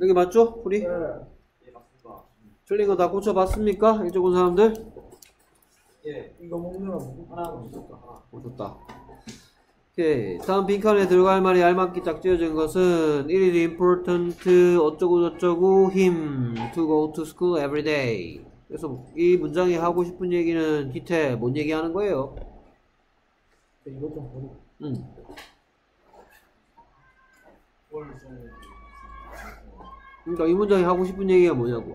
여기 맞죠? 우리? 네. 예, 맞습니다. 틀린 거다 고쳐봤습니까? 일찍 온 사람들? 예, 이거 먹느라 뭐 하나 묻었다. 하나. 고쳤다. 오케이. 다음 빈칸에 들어갈 말이 알맞게 짝지어진 것은 It is important 어쩌고 저쩌고 him to go to school every day. 그래서 이 문장이 하고 싶은 얘기는 기태 뭔 얘기하는 거예요? 이것 좀 버리고 음. 벌써. 그러니까 이 문장이 하고 싶은 얘기가 뭐냐고.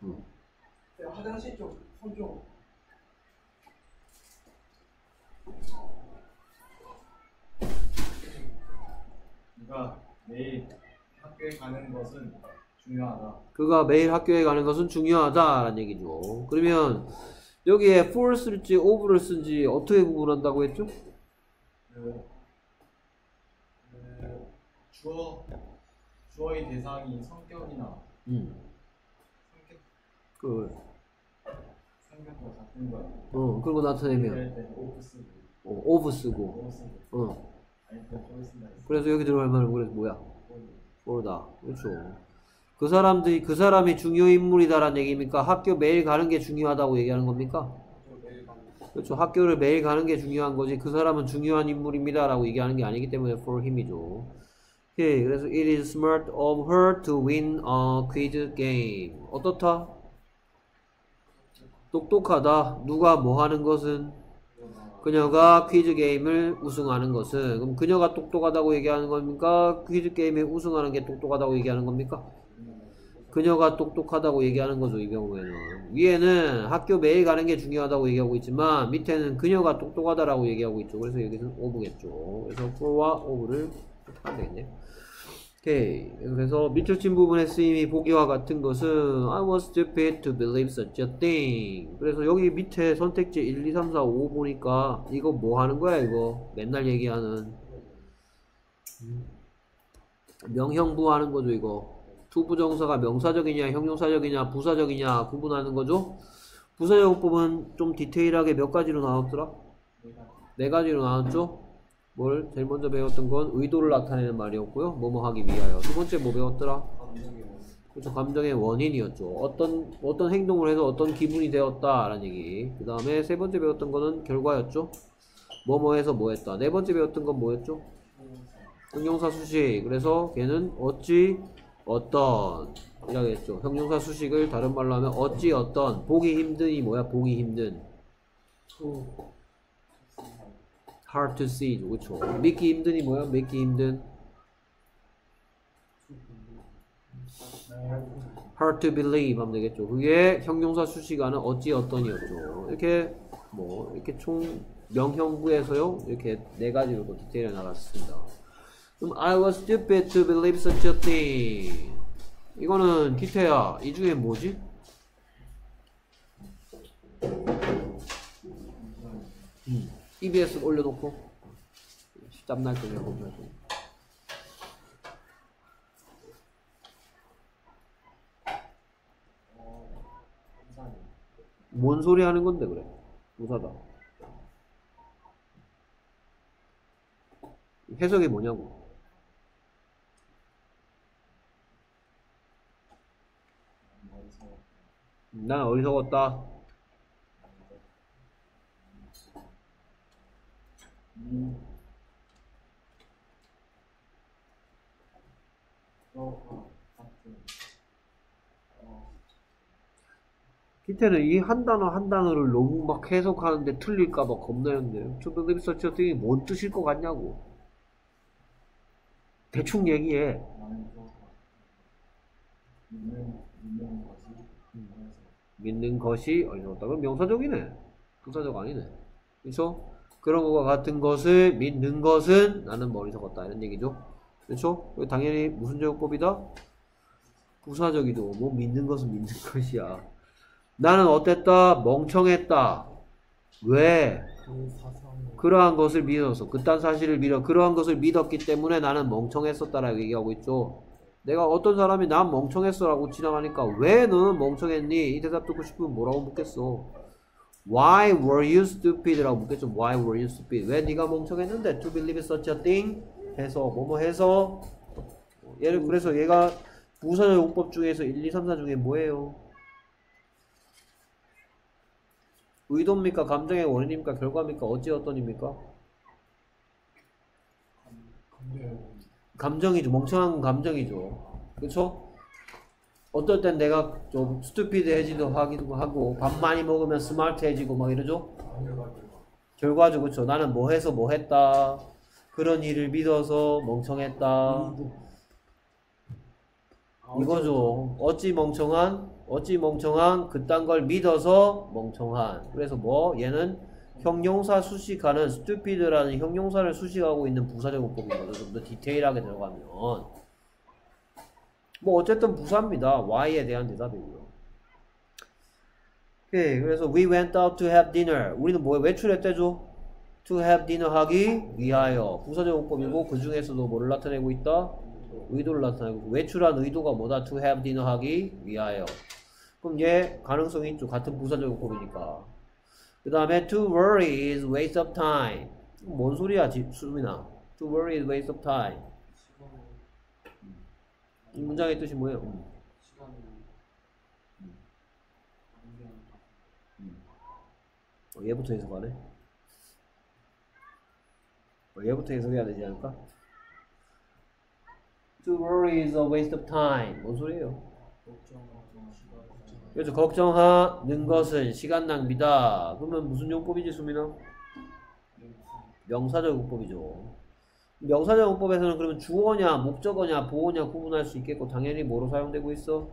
네, 화장실 쪽손좀 그러니까 매일 학교에 가는 것은 중요하다. 그가 매일 학교에 가는 것은 중요하다라는 얘기죠. 그러면 여기에 for를 쓸지 of를 쓴지 어떻게 구분한다고 했죠? 그, 그 주어 주어의 대상이 성격이나 음. 성격 그, 성격과 같은 거. 어, 그리고 나타내면 때 오프 쓰고 어, of 쓰고, 오프 쓰고 어. 아니 그냥 뭘 쓴다 했어. 그래서 여기 들어갈 말은 그래서 뭐야? 뭘. for다. 그렇죠. 그 사람들이 그 사람이 중요 인물이다라는 얘기입니까? 학교 매일 가는 게 중요하다고 얘기하는 겁니까? 그렇죠. 학교를 매일 가는 게 중요한 거지. 그 사람은 중요한 인물입니다라고 얘기하는 게 아니기 때문에 for him이죠. 오케이. 그래서 it is smart of her to win a quiz game. 어떻다? 똑똑하다. 누가 뭐 하는 것은 그녀가 퀴즈 게임을 우승하는 것은 그럼 그녀가 똑똑하다고 얘기하는 겁니까? 퀴즈 게임에 우승하는 게 똑똑하다고 얘기하는 겁니까? 그녀가 똑똑하다고 얘기하는 거죠 이 경우에는 위에는 학교 매일 가는 게 중요하다고 얘기하고 있지만 밑에는 그녀가 똑똑하다라고 얘기하고 있죠 그래서 여기서는 오브겠죠 그래서 for와 오브를 하면 되겠네 오케이 그래서 밑줄 친 부분의 쓰임이 보기와 같은 것은 I was stupid to believe such a thing 그래서 여기 밑에 선택지 1, 2, 3, 4, 5 보니까 이거 뭐 하는 거야 이거 맨날 얘기하는 음. 명형부 하는 거죠 이거 투부정사가 명사적이냐 형용사적이냐 부사적이냐 구분하는 거죠 부사적법은 좀 디테일하게 몇 가지로 나왔더라? 네 가지로 나왔죠? 뭘 제일 먼저 배웠던 건 의도를 나타내는 말이었고요. 뭐뭐 하기 위하여. 두 번째 뭐 배웠더라? 그렇죠. 감정의 원인이었죠. 어떤 어떤 행동을 해서 어떤 기분이 되었다라는 얘기. 그 다음에 세 번째 배웠던 거는 결과였죠. 뭐뭐 해서 뭐 했다. 네 번째 배웠던 건 뭐였죠? 형용사 수식. 그래서 걔는 어찌 어떤 이라고 했죠. 형용사 수식을 다른 말로 하면 어찌 어떤 보기 힘든이 뭐야? 보기 힘든. Hard to see. 그렇죠. 믿기 힘든이 뭐야? 믿기 힘든. hard to believe 하면 되겠죠. 그게 형용사 수식하는 어찌 어떤이었죠. 이렇게 뭐 이렇게 총 명형부에서요. 이렇게 네 가지로 또 디테일을 나갔습니다. 그럼 I was stupid to believe such a thing. 이거는 기태야. 이 중에 뭐지? 음. EBS 올려놓고. 땀날 때 내가 보면. 뭔 소리 하는 건데 그래? 무사다. 해석이 뭐냐고. 난 어리석었다 음. 어, 같은 어, 기태는 이 한 단어 한 단어를 너무 막 해석하는데 틀릴까봐 believe such a thing이 뭔 뜻일 것 같냐고. 대충 얘기해. 믿는 것이 그래서 그럼 명사적이네. 부사적 아니네. 그렇죠? 그런 것과 같은 것을 믿는 것은 나는 머리석었다 이런 얘기죠 그렇죠? 당연히 무슨 제곱법이다? 부사적이도 뭐 믿는 것은 믿는 것이야 나는 어땠다? 멍청했다 왜? 그러한 것을 믿어서 그딴 사실을 믿어 그러한 것을 믿었기 때문에 나는 멍청했었다라고 얘기하고 있죠 내가 어떤 사람이 난 멍청했어라고 지나가니까 왜 너는 멍청했니? 이 대답 듣고 싶으면 뭐라고 묻겠어 Why were you stupid? 라고 묻겠죠. Why were you stupid? 왜 네가 멍청했는데? To believe such a thing? 해서 뭐뭐 해서 얘를 그래서 얘가 부사적 용법 중에서 1, 2, 3, 4 중에 뭐예요? 의도입니까? 감정의 원인입니까? 결과입니까? 어찌 어떤입니까? 근데 감정이죠. 멍청한 건 감정이죠. 그쵸? 어떨 땐 내가 좀 스투피드해지도 하기도 하고 밥 많이 먹으면 스마트해지고 막 이러죠? 결과죠. 그쵸? 나는 뭐 해서 뭐 했다. 그런 일을 믿어서 멍청했다. 이거죠. 어찌 멍청한? 어찌 멍청한? 그딴 걸 믿어서 멍청한. 그래서 뭐? 얘는 형용사 수식하는 stupid라는 형용사를 수식하고 있는 부사적 용법인 거죠. 좀 더 디테일하게 들어가면. 뭐 어쨌든 부사입니다. Y에 대한 대답이고요. 오케이. 그래서 we went out to have dinner. 우리는 뭐에 외출했대죠? to have dinner 하기 위하여. 부사적 용법이고 그 중에서도 뭐를 나타내고 있다? 의도를 나타내고. 외출한 의도가 뭐다? to have dinner 하기 위하여. 그럼 얘 가능성이 있죠. 같은 부사적 용법이니까. 그 다음에 to worry is waste of time. 뭔 소리야, 지- 수민아? to worry is waste of time. 이 문장의 뜻이 뭐예요? 음. 어, 얘부터 해석하네. 어, 얘부터 해석해야 되지 않을까? To worry is a waste of time. 뭔 소리예요? 그래서 걱정하는 것은 시간 낭비다. 그러면 무슨 용법이지, 수민아? 명사적 용법이죠. 명사적 용법에서는 그러면 주어냐, 목적어냐, 보어냐 구분할 수 있겠고 당연히 뭐로 사용되고 있어?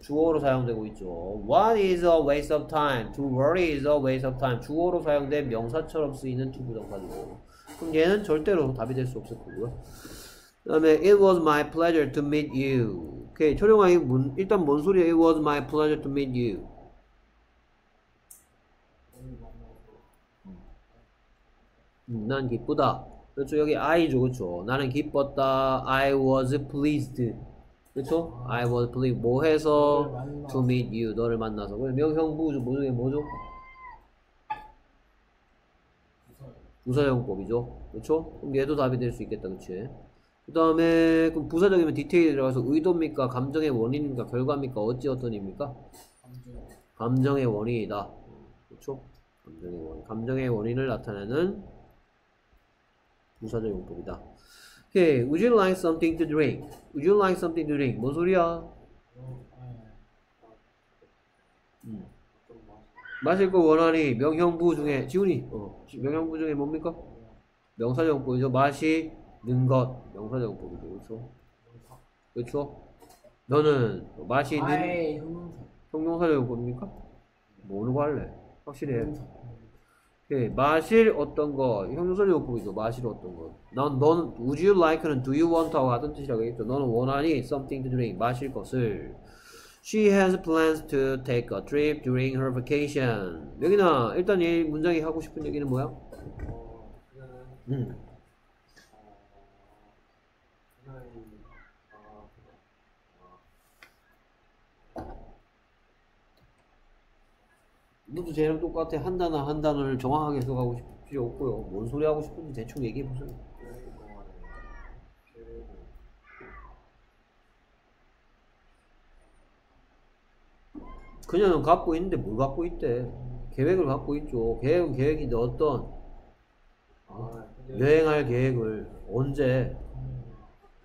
주어로 사용되고 있죠. What is a waste of time? To worry is a waste of time. 주어로 사용된 명사처럼 쓰이는 투부정사죠. 그럼 얘는 절대로 답이 될 수 없을 거고요. 그 다음에 It was my pleasure to meet you. 오케이, 초령아, 일단 뭔 소리야? It was my pleasure to meet you. 음, 난 기쁘다. 그렇죠. 여기 I죠. 그렇죠. 나는 기뻤다. I was pleased. 그렇죠? I was pleased. 뭐 해서 to meet you. 너를 만나서. 그럼 명형부 뭐 중에 뭐죠? 부사용법이죠. 그렇죠? 그럼 얘도 답이 될 수 있겠다. 그렇지? 그 다음에 그럼 부사적이면 디테일이 들어가서 의도입니까? 감정의 원인입니까? 결과입니까? 어찌 어떤입니까? 감정의 원인이다. 그렇죠? 감정의 원인. 감정의 원인을 나타내는 부사적 용법이다. 오케이. Would you like something to drink? Would you like something to drink? 뭔 소리야? 음. 마실 거 원하니 명형부 중에 지훈이 어 명형부 중에 뭡니까? 명사적 용법이죠. 마시는 것 명사적 용법이죠. 그렇죠? 그렇죠? 너는 마시는 아예 형용사 형용사적 용법입니까? 뭐로 할래? 확실히 해. 오케이. 마실 어떤 거 형용사적 용법이죠. 마실 어떤 거. 넌, 넌 would you like는 do you want 하고 같은 뜻이라고 했죠. 너는 원하니 something to drink 마실 것을. She has plans to take a trip during her vacation. 여기나 일단 이 문장이 하고 싶은 얘기는 뭐야? 음. 너도 쟤랑 똑같아. 한 단어 한 단어를 정확하게 해석하고 싶을 필요 없고요. 뭔 소리 하고 싶은지 대충 얘기해 보세요. 그녀는 갖고 있는데 뭘 갖고 있대? 계획을 갖고 있죠. 계획은 계획인데 어떤 여행할 계획을 언제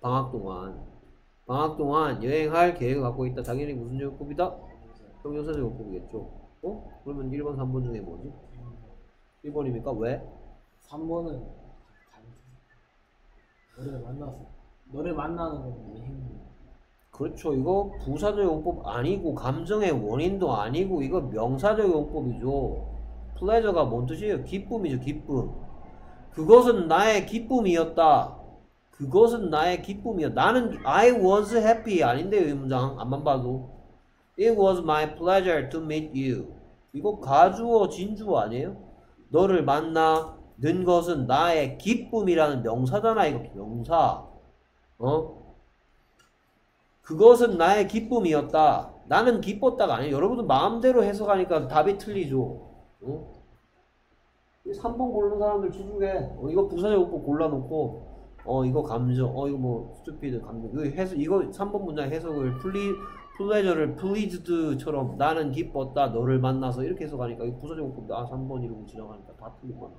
방학 동안 방학 동안 여행할 계획을 갖고 있다. 당연히 무슨 요법이다? 형용사적 요법이겠죠. 어? 그러면 1번, 3번 중에 뭐지? 1번입니까? 왜? 3번은 너를 만나서 너를 만나는 건내 행위 그렇죠. 이거 부사적 용법 아니고 감정의 원인도 아니고 이거 명사적 용법이죠. 플레저가 뭔 뜻이에요? 기쁨이죠. 기쁨. 그것은 나의 기쁨이었다. 그것은 나의 기쁨이었다. 나는 I was happy 아닌데요. 이 문장 안만 봐도 It was my pleasure to meet you. 이거 가주어 진주어 아니에요? 너를 만나 는 것은 나의 기쁨이라는 명사잖아. 이거 명사. 어? 그것은 나의 기쁨이었다. 나는 기뻤다가 아니에요. 여러분들 마음대로 해석하니까 답이 틀리죠. 어? 3번 고르는 사람들 주중에 어, 이거 용법 골라놓고 어 이거 감정 어 이거 뭐 stupid 감정 이거 해석 이거 3번 문장 해석을 플리 플레저를 pleased처럼 나는 기뻤다 너를 만나서 이렇게 해석하니까 이 부사적용법 아 3번 이러고 지나가니까 다 틀린 거 같아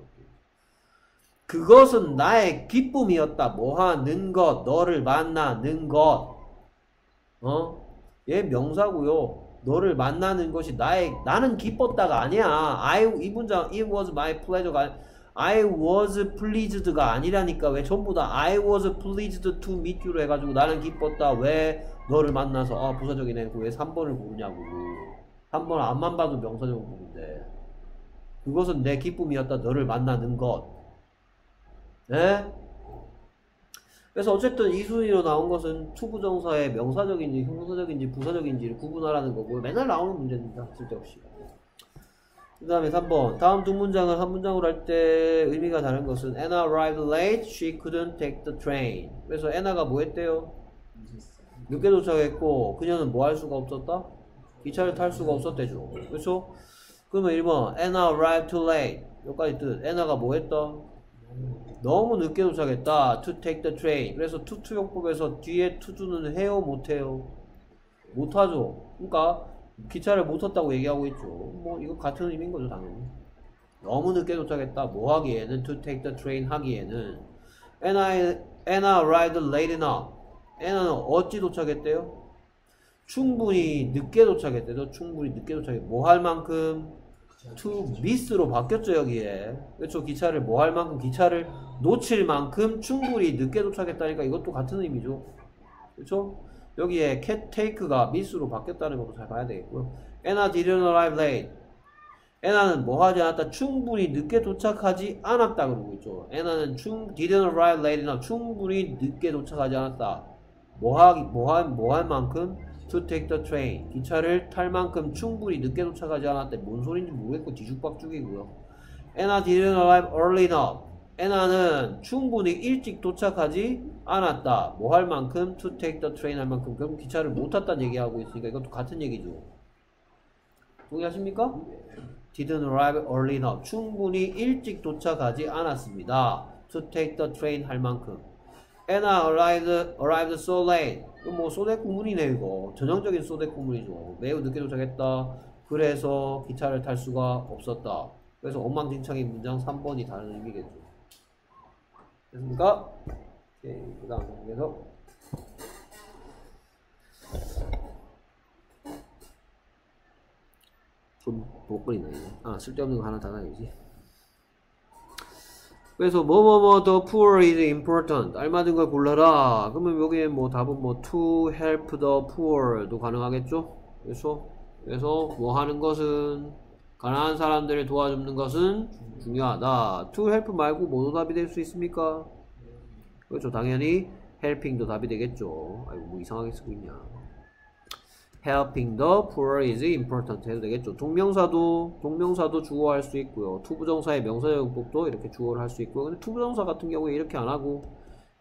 그것은 나의 기쁨이었다. 뭐하는 것? 너를 만나는 것. 어? 얘 명사고요. 너를 만나는 것이 나의 나는 기뻤다가 아니야. I 이 문장 it was my pleasure가 I was pleased가 아니라니까 왜 전부 다 I was pleased to meet you로 해가지고 나는 기뻤다. 왜 너를 만나서 아 부사적이네 왜 3번을 고르냐고. 3번 앞만 봐도 명사적 부분인데. 그것은 내 기쁨이었다 너를 만나는 것. 네? 그래서 어쨌든 이 순위로 나온 것은 투부정사의 명사적인지 형용사적인지 부사적인지를 구분하라는 거고 맨날 나오는 문제입니다. 쓸데없이. 그 다음에 3번. 다음 두 문장을 한 문장으로 할 때 의미가 다른 것은 Anna arrived late, she couldn't take the train. 그래서 Anna가 뭐 했대요? 늦게 도착했고 그녀는 뭐 할 수가 없었다? 기차를 탈 수가 없었대죠 그렇죠? 그러면 1번 Anna arrived too late 여기까지 뜻 Anna가 뭐 했다? 너무 늦게 도착했다 to take the train 그래서 투투용법에서 뒤에 투주는 해요 못 해요? 못 하죠 그러니까 기차를 못 탔다고 얘기하고 있죠. 뭐 이거 같은 의미인 거죠 당연히. 너무 늦게 도착했다. 뭐 하기에는 to take the train 하기에는 Anna, Anna arrived late enough. Anna는 어찌 도착했대요? 충분히 늦게 도착했대요. 충분히 늦게 도착해. 뭐할 만큼 to miss로 바뀌었죠 여기에. 그렇죠. 기차를 뭐 할 만큼 기차를 놓칠 만큼 충분히 늦게 도착했다니까 이것도 같은 의미죠. 그렇죠? 여기에 cat take가 miss로 바뀌었다는 것도 잘 봐야 되겠고요. Anna didn't arrive late. Anna는 뭐 하지 않았다? 충분히 늦게 도착하지 않았다 그러고 있죠. Anna는 충 didn't arrive late enough. 충분히 늦게 도착하지 않았다. 뭐 뭐할 뭐할 만큼 to take the train. 기차를 탈 만큼 충분히 늦게 도착하지 않았대. 뭔 소리인지 모르겠고 뒤죽박죽이고요. Anna didn't arrive early enough. 애나는 충분히 일찍 도착하지 않았다. 뭐 할 만큼 to take the train 할 만큼 그럼 기차를 못 탔다는 얘기하고 있으니까 이것도 같은 얘기죠. 동의하십니까? didn't arrive early enough. 충분히 일찍 도착하지 않았습니다. to take the train 할 만큼. Anna arrived, arrived so late. 이거 뭐 소대 구문이네 이거. 전형적인 소대 구문이죠. 매우 늦게 도착했다. 그래서 기차를 탈 수가 없었다. 그래서 엉망진창인 문장 3번이 다른 의미겠죠. 됐습니까? 오케이, 그 다음 계속해서 좀 복거리네 아 쓸데없는 거 하나 다 나야지 그래서 뭐뭐뭐 the poor is important. 알맞은 걸 골라라. 그러면 여기에 뭐 답은 뭐 to help the poor도 가능하겠죠? 그래서 그래서 뭐 하는 것은? 가난한 사람들을 도와주는 것은 중요하다. to help 말고 뭐도 답이 될 수 있습니까? 그렇죠. 당연히 helping도 답이 되겠죠. 아이고 뭐 이상하게 쓰고 있냐 helping the poor is important 해도 되겠죠. 동명사도 동명사도 주어할 수 있고요. 투부정사의 명사용법도 이렇게 주어를 할 수 있고요. 근데 투부정사 같은 경우에 이렇게 안 하고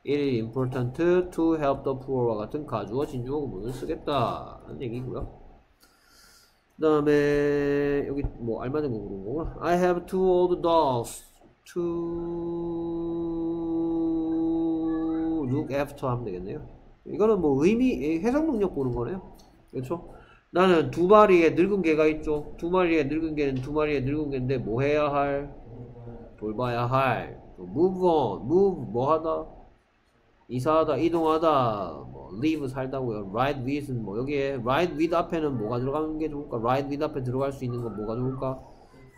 it is important to help the poor와 같은 가주어 진주어 구문을 쓰겠다는 얘기고요. 그 다음에 여기 뭐 알맞은 거 그런 거구나. I have two old dogs to look after 하면 되겠네요. 이거는 뭐 의미 해석 능력 보는 거네요. 그렇죠? 나는 두 마리의 늙은 개가 있죠. 두 마리의 늙은 개는 두 마리의 늙은 개인데 뭐 해야 할? 돌봐야 할. move on, move 뭐 하다? 이사하다, 이동하다, 뭐 live 살다고요. ride with는 뭐 여기에 ride with 앞에는 뭐가 들어가는 게 좋을까? ride with 앞에 들어갈 수 있는 건 뭐가 좋을까?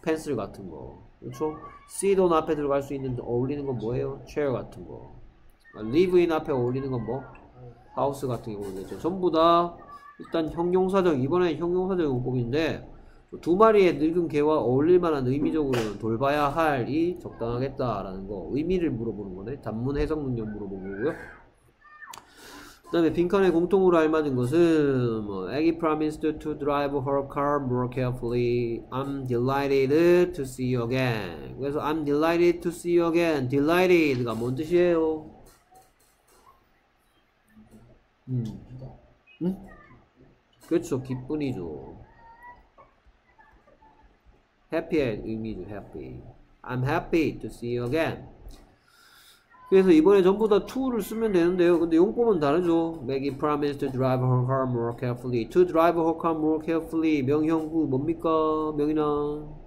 펜슬 같은 거. 그렇죠? sit on 앞에 들어갈 수 있는 어울리는 건 뭐예요? chair 같은 거. live in 앞에 어울리는 건 뭐? 하우스 같은 경우겠죠. 전부 다 일단 형용사적 이번에 형용사적 용법인데 두 마리의 늙은 개와 어울릴 만한 의미적으로는 돌봐야 할이 적당하겠다라는 거 의미를 물어보는 거네 단문 해석 능력 물어본 거고요 그 다음에 빈칸에 공통으로 알맞은 것은 뭐 Aggie promised to drive her car more carefully I'm delighted to see you again 그래서 I'm delighted to see you again delighted가 뭔 뜻이에요? 음. 응? 그렇죠. 기쁜이죠. happy의 의미죠. happy. I'm happy to see you again. 그래서 이번에 전부 다 to를 쓰면 되는데요. 근데 용법은 다르죠. Maggie promised to drive her car more carefully. To drive her car more carefully. 명형구 뭡니까? 명이나.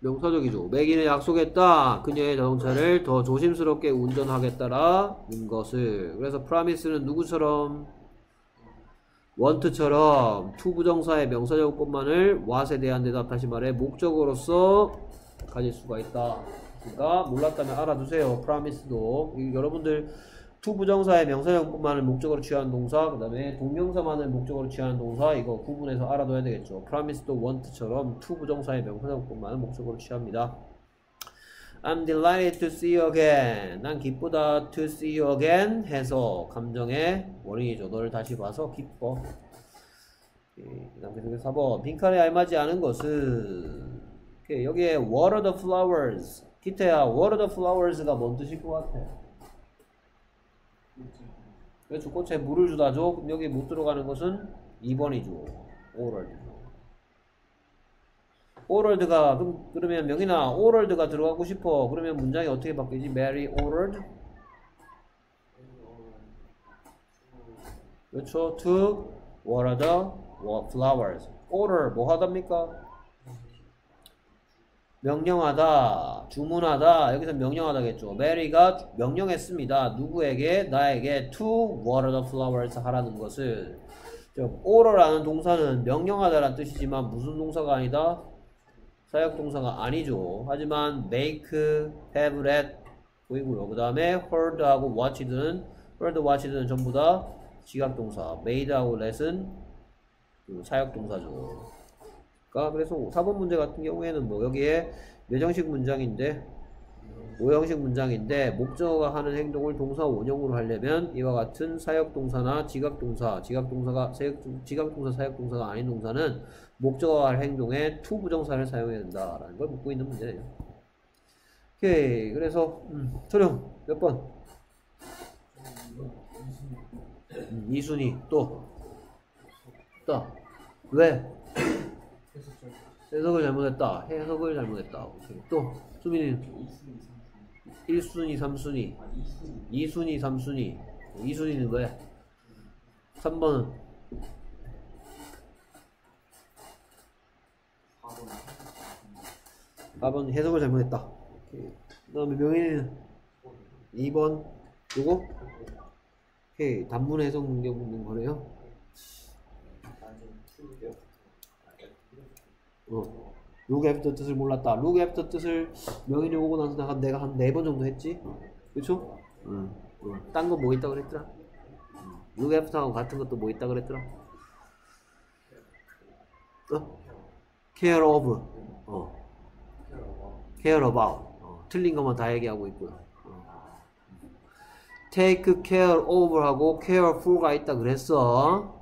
명사적이죠. 매기는 약속했다. 그녀의 자동차를 더 조심스럽게 운전하겠다라는 것을. 그래서 promise는 누구처럼? want처럼 to 부정사의 명사적 것만을 what에 대한 대답 다시 말해 목적어로서 가질 수가 있다. 그러니까 몰랐다면 알아두세요. 이 여러분들 to 부정사의 명사적 것만을 목적어로 취하는 동사, 그 다음에 동명사만을 목적어로 취하는 동사 이거 구분해서 알아둬야 되겠죠. promise도 want처럼 to 부정사의 명사적 것만을 목적어로 취합니다. I'm delighted to see you again. 난 기쁘다 to see you again 해서 감정의 원인이죠. 너를 다시 봐서 기뻐. 예, 그 다음 계속해서 4번. 빈칸에 알맞지 않은 것은 오케이, 여기에 what are the flowers? 기태야, what are the flowers가 뭔 뜻일 것 같아? 그렇죠. 꽃에 물을 주다죠. 그럼 여기 못 들어가는 것은 2번이죠. oral죠. oral드가 그럼 그러면 명이나 oral드가 들어가고 싶어. 그러면 문장이 어떻게 바뀌지? Mary ordered. 그렇죠. To water the flowers. order 뭐 하답니까? 명령하다, 주문하다. 여기서 명령하다겠죠. 메리가 명령했습니다. 누구에게? 나에게 to water the flowers 하라는 것을. order라는 동사는 명령하다라는 뜻이지만 무슨 동사가 아니다? 사역 동사가 아니죠. 하지만 make, have, let 보이고요. 그 다음에 heard하고 watched는 heard, watched는 전부 다 지각 동사. made하고 let은 그 사역 동사죠. 그러니까 그래서 4번 문제 같은 경우에는 뭐 여기에 몇형식 문장인데 5형식 문장인데 목적어가 하는 행동을 동사 원형으로 하려면 이와 같은 사역동사나 지각동사, 지각동사가 지각동사, 사역동사가 아닌 동사는 목적어가 할 행동에 to 부정사를 사용해야 된다라는 걸 묻고 있는 문제예요. 오케이 그래서 음, 초령 몇 번? 음, 이순이 또 또. 왜? 해석을 잘못했다. 해석을 잘못했다. 오케이. 또 수민이는 1순위, 3순위, 2순위, 3순위. 2순위는 왜? 3번은 4번 해석을 잘못했다. 그 다음에 명예는 2번 요거 오케이. 단문 해석 능력 묻는 거네요. 어. look after 뜻을 몰랐다. look after 뜻을 명인이 오고 나서 내가, 내가 한 네 번 정도 했지? 그쵸? 응. 응. 딴거 뭐 있다 그랬더라? 룩 애프터하고 같은 것도 뭐 있다 그랬더라? 어? care of. 어. care about. 어. 틀린 것만 다 얘기하고 있고요. 어. take care of 하고 care for가 있다 그랬어.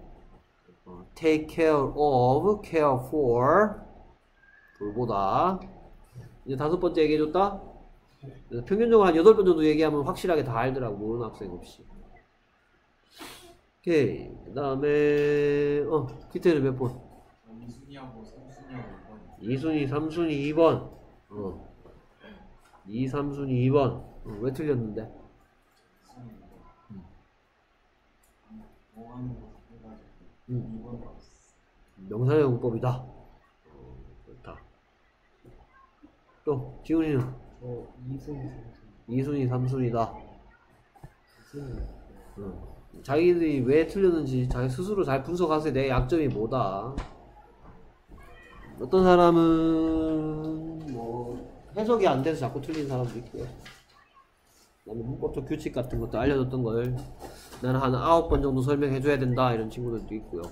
어. take care of, care for. 돌보다. 이제 다섯 번째 얘기해줬다? 평균적으로 한 여덟 번 정도 얘기하면 확실하게 다 알더라고 모르는 학생 없이. 오케이. 그 다음에 어 기태는 몇 번? 이순이하고 삼순이하고 2순위 3순위 2번. 어. 2, 3순위 2번. 어, 왜 틀렸는데? 음. 2번 나왔어 명사용법이다 어, 좋다 또 지훈이는 저 이승이 선수. 2순위 3순위다 이승이. 어. 자기들이 왜 틀렸는지 자기 스스로 잘 분석하세요. 내 약점이 뭐다. 어떤 사람은 뭐 해석이 안 돼서 자꾸 틀린 사람도 있고요. 그다음에 문법적 규칙 같은 것도 알려줬던 걸 나는 한 아홉 번 정도 설명해 줘야 된다 이런 친구들도 있고요.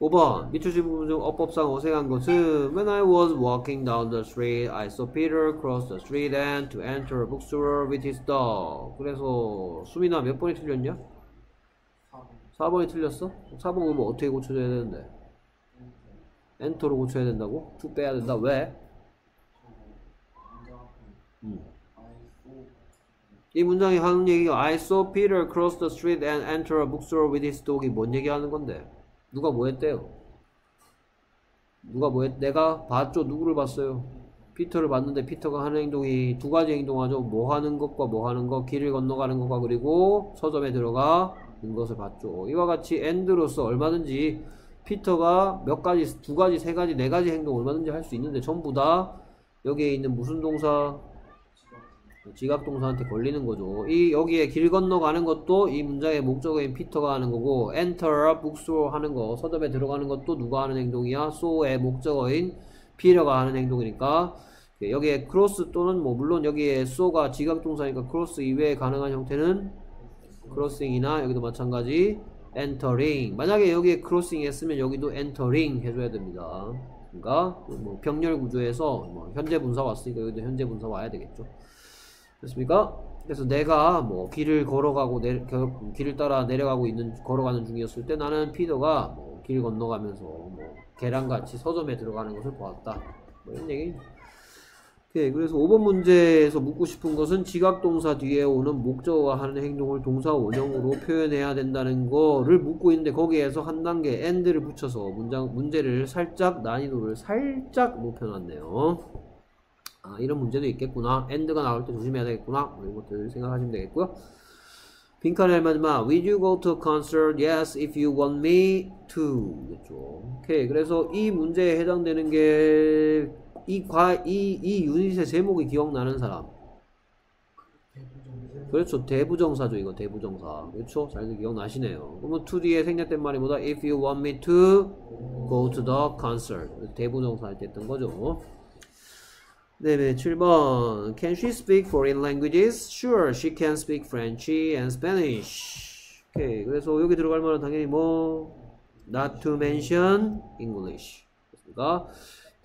5번 미추지 부분 중 어법상 어색한 것은 When I was walking down the street, I saw Peter cross the street and to enter a bookstore with his dog. 그래서 수민아 몇 번이 틀렸냐? 4번 이 틀렸어? 4번 그러면 어떻게 고쳐줘야 되는데? 엔터로 고쳐야 된다고? 2 빼야 된다. 왜? 음. 이 문장이 하는 얘기가 I saw Peter cross the street and enter a bookstore with his dog이 뭔 얘기하는 건데? 누가 뭐 했대요? 누가 뭐 했, 내가 봤죠? 누구를 봤어요? 피터를 봤는데 피터가 하는 행동이 두 가지 행동하죠. 뭐 하는 것과 뭐 하는 것, 길을 건너가는 것과 그리고 서점에 들어가 는 것을 봤죠. 이와 같이 end로서 얼마든지 피터가 몇 가지, 두 가지, 세 가지, 네 가지 행동 얼마든지 할 수 있는데 전부 다 여기에 있는 무슨 동사? 지각 동사한테 걸리는 거죠. 이 여기에 길 건너가는 것도 이 문장의 목적어인 피터가 하는 거고 enter bookstore 하는 거 서점에 들어가는 것도 누가 하는 행동이야? so의 목적어인 피터가 하는 행동이니까 여기에 cross 또는 뭐 물론 여기에 so가 지각 동사니까 cross 이외에 가능한 형태는 crossing이나 여기도 마찬가지 entering 만약에 여기에 crossing 했으면 여기도 entering 해줘야 됩니다. 그러니까 뭐 병렬 구조에서 뭐 현재 분사 왔으니까 여기도 현재 분사 와야 되겠죠. 됐습니까? 그래서 내가 뭐 길을 걸어가고 내, 겨, 길을 따라 내려가고 있는 걸어가는 중이었을 때 나는 피더가 뭐 길 건너가면서 뭐 계란같이 서점에 들어가는 것을 보았다. 뭐 이런 얘기. 오케이. 그래서 5번 문제에서 묻고 싶은 것은 지각동사 뒤에 오는 목적어가 하는 행동을 동사 원형으로 표현해야 된다는 거를 묻고 있는데 거기에서 한 단계 and를 붙여서 문장 문제를 살짝 난이도를 살짝 높여놨네요. 아, 이런 문제도 있겠구나. end가 나올 때 조심해야 되겠구나. 뭐 이런 것들 생각하시면 되겠고요. 빈칸의 마지막 Will you go to concert? Yes, if you want me to. 겠죠. 오케이. 그래서 이 문제에 해당되는 게 이 과, 이, 이 유닛의 제목이 기억나는 사람. 그렇죠. 대부정사죠, 이거 대부정사. 그렇죠? 잘 기억나시네요. 그러면 to 뒤에 생략된 말이 뭐다? If you want me to go to the concert. 대부정사 할 때 했던 거죠. 네, 7번. Can she speak foreign languages? Sure, she can speak French and Spanish. 오케이. 그래서 여기 들어갈 말은 당연히 뭐 not to mention English. 그러니까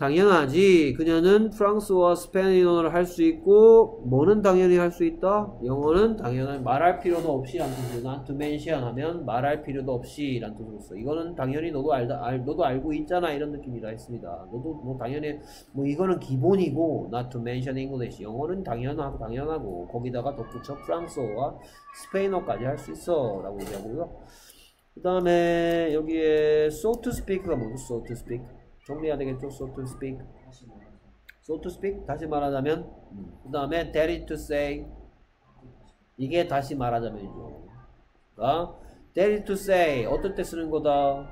당연하지. 그녀는 프랑스와 스페인어를 할 수 있고 뭐는 당연히 할 수 있다. 영어는 당연히 말할 필요도 없이 란 뜻으로 not to mention 하면 말할 필요도 없이 란 뜻으로 써. 이거는 당연히 너도 알다 알, 너도 알고 있잖아 이런 느낌이라 했습니다. 너도 뭐 당연히 뭐 이거는 기본이고 not to mention. 영어는 당연하고 당연하고 거기다가 덧붙여 프랑스어와 스페인어까지 할 수 있어라고 얘기하고요. 그 다음에 여기에 so to speak가 뭐죠? so to speak. 정리해야 되겠죠? so to speak. so to speak 다시 말하자면 그 다음에 dare to say 이게 다시 말하자면이죠. 그러니까 dare to say 어떨 때 쓰는 거다?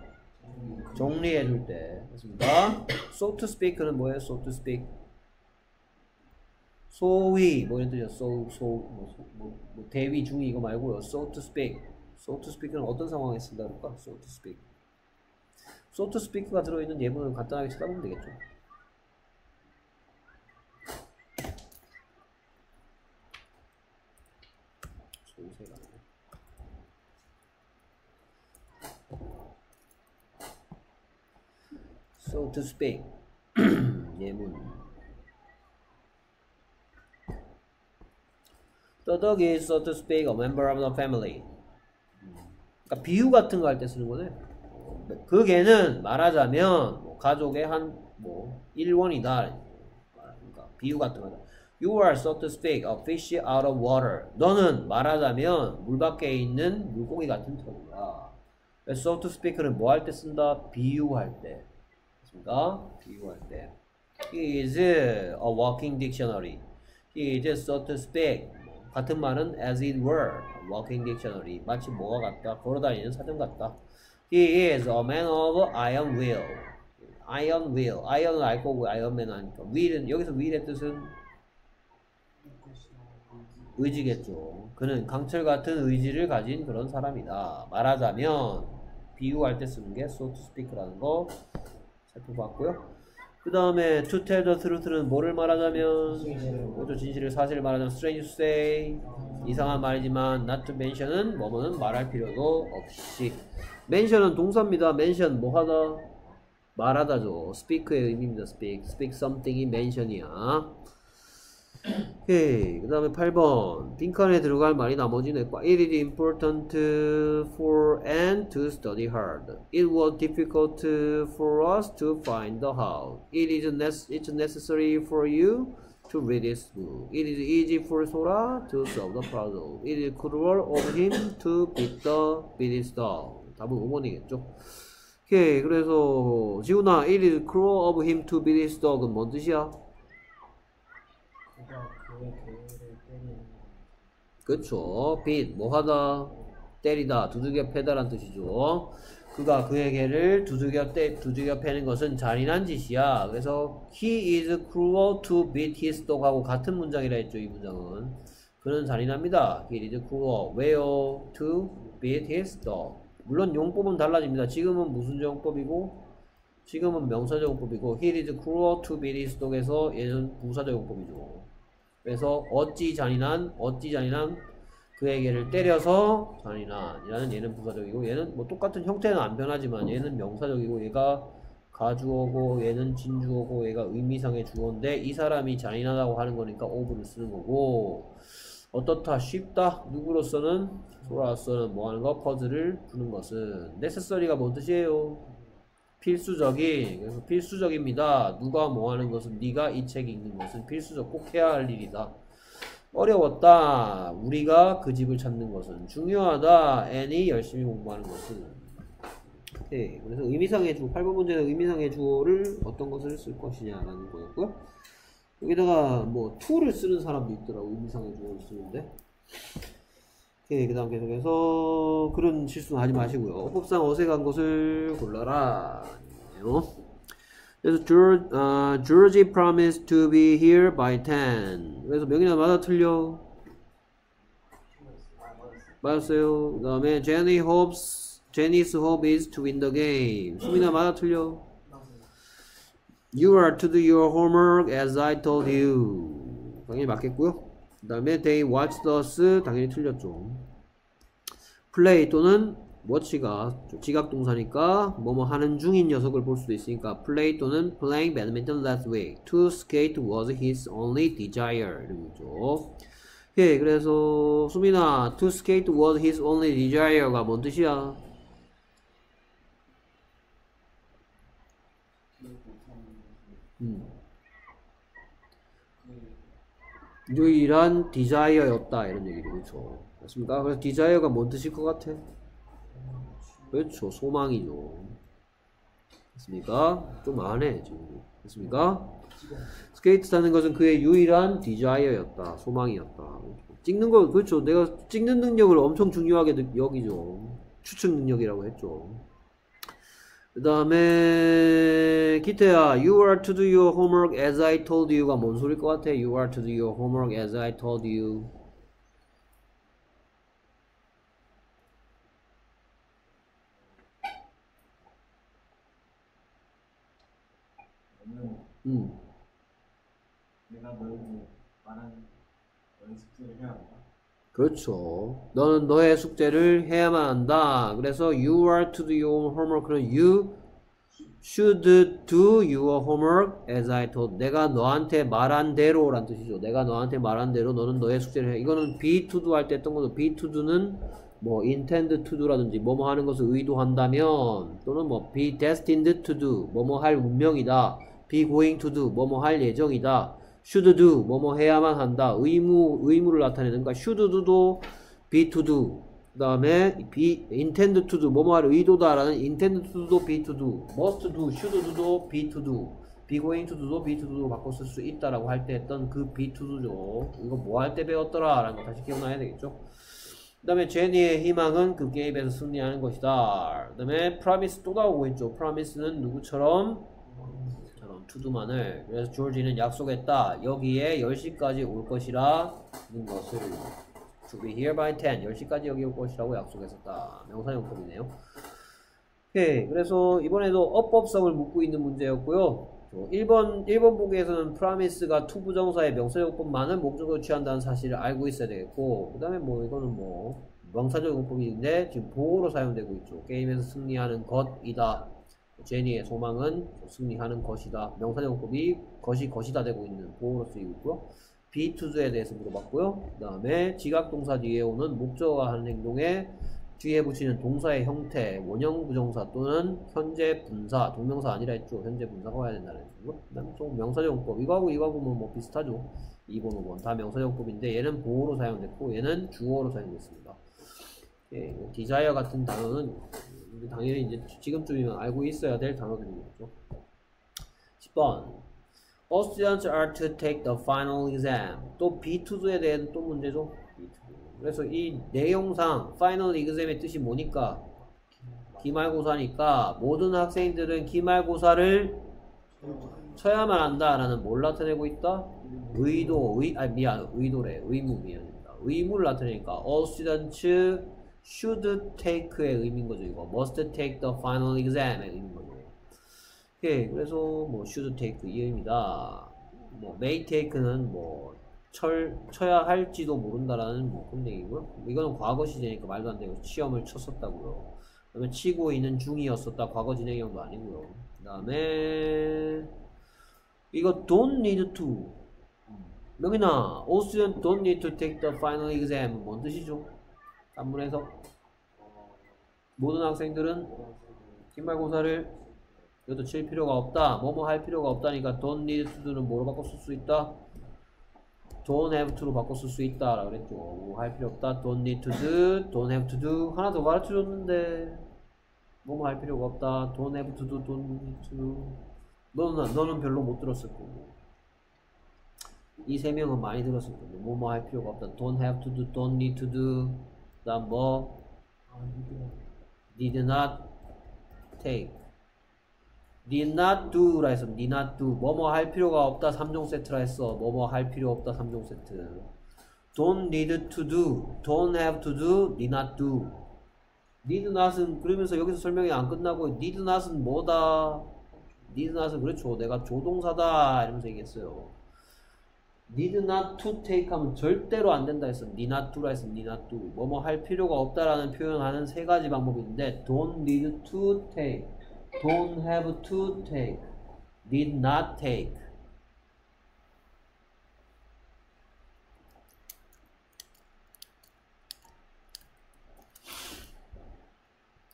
정리해 줄 때. 그렇습니다. so to speak는 뭐예요? so to speak. 소위 뭐 이런 뜻이야. so so 뭐, 뭐, 뭐 대위 중위 이거 말고요. so to speak. so to speak는 어떤 상황에 쓴다 그럴까? so to speak. To speak가 들어있는 예문을 간단하게 쳐다보면 되겠죠. to speak 예문 The dog is so to speak a member of the family 그러니까 비유 같은 거 할 때 쓰는 거네 그 개는 말하자면 뭐 가족의 한뭐 일원이다 그러니까 비유 같은 거다 You are so to speak a fish out of water 너는 말하자면 물 밖에 있는 물고기 같은 털이다 so to speak는 뭐 할 때 쓴다? 비유할 때 맞습니까? 비유할 때 He is a walking dictionary He is so to speak 같은 말은 as it were walking dictionary 마치 뭐가 같다? 걸어다니는 사전 같다 He is a man of iron will iron will iron을 알 거고 ironman 하니까 will은 여기서 will의 뜻은 의지겠죠. 그는 강철 같은 의지를 가진 그런 사람이다. 말하자면 비유할 때 쓰는 게 so to speak라는 거 살펴봤고요. 그 다음에 to tell the truth는 뭐를 말하자면 뭐죠 진실을 사실을 말하자면 strange to say 이상한 말이지만 not to mention은 뭐뭐는 말할 필요도 없이 mention은 동사입니다. mention 뭐 하다 말하다죠. speak의 의미입니다. speak speak something이 mention이야. 오케이. 그 다음에 8번. 빈칸에 들어갈 말이 나머지는 It is important for Anne to study hard. It was difficult for us to find the house. It is it's necessary for you to read this book. It is easy for Sora to solve the puzzle. It is cruel of him to beat the beat down. 답은 5번이겠죠. 오케이 그래서 지훈아 it is cruel of him to beat his dog은 뭔 뜻이야? 그쵸 beat 뭐하다 때리다 두들겨 패다란 뜻이죠 그가 그의 개를 두들겨 때 두들겨 패는 것은 잔인한 짓이야. 그래서 he is cruel to beat his dog 하고 같은 문장이라 했죠 이 문장은. 그는 잔인합니다. he is cruel. 왜요? to beat his dog. 물론 용법은 달라집니다. 지금은 무슨 용법이고? 지금은 명사적 용법이고 he is cruel to beat his dog에서 얘는 부사적 용법이죠. 그래서 어찌 잔인한 어찌 잔인한 그에게를 때려서 잔인한이라는 얘는 부사적이고 얘는 뭐 똑같은 형태는 안 변하지만 얘는 명사적이고 얘가 가주어고 얘는 진주어고 얘가 의미상의 주어인데 이 사람이 잔인하다고 하는 거니까 오브를 쓰는 거고 어떻다 쉽다? 누구로서는? 소라로서는 뭐 하는 거? 퍼즐을 푸는 것은 necessary가 뭔 뜻이에요? 필수적인 그래서 필수적입니다. 누가 뭐 하는 것은 네가 이 책 읽는 것은 필수적. 꼭 해야 할 일이다 어려웠다. 우리가 그 집을 찾는 것은 중요하다. 애니 열심히 공부하는 것은. 네, 그래서 의미상의 주어, 8번 문제는 의미상의 주어를 어떤 것을 쓸 것이냐라는 거였고요. 여기다가 뭐 to를 쓰는 사람도 있더라고 의미상의 주어를 쓰는데. 오케이, 그 다음 계속해서 그런 실수는 하지 마시고요. 법상 어색한 것을 골라라. 요. 그래서 George, 아, Georgie promised to be here by 10. 그래서 명이나 맞아 틀려? 맞았어요. 그 다음에 Jenny hopes, Jenny's hope is to win the game. 수민아 맞아 틀려? You are to do your homework as I told you. 당연히 맞겠고요. 그 다음에 they watched us 당연히 틀렸죠. play 또는 watch가 지각 동사니까 뭐뭐 하는 중인 녀석을 볼 수도 있으니까 play 또는 playing badminton last week. To skate was his only desire. 이런 거죠. 예, 그래서 수민아, to skate was his only desire가 뭔 뜻이야? 음. 유일한 desire였다 이런 얘기죠 그렇죠 맞습니까? 그래서 desire가 뭔 뜻일 것 같아? 그렇죠. 소망이죠. 맞습니까? 좀 안 해 지금. 맞습니까? 스케이트 타는 것은 그의 유일한 desire였다. 소망이었다. 찍는 거 그렇죠. 내가 찍는 능력을 엄청 중요하게 느- 여기죠. 추측 능력이라고 했죠. 그 다음에 기태야 You are to do your homework as I told you가 뭔 소리일 것 같아? You are to do your homework as I told you 음. 내가 너에게 말한 너의 숙제를 해야 한다. 그렇죠. 너는 너의 숙제를 해야만 한다. 그래서 you are to do your homework는 you should do your homework as I told. 내가 너한테 말한 대로란 뜻이죠. 내가 너한테 말한 대로 너는 너의 숙제를 해. 이거는 be to do 할 때 했던 것도 be to do는 뭐 intend to do라든지 뭐뭐 하는 것을 의도한다면 또는 뭐 be destined to do 뭐뭐 할 운명이다. Be going to do 뭐뭐 할 예정이다. should do 뭐뭐 해야만 한다. 의무 의무를 나타내는 거 should do도 be to do 그 다음에 be intend to do 뭐뭐 할 의도다라는 intend to do도 be to do must do should do도 be to do be going to do도 be to do로 바꿔 쓸 수 있다라고 할 때 했던 그 be to do죠. 이거 뭐 할 때 배웠더라 라는 거 다시 기억나야 되겠죠. 그 다음에 제니의 희망은 그 게임에서 승리하는 것이다. 그 다음에 promise 또 나오고 있죠. promise는 누구처럼? to do만을 그래서 조지는 약속했다. 여기에 10시까지 올 것이라 는 것을 to be here by 10 10시까지 여기 올 것이라고 약속했었다. 명사용법이네요. 오케이. 그래서 이번에도 어법성을 묻고 있는 문제였고요. 1번 1번 보기에서는 promise가 투부정사의 명사용법만을 목적으로 취한다는 사실을 알고 있어야 되겠고 그 다음에 뭐 이거는 뭐 명사적 용법인데 지금 보호로 사용되고 있죠. 게임에서 승리하는 것이다. 제니의 소망은 승리하는 것이다. 명사용법이 것이 것이다 되고 있는 보호로 쓰이고 있고요. 비투즈에 대해서 물어봤고요. 그 다음에 지각동사 뒤에 오는 목적어가 하는 행동에 뒤에 붙이는 동사의 형태, 원형 부정사 또는 현재 분사, 동명사 아니라 했죠. 현재 분사가 와야 된다는 거. 그 다음에 또 명사용법. 이거하고 이거하고 뭐, 뭐 비슷하죠. 2번, 5번. 다 명사용법인데 얘는 보호로 사용됐고 얘는 주어로 사용됐습니다. 예, desire 같은 단어는 당연히 이제 지금쯤이면 알고 있어야 될 단어들이겠죠. 10번. All students are to take the final exam. 또 B2에 대한 또 문제죠. B2. 그래서 이 내용상 final exam의 뜻이 뭐니까? 기말고사니까 모든 학생들은 기말고사를 쳐야만 한다라는 뭘 나타내고 있다? 의도, 의, 아 미안, 의도래. 의무 미안합니다. 의무를 나타내니까 all students should take의 의미인 거죠. 이거 must take the final exam의 의미인 거죠. 오케이, 그래서 뭐 should take 이 의미다. 뭐 may take는 뭐 철, 쳐야 할지도 모른다라는 뭐 그런 얘기고요. 이거는 과거 시제니까 말도 안 되고 시험을 쳤었다고요. 그다음에 치고 있는 중이었었다. 과거 진행형도 아니고요. 그다음에 이거 don't need to 여기나 students don't need to take the final exam 뭔 뜻이죠? 단문에서 모든 학생들은 기말고사를 이것도 칠 필요가 없다. 뭐뭐 할 필요가 없다니까 don't need to는 뭐로 바꿔 쓸 수 있다? don't have to로 바꿔 쓸 수 있다 라고 그랬죠. 뭐 할 필요 없다. don't need to do, don't have to do 하나 더 가르쳐 줬는데 뭐뭐 할 필요가 없다. don't have to do, don't need to do 너는, 너는 별로 못 들었을 거고 이 세 명은 많이 들었을 건데 뭐뭐 할 필요가 없다. don't have to do, don't need to do 그 다음 뭐아 did not take did not do라 해서 did not do 뭐뭐 할 필요가 없다 3종 세트라 했어 뭐뭐 할 필요 없다 3종 세트 don't need to do don't have to do did not do need not은 그러면서 여기서 설명이 안 끝나고 need not은 뭐다 need not은 그렇죠 내가 조동사다 이러면서 얘기했어요 need not to take 하면 절대로 안 된다 했어. need not to라 했어. need not to. 뭐뭐 할 필요가 없다라는 표현하는 세 가지 방법이 있는데 don't need to take, don't have to take, need not take.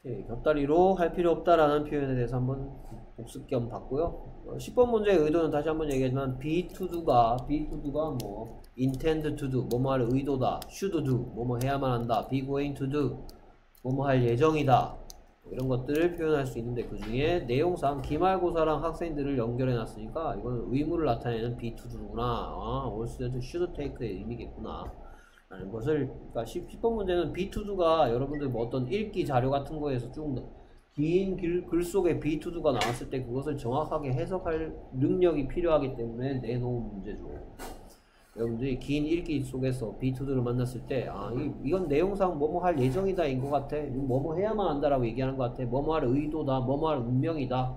예, 곁다리로 할 필요 없다라는 표현에 대해서 한번 복습 겸 봤고요. 어, 10번 문제의 의도는 다시 한번 얘기하지만 be to do가 be to do가 뭐 intend to do 뭐뭐 할 의도다 should do 뭐뭐 해야만 한다 be going to do 뭐뭐 할 예정이다. 뭐 이런 것들을 표현할 수 있는데 그 중에 내용상 기말고사랑 학생들을 연결해 놨으니까 이건 의무를 나타내는 be to do구나. 아, all students should take의 의미겠구나. 라는 것을 그러니까 10, 번 문제는 B2가 여러분들 뭐 어떤 읽기 자료 같은 거에서 쭉 긴 글 속에 B2가 나왔을 때 그것을 정확하게 해석할 능력이 필요하기 때문에 내놓은 문제죠. 여러분들이 긴 읽기 속에서 B2를 만났을 때, 아, 이, 이건 내용상 뭐뭐 할 예정이다인 것 같아. 뭐뭐 해야만 한다라고 얘기하는 것 같아. 뭐뭐 할 의도다. 뭐뭐 할 운명이다.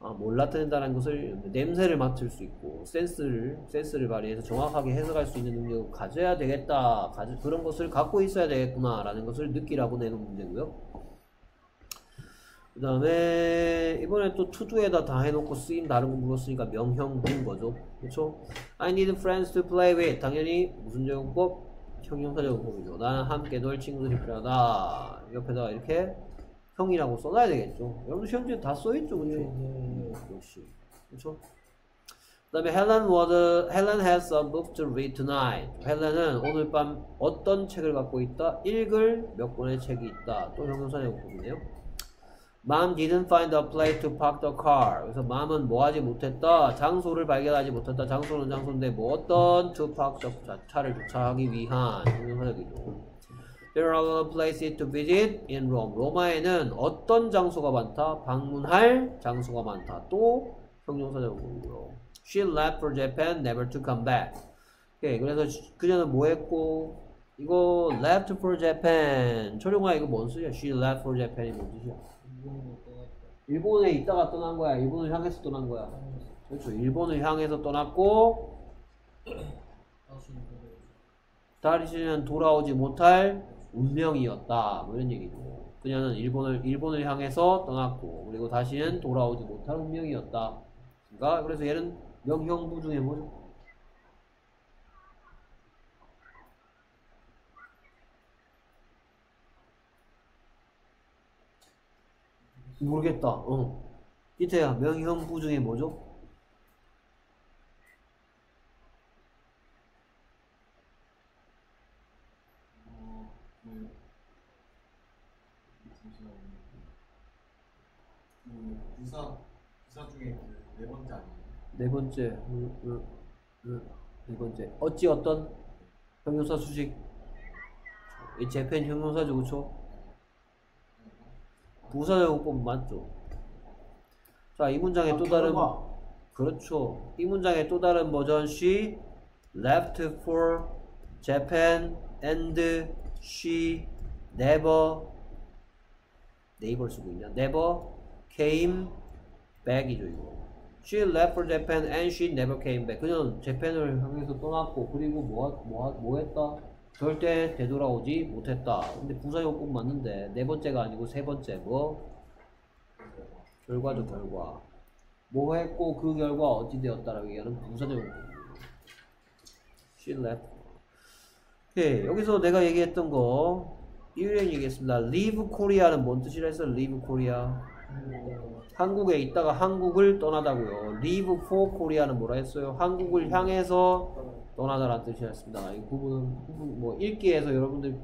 아, 뭘 나타낸다는 것을 냄새를 맡을 수 있고 센스를 센스를 발휘해서 정확하게 해석할 수 있는 능력을 가져야 되겠다. 가져, 그런 것을 갖고 있어야 되겠구나라는 것을 느끼라고 내놓은 문제고요. 그 다음에 이번에 또 투두에다 다 해놓고 쓰임 다른 거 물었으니까 명형인 거죠. 그렇죠? I need friends to play with. 당연히 무슨 제공법? 형용사 제공법이죠. 나는 함께 놀 친구들이 필요하다. 옆에다가 이렇게 형이라고 써놔야 되겠죠. 여러분 시험지에 다 써있죠, 그렇죠? 네. 역시 그렇죠. 그다음에 Helen was Helen has a book to read tonight. 헬렌은 오늘 밤 어떤 책을 갖고 있다? 읽을 몇 권의 책이 있다. 또 형용사 제공법이네요. Mom didn't find a place to park the car. 그래서 mom은 뭐 하지 못했다? 장소를 발견하지 못했다. 장소는 장소인데 뭐 어떤 to park the 차를 주차하기 위한 형용사적이죠. There are a lot of places to visit in Rome. 로마에는 어떤 장소가 많다? 방문할 장소가 많다. 또 형용사적으로. She left for Japan, never to come back. 오케이, 그래서 그녀는 뭐 했고 이거 left for Japan. 초룡아 이거 뭔 뜻이야? She left for Japan이 뭔 뜻이야? 일본에 있다가 떠난 거야. 일본을 향해서 떠난 거야. 그렇죠. 일본을 향해서 떠났고 다시는 돌아오지 못할 운명이었다. 뭐 이런 얘기죠. 그녀는 일본을 일본을 향해서 떠났고 그리고 다시는 돌아오지 못할 운명이었다. 그러니까 그래서 얘는 명형부 중에 뭐죠? 모르겠다. 어. 기태야, 명형부 중에 뭐죠? 그네 번째 아니에요? 네 번째, 음, 음, 음, 네 번째. 어찌 어떤 형용사 수직. 이 재팬 형용사죠, 그쵸? 부사적용법 맞죠? 자, 이 문장의 또 다른 결과. 그렇죠. 이 문장의 또 다른 버전 she left for Japan and she never 네이버 쓰고 있냐? never came back이죠 이거. She left for Japan and she never came back. 그녀는 재팬을 향해서 떠났고 그리고 뭐, 뭐, 뭐 했다? 절대 되돌아오지 못했다. 근데 부사용법 맞는데 네 번째가 아니고 세 번째 뭐? 결과죠 결과. 뭐 했고 그 결과 어찌 되었다라고 얘기하는 부사적. She left. 오케이 여기서 내가 얘기했던 거 이유령 얘기했습니다. Leave Korea는 뭔 뜻이라 했어? Leave Korea. 한국에 있다가 한국을 떠나다고요. Leave for Korea는 뭐라 했어요? 한국을 향해서 떠나다라는 뜻이었습니다. 이 부분은 부분 뭐 읽기에서 여러분들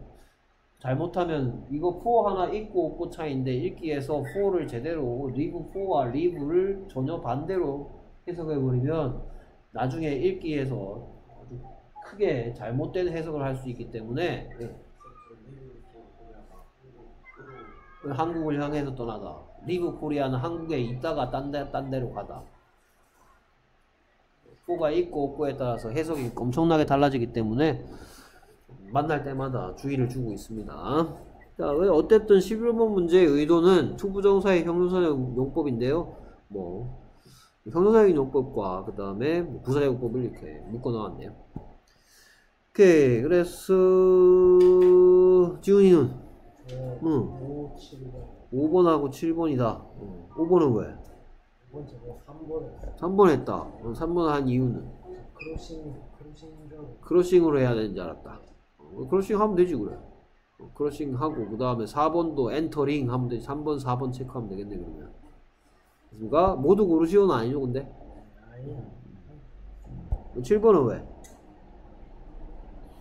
잘못하면 이거 for 하나 있고 없고 차이인데 읽기에서 for를 제대로 leave for와 leave를 전혀 반대로 해석해 버리면 나중에 읽기에서 아주 크게 잘못된 해석을 할 수 있기 때문에 예, 한국을 향해서 떠나다. leave Korea는 한국에 있다가 딴, 데, 딴 데로 가다. for가 있고 없고에 따라서 해석이 엄청나게 달라지기 때문에 만날 때마다 주의를 주고 있습니다. 자, 어쨌든 11번 문제의 의도는 to부정사의 형용사적 용법인데요. 뭐 형용사적 용법과 그 다음에 부사적 용법을 이렇게 묶어 넣었네요. 오케이, 그래서 지훈이는 네. 응. 5, 7, 5번하고 7번이다. 5번은 왜? 두 번째 뭐 3번에 3번 했다. 3번 한 이유는 crossing crossing 줄 crossing으로 해야 되는 줄 알았다. 어, crossing 하면 되지 그래. 어, crossing 하고 그 다음에 4번도 entering 하면 되지. 3번, 4번 체크하면 되겠네 그러면. 그러니까 모두 고르시오는 아니죠 근데. 아니야 7번은 왜?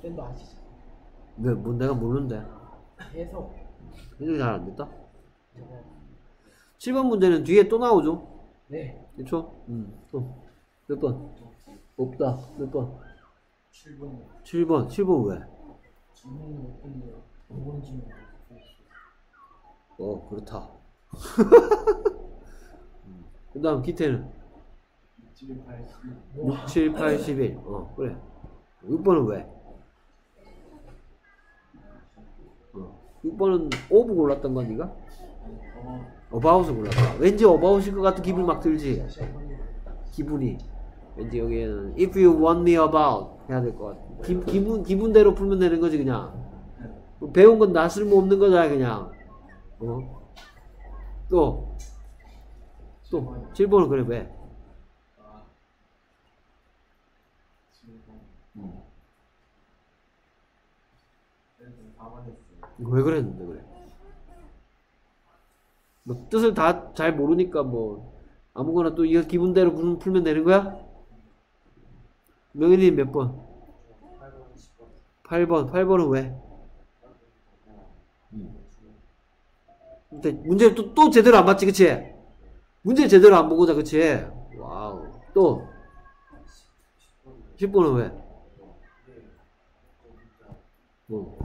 쌤도 아시죠? 왜? 뭐 내가 모르는데. 해석 해석이 잘안 됐다. 저거 7번 문제는 뒤에 또 나오죠. 네 그쵸? 음. 또. 몇 번? 없다. 몇 번? 7번 7번. 7번 왜? 못 했는데 5번 질문 어, 그렇다. 그 다음 기태는 7, 8, 10 6, 7, 8, 11. 어, 그래. 6번은 왜? 어, 6번은 of 골랐던 건 니가? 어 about을 골랐다. 왠지 about일 것 같은 기분 막 들지? 기분이. 왠지 여기에는 if you want me about 해야 될 것 같아. 기, 기분, 기분대로 풀면 되는 거지, 그냥. 배운 건 나 쓸모없는 거잖아, 그냥. 어? 또, 또, 7번은 그래, 왜? 아 7번 음. 그래서 4번 했어요 이거 왜 그랬는데 그래? 뭐 뜻을 다 잘 모르니까 뭐 아무거나 또 이거 기분대로 풀- 풀면 되는 거야? 명현이 몇 번? 8번. 8번은 왜? 근데 문제를 또, 또 제대로 안 봤지, 그치? 문제 제대로 안 보고자, 그치? 와우. 또. 10번은 왜? 뭐.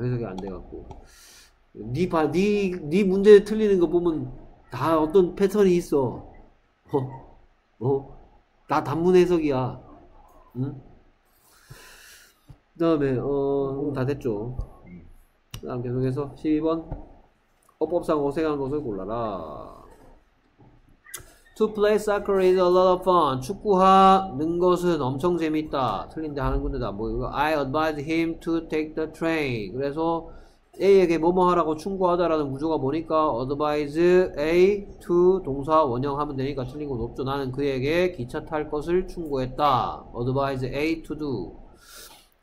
해석이 안 돼갖고. 니 봐, 니, 니 문제 틀리는 거 보면 다 어떤 패턴이 있어. 어? 어? 다 단문 해석이야. 응? 그 다음에, 어, 다 됐죠. 그 다음 계속해서 12번. 어법상 어색한 것을 골라라. To play soccer is a lot of fun. 축구하는 것은 엄청 재밌다. 틀린데 하는 군데도 안 보이고. I advise him to take the train. 그래서 A에게 뭐뭐 하라고 충고하다라는 구조가 뭐니까 advise A to 동사 원형 하면 되니까 틀린 건 없죠. 나는 그에게 기차 탈 것을 충고했다. advise A to do.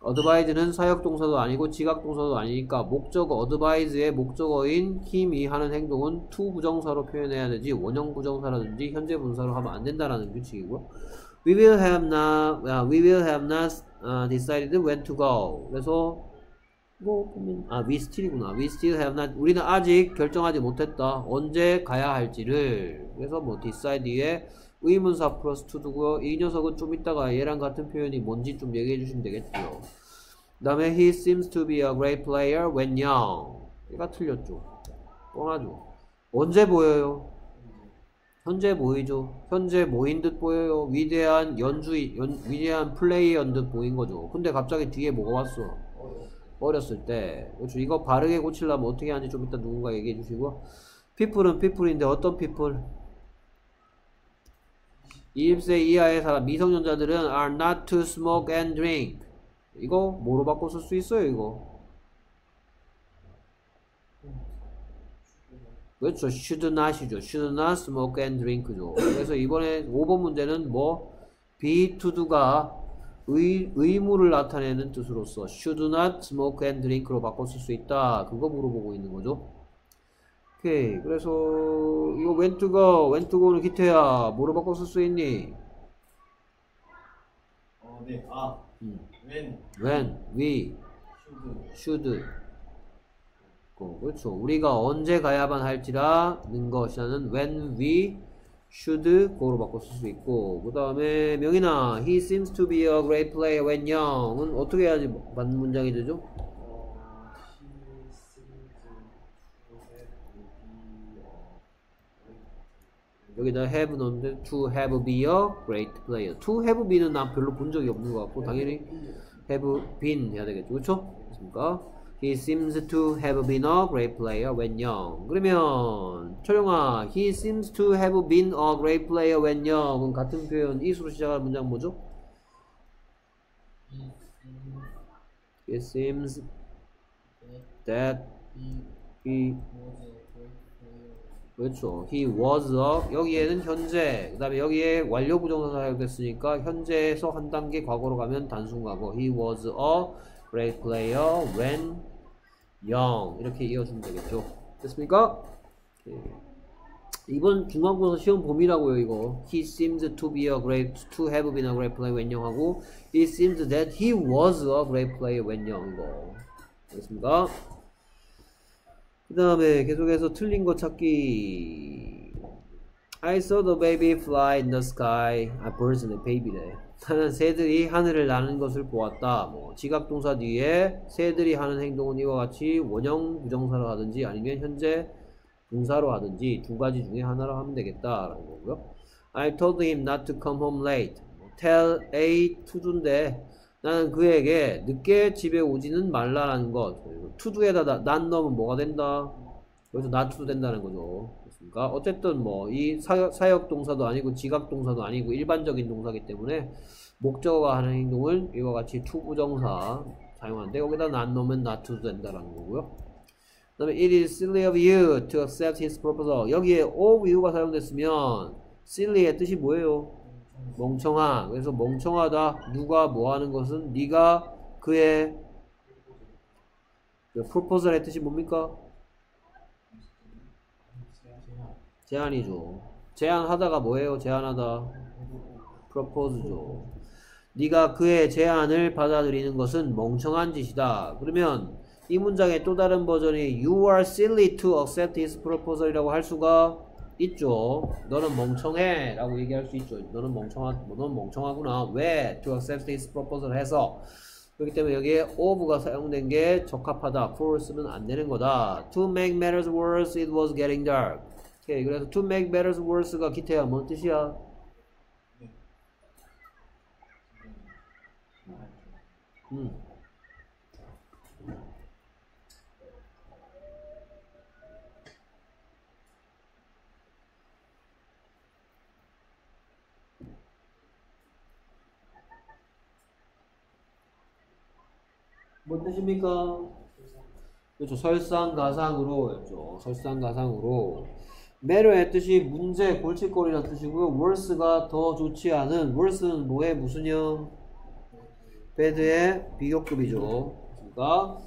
advise는 사역 동사도 아니고 지각 동사도 아니니까 목적어 advise의 목적어인 힘이 하는 행동은 to 부정사로 표현해야 되지 원형 부정사라든지 현재 분사로 하면 안 된다라는 규칙이고요. We will have not, we will have not uh, decided when to go. 그래서 뭐아 still이구나. we still have not 우리는 아직 결정하지 못했다. 언제 가야 할지를 그래서 뭐 decide에 의문사 플러스 to 두고요. 이 녀석은 좀 이따가 얘랑 같은 표현이 뭔지 좀 얘기해 주시면 되겠죠. 그 다음에 he seems to be a great player when young. 얘가 틀렸죠. 뻔하죠. 언제 보여요? 현재 보이죠. 현재 모인 듯 보여요. 위대한 연주, 연, 위대한 플레이어인 듯 보인 거죠. 근데 갑자기 뒤에 뭐가 왔어? 어렸을 때. 그렇죠. 이거 바르게 고치려면 어떻게 하는지 좀 이따 누군가 얘기해 주시고. 피플은 피플인데 어떤 피플? 20세 이하의 사람, 미성년자들은 are not to smoke and drink. 이거 뭐로 바꿔 쓸 수 있어요, 이거? 그렇죠. should not이죠. should not smoke and drink죠. 그래서 이번에 5번 문제는 뭐 be to do가 의, 의무를 나타내는 뜻으로서 should not smoke and drink로 바꿔 쓸 수 있다. 그거 물어보고 있는 거죠. 오케이. 그래서 이거 when to go, when to go는 기태야. 뭐로 바꿔 쓸 수 있니? 어, 네. 아, 음. when when, we, should should. 고, 그렇죠. 우리가 언제 가야만 할지라는 것이라는 when we should go로 바꿔 쓸 수 있고 그 다음에 명인아 he seems to be a great player when young은 어떻게 해야지 맞는 문장이 되죠? 어, 여기다 have 넣는데 to have be a great player to have be는 난 별로 본 적이 없는 것 같고 당연히 have been 해야 되겠죠 그렇죠? 됐습니까? He seems to have been a great player when young 그러면 철영아 He seems to have been a great player when young은 같은 표현 is로 시작하는 문장 뭐죠? It seems that he 그렇죠. He was a 여기에는 현재 그 다음에 여기에 완료 부정사 사용됐으니까 현재에서 한 단계 과거로 가면 단순 과거 He was a great player when young 이렇게 이어주면 되겠죠. 됐습니까? 이번 중간고사 시험 봄이라고요 이거 He seems to be a great to have been a great player when young 하고 It seems that he was a great player when young 이거 됐습니까? 그 다음에 계속해서 틀린 거 찾기 I saw the baby fly in the sky 아 birds네 baby래 나는 새들이 하늘을 나는 것을 보았다 뭐 지각동사 뒤에 새들이 하는 행동은 이와 같이 원형 부정사로 하든지 아니면 현재 분사로 하든지 두 가지 중에 하나로 하면 되겠다 라는 거고요 I told him not to come home late 뭐 tell A to do인데 나는 그에게 늦게 집에 오지는 말라라는 것. to do에다 not 넣으면 뭐가 된다? 여기서 not to do 된다는 거죠. 그렇습니까? 어쨌든 뭐 이 사역, 동사도 아니고 지각 동사도 아니고 일반적인 동사기 때문에 목적어가 하는 행동을 이와 같이 to부정사 사용하는데 여기다 not 넣으면 not to do 된다라는 거고요. 그 다음에 it is silly of you to accept his proposal. 여기에 of you가 사용됐으면 silly의 뜻이 뭐예요? 멍청아. 그래서 멍청하다. 누가 뭐 하는 것은 네가 그의 그 프로포절의 뜻이 뭡니까? 제안이죠. 제안하다가 뭐예요? 제안하다. 프로포즈죠. 네가 그의 제안을 받아들이는 것은 멍청한 짓이다. 그러면 이 문장의 또 다른 버전이 You are silly to accept his proposal이라고 할 수가 있죠. 너는 멍청해 라고 얘기할 수 있죠. 너는 멍청하, 너는 멍청하구나. 왜? To accept his proposal 해서 그렇기 때문에 여기에 of가 사용된 게 적합하다. for 쓰면 안 되는 거다. To make matters worse, it was getting dark. 오케이. 그래서 to make matters worse가 기태야. 뭔 뜻이야? 음. 뭔 뜻입니까? 그렇죠. 설상가상으로 였죠. 설상가상으로 매료의 뜻이 문제, 골칫거리라는 뜻이고요. worse가 더 좋지 않은 worse는 뭐의 무슨형? 배드의 비교급이죠. 그러니까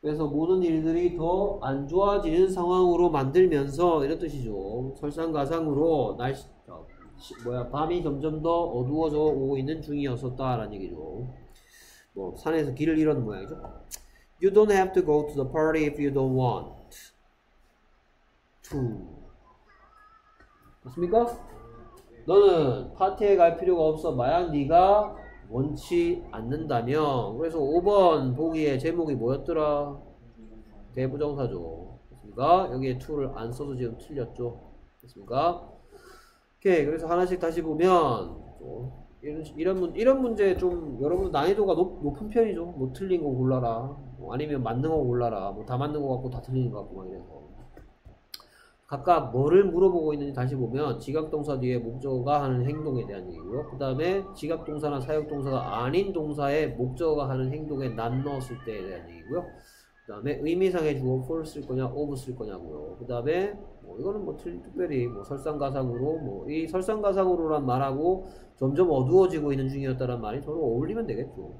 그래서 모든 일들이 더 안 좋아지는 상황으로 만들면서 이런 뜻이죠. 설상가상으로 날씨 어, 시- 뭐야 밤이 점점 더 어두워져 오고 있는 중이었었다라는 얘기죠. 뭐 산에서 길을 잃은 모양이죠. You don't have to go to the party if you don't want to. 맞습니까? 너는 파티에 갈 필요가 없어. 만약 네가 원치 않는다면. 그래서 5번 보기에 제목이 뭐였더라? 대부정사죠. 됐습니까? 여기에 to를 안 써서 지금 틀렸죠. 됐습니까? 오케이. 그래서 하나씩 다시 보면 또 이런 이런 문 이런 문제 좀 여러분 난이도가 높, 높은 편이죠. 뭐 틀린 거 골라라. 뭐 아니면 맞는 거 골라라. 뭐 다 맞는 거 같고 다 틀린 거 같고 막 이래서. 각각 뭐를 물어보고 있는지 다시 보면 지각동사 뒤에 목적어가 하는 행동에 대한 얘기고요. 그 다음에 지각동사나 사역동사가 아닌 동사의 목적어가 하는 행동에 난 넣었을 때에 대한 얘기고요. 그 다음에 의미상의 주어 for 쓸 거냐 of 쓸 거냐고요. 그 다음에 뭐 이거는 뭐 틀- 특별히 뭐 설상가상으로 뭐 이 설상가상으로란 말하고 점점 어두워지고 있는 중이었다는 말이 서로 어울리면 되겠죠.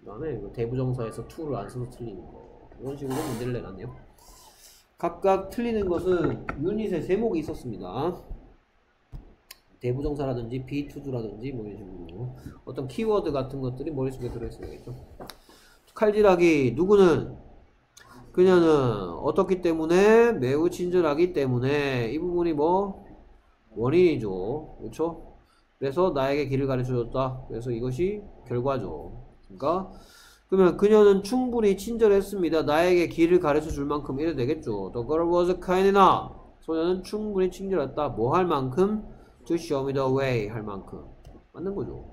그 다음에 대부정사에서 to를 안 써서 틀리는 거 이런 식으로 문제를 내놨네요. 각각 틀리는 것은 유닛에 세목이 있었습니다. 대부정사라든지 비투두라든지 뭐 이런 식으로 어떤 키워드 같은 것들이 머릿속에 들어있어야겠죠. 칼질하기 누구는 그녀는 어떻기 때문에 매우 친절하기 때문에 이 부분이 뭐 원인이죠. 그렇죠? 그래서 나에게 길을 가르쳐 줬다. 그래서 이것이 결과죠. 그러니까 그러면 그녀는 충분히 친절했습니다. 나에게 길을 가르쳐 줄 만큼 이래 되겠죠. The girl was kind enough. 소녀는 충분히 친절했다. 뭐 할 만큼? To show me the way 할 만큼. 맞는 거죠.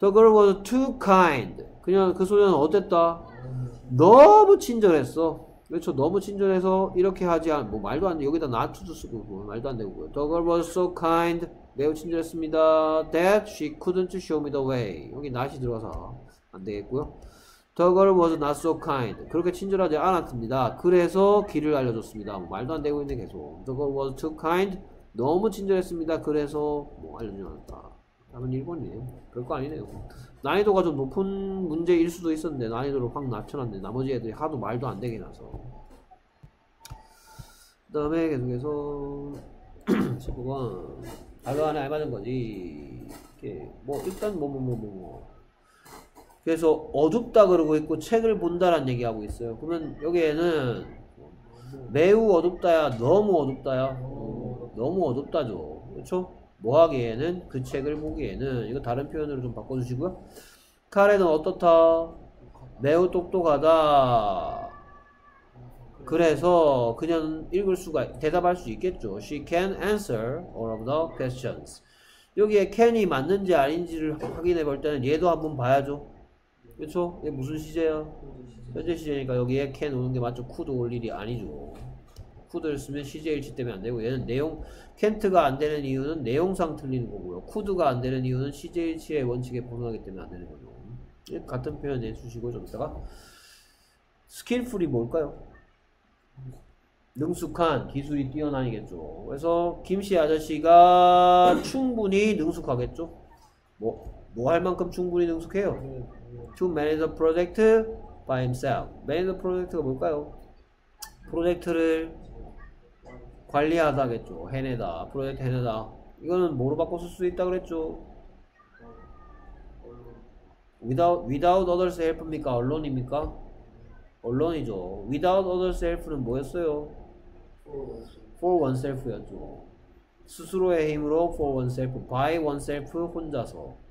The girl was too kind. 그냥 그 소녀는 어땠다? 너무 친절했어. 그렇죠. 너무 친절해서 이렇게 하지 않, 뭐 말도 안 돼. 여기다 not to 쓰고 뭐 말도 안 되고요. The girl was so kind. 매우 친절했습니다. That she couldn't show me the way. 여기 not이 들어가서 안 되겠고요. The girl was not so kind. 그렇게 친절하지 않았습니다. 그래서 길을 알려줬습니다. 뭐 말도 안 되고 있는데 계속. The girl was too kind. 너무 친절했습니다. 그래서 뭐 알려주지 않았다. 답은 1번이네요. 별거 아니네요. 난이도가 좀 높은 문제일 수도 있었는데 난이도를 확 낮춰놨네. 나머지 애들이 하도 말도 안 되게 나서. 그 다음에 계속해서 15번 알바 안에 알맞은 거지. 이렇게 뭐 일단 뭐 뭐 뭐 뭐 뭐. 그래서 어둡다 그러고 있고 책을 본다란 얘기하고 있어요. 그러면 여기에는 매우 어둡다야, 너무 어둡다야, 어, 너무 어둡다죠. 그렇죠? 뭐 하기에는 그 책을 보기에는 이거 다른 표현으로 좀 바꿔주시고요. 카레는 어떻다? 매우 똑똑하다. 그래서 그녀는 읽을 수가 대답할 수 있겠죠. She can answer all of the questions. 여기에 can이 맞는지 아닌지를 확인해 볼 때는 얘도 한번 봐야죠. 그렇죠? 이게 무슨 시제야? 현재 시제니까 여기에 can 오는 게 맞죠? could 올 일이 아니죠. could를 쓰면 시제 일치 때문에 안 되고 얘는 내용 can't가 안 되는 이유는 내용상 틀리는 거고요. could가 안 되는 이유는 시제 일치의 원칙에 벗어나기 때문에 안 되는 거죠. 예, 같은 표현 내주시고 좀 이따가 skillful이 뭘까요? 능숙한 기술이 뛰어나니겠죠. 그래서 김씨 아저씨가 충분히 능숙하겠죠. 뭐, 뭐 할 만큼 충분히 능숙해요. To manage the project by himself. manage the project가 뭘까요? 프로젝트를 관리하다겠죠. 해내다. 프로젝트 해내다. 이거는 뭐로 바꿔 쓸 수 있다 그랬죠? without, without others help입니까? 언론입니까? 언론이죠. without others help는 뭐였어요? for oneself였죠. 스스로의 힘으로 for oneself, by oneself 혼자서.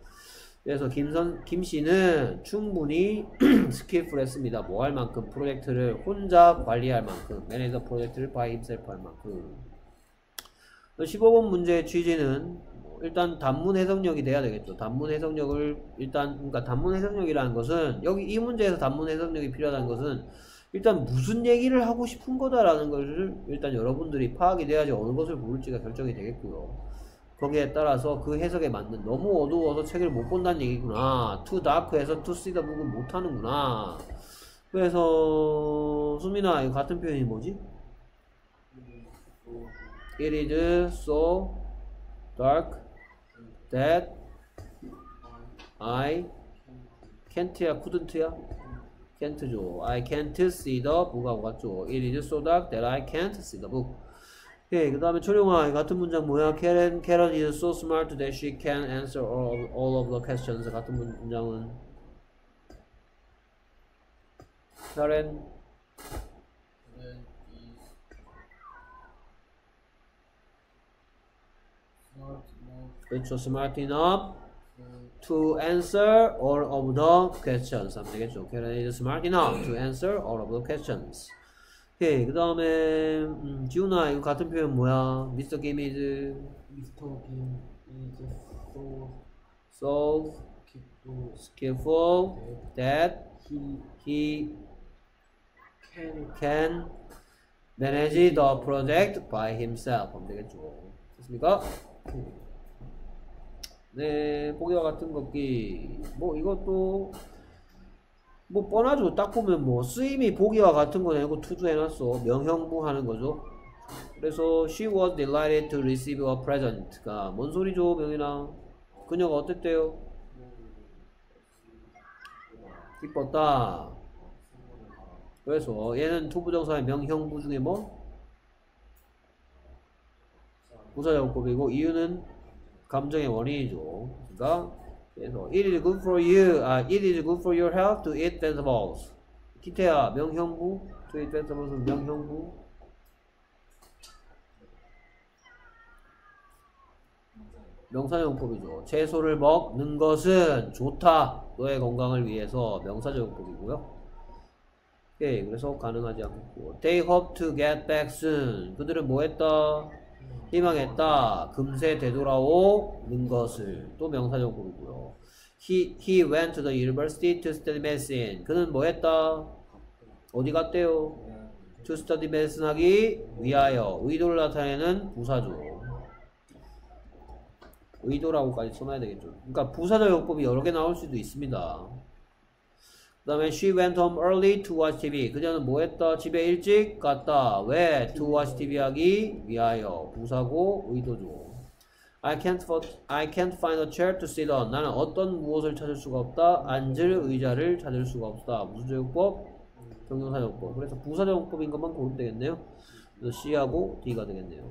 그래서 김선 김 씨는 충분히 스킬풀했습니다. 뭐 할 만큼 프로젝트를 혼자 관리할 만큼 매니저 프로젝트를 by himself 할 만큼. 15번 문제의 취지는 뭐 일단 단문 해석력이 돼야 되겠죠. 단문 해석력을 일단 그러니까 단문 해석력이라는 것은 여기 이 문제에서 단문 해석력이 필요하다는 것은 일단 무슨 얘기를 하고 싶은 거다라는 것을 일단 여러분들이 파악이 돼야지 어느 것을 고를지가 결정이 되겠고요. 거기에 따라서 그 해석에 맞는 너무 어두워서 책을 못 본다는 얘기구나. too dark해서 to see the book을 못 하는구나. 그래서 수민아 이거 같은 표현이 뭐지? It is so dark that I can't야 couldn't야? can't죠. I can't see the book하고 같죠. It is so dark that I can't see the book. 오케이, 그 다음에 초룡아, 이 같은 문장 뭐야? Karen, Karen is so smart that she can answer all of, all of the questions. 같은 문장은 다른 Then is not enough 그렇죠. smart enough to to answer all of the questions 하면 되겠죠. Karen is smart enough to answer all of the questions. 오케이. 그 다음에 음, 지훈아 이거 같은 표현 뭐야? Mr. Game is Mr. Kim is so so skillful that he he can can manage the project by himself 하면 되겠죠. 됐습니까? 네, 보기와 같은 것기. 뭐 이것도 뭐 뻔하죠. 딱 보면 뭐 쓰임이 보기와 같은 거 내고 to do 해놨어. 명형부 하는 거죠. 그래서 she was delighted to receive a present가 뭔 소리죠, 명현아? 그녀가 어땠대요? 기뻤다. 그래서 얘는 to부정사의 명형부 중에 뭐? 부사용법이고 이유는 감정의 원인이죠. 그러니까 it is good for you, 아 it is good for your health to eat vegetables. 기태야 명형부 to eat vegetables은 명형부. 명사용법이죠. 채소를 먹는 것은 좋다. 너의 건강을 위해서 명사용법이고요. 오케이, 그래서 가능하지 않고. They hope to get back soon. 그들은 뭐 했다? 희망했다. 금세 되돌아오는 것을. 또 명사용법이고요. He, he went to the university to study medicine. 그는 뭐 했다? 어디 갔대요? To study medicine 하기 위하여. 의도를 나타내는 부사죠. 의도라고까지 써놔야 되겠죠. 그러니까 부사적 용법이 여러 개 나올 수도 있습니다. 그 다음에 she went home early to watch TV. 그녀는 뭐 했다? 집에 일찍 갔다. 왜? to watch TV 하기 위하여. 부사고 의도죠. I can't, I can't find a chair to sit on. 나는 어떤 무엇을 찾을 수가 없다. 앉을 의자를 찾을 수가 없다. 무슨 조용법? 경영사용법. 그래서 부사적용법인 것만 고르면 되겠네요. 그래서 C하고 D가 되겠네요.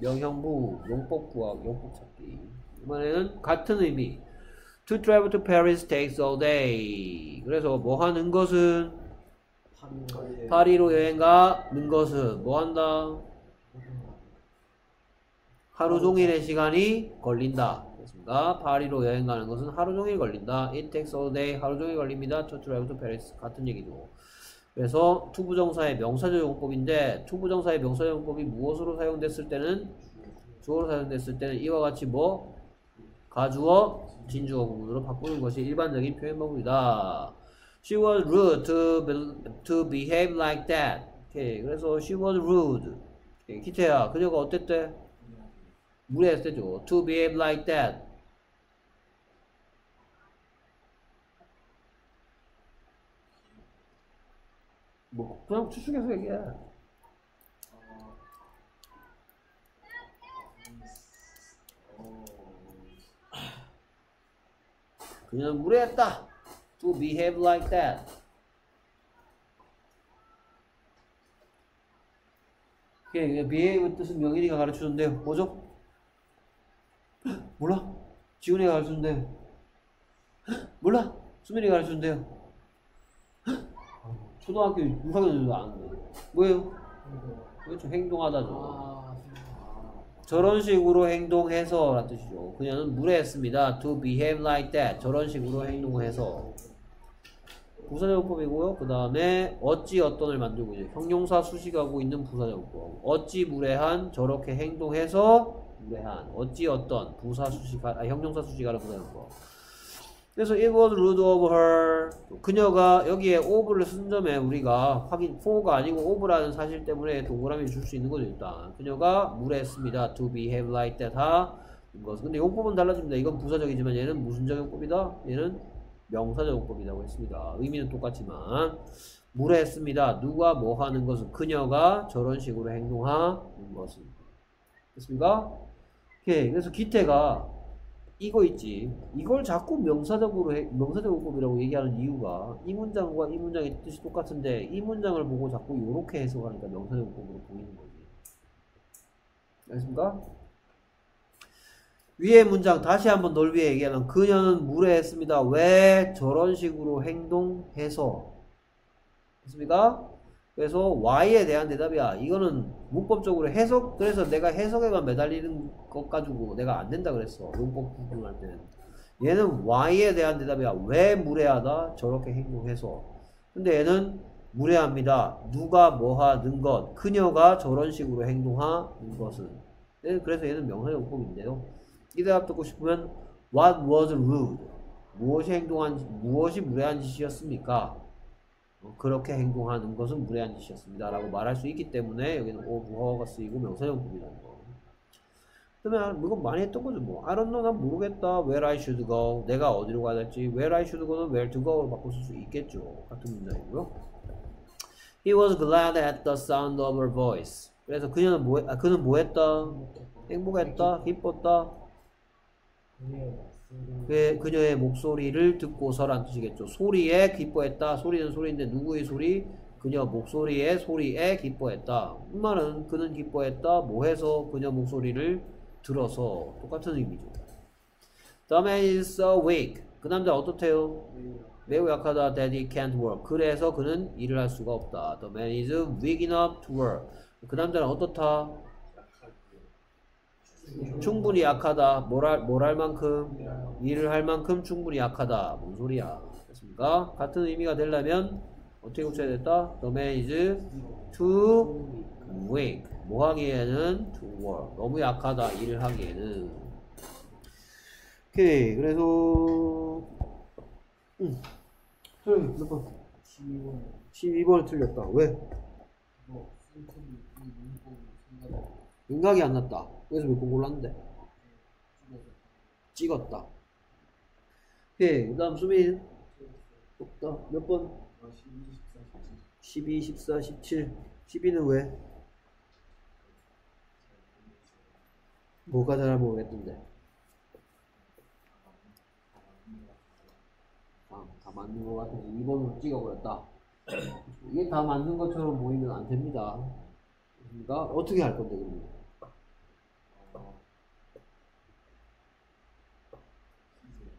명형부, 용법구하고 용법 찾기. 이번에는 같은 의미. To travel to Paris takes all day. 그래서 뭐 하는 것은 파리 파리로 여행 가는 것은 뭐 한다? 하루 종일의 시간이 걸린다. 그렇습니다. 파리로 여행 가는 것은 하루 종일 걸린다. It takes all day. 하루 종일 걸립니다. To travel to Paris. 같은 얘기죠. 그래서 to부정사의 명사적 용법인데 to부정사의 명사적 용법이 무엇으로 사용됐을 때는 주어로 사용됐을 때는 이와 같이 뭐 가주어 진주어 구문으로 바꾸는 것이 일반적인 표현 방법이다. She was rude to, be, to behave like that. 오케이. 그래서 she was rude. 오케이. 기태야, 그녀가 어땠대? 무례했대죠. To behave like that. 뭐 그냥 추측해서 얘기해. 그녀는 무례했다. To behave like that. 예, behave 뜻은 명인이가 가르쳐준대요. 뭐죠? 몰라? 지훈이가 가르쳐준대요. 몰라? 수민이가 가르쳐준대요. 초등학교 6학년들도 아는데. 뭐예요? 그렇죠. 행동하다죠. 아 저런 식으로 행동해서 라는 뜻이죠. 그녀는 무례했습니다. To behave like that. 저런 식으로 행동해서. 부사적법이고요. 그 다음에 어찌 어떤을 만들고 이제 형용사 수식하고 있는 부사적법. 어찌 무례한 저렇게 행동해서 무례한 어찌 어떤 부사 수식 아 형용사 수식하는 부사적법. 그래서 it was rude of her. 그녀가 여기에 of를 쓴 점에 우리가 확인 for가 아니고 of라는 사실 때문에 동그라미 줄 수 있는 거죠 일단. 그녀가 무례했습니다. To behave like that 하는 것. 근데 용법은 달라집니다. 이건 부사적이지만 얘는 무슨 적 용법이다? 얘는 명사적 용법이라고 했습니다. 의미는 똑같지만 무례했습니다. 누가 뭐 하는 것은 그녀가 저런 식으로 행동하는 것은. 됐습니까? 오케이. 그래서 기태가 이거 있지. 이걸 자꾸 명사적으로 해, 명사적 용법이라고 얘기하는 이유가 이 문장과 이 문장의 뜻이 똑같은데 이 문장을 보고 자꾸 이렇게 해석하니까 명사적 용법으로 보이는 거지. 알겠습니까? 위의 문장 다시 한번 넓게 얘기하면 그녀는 무례했습니다. 왜 저런 식으로 행동해서 됐습니까? 그래서 Y에 대한 대답이야. 이거는 문법적으로 해석, 그래서 내가 해석에만 매달리는 것 가지고 내가 안 된다 그랬어. 문법 구분할 때는. 얘는 Y에 대한 대답이야. 왜 무례하다? 저렇게 행동해서. 근데 얘는 무례합니다. 누가 뭐 하는 것. 그녀가 저런 식으로 행동하는 것은. 네, 그래서 얘는 명사용법인데요. 이 대답 듣고 싶으면 What was rude? 무엇이 행동한, 무엇이 무례한 짓이었습니까? 어, 그렇게 행동하는 것은 무례한 짓이었습니다. 라고 말할 수 있기 때문에 여기는 오, 무허가 쓰이고 명사용법이라는 거. 그러면 이건 많이 했던 거죠 뭐. I don't know, 난 모르겠다. Where I should go. 내가 어디로 가야 될지. Where I should go는 where to go로 쓸수 있겠죠. 같은 문장이고요. He was glad at the sound of her voice. 그래서 그녀는 뭐, 아, 그는 뭐 했다? 행복했다? 기뻤다? 그, 그녀의 목소리를 듣고서란 뜻이겠죠. 소리에 기뻐했다. 소리는 소리인데 누구의 소리? 그녀 목소리의 소리에 기뻐했다. 이 말은 그는 기뻐했다. 뭐 해서 그녀 목소리를 들어서 똑같은 의미죠. Man is weak. 그 남자 어떻대요? 매우 약하다. That he can't work. 그래서 그는 일을 할 수가 없다. The man is weak enough to work. 그 남자는 어떻다? 충분히 약하다. 뭘 할, 뭘 할 만큼? 일을 할 만큼 충분히 약하다. 뭔 소리야? 됐습니까? 같은 의미가 되려면 어떻게 고쳐야 됐다? The man is too weak. 뭐 하기에는 to work. 너무 약하다. 일을 하기에는. 오케이. 그래서 음. 틀, 몇 번? 12번 12번을 틀렸다. 왜? 뭐 센터리 이 문법 생각 윤곽이 안 났다. 그래서 몇 번 골랐는데? 찍었다. 오케이. 그 다음 수민. 없다. 몇 번? 12, 14, 17. 12는 왜? 뭐가 잘 모르겠던데. 아, 다 맞는 것 같아서 2번으로 찍어버렸다. 이게 다 맞는 것처럼 보이면 안 됩니다. 그러니까 어떻게 할 건데, 그러면?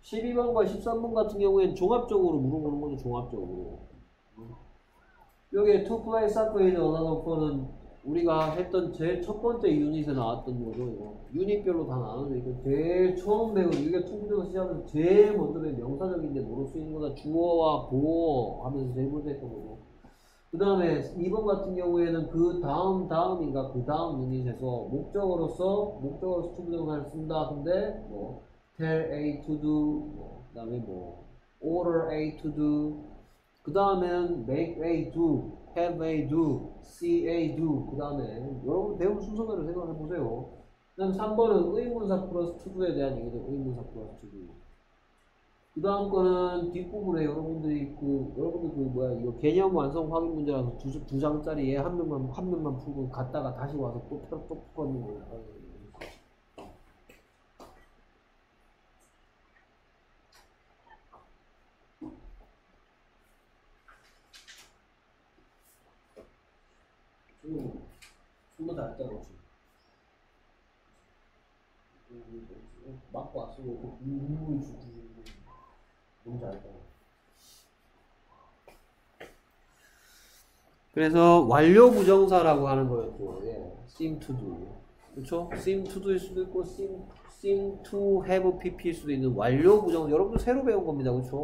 12번과 13번 같은 경우에는 종합적으로 물어보는 거죠, 종합적으로. 여기에 to play soccer in another fo는 우리가 했던 제일 첫 번째 유닛에 나왔던 거죠, 이거. 유닛별로 다 나오는데, 이거 제일 처음 배운, 이게 to부정 시작하면서 제일 먼저 배운 명사적인데 뭐로 쓰이는 거다. 주어와 보어 하면서 제일 먼저 했던 거고. 그 다음에 2번 같은 경우에는 그 다음 다음인가 그 다음 유닛에서 목적어로서 목적어로서 to부정사를 쓴다. 근데 뭐 tell A to do 뭐 그 다음에 뭐 order A to do 그 다음에는 make A do have A do see A do 그 다음에 여러분 배운 순서대로 생각해 보세요. 그 다음 3번은 의문사 플러스 do에 대한 얘기죠. 의문사 플러스 do. 그 다음 거는 뒷부분에 여러분들이 그 여러분들 그 뭐야 이거 개념 완성 확인 문제라서 두, 두 장짜리에 한 명만 한 명만 풀고 갔다가 다시 와서 또 펴- 또 풀었는 거예요. 좀 손도 다 했잖아, 지금. 맞고 왔어. 음, 너무 잘했다. 그래서 완료 부정사라고 하는 거였죠. 예. seem to do. 그렇죠? seem to do일 수도 있고 seem, seem to have pp일 수도 있는 완료 부정사. 여러분들 새로 배운 겁니다. 그렇죠?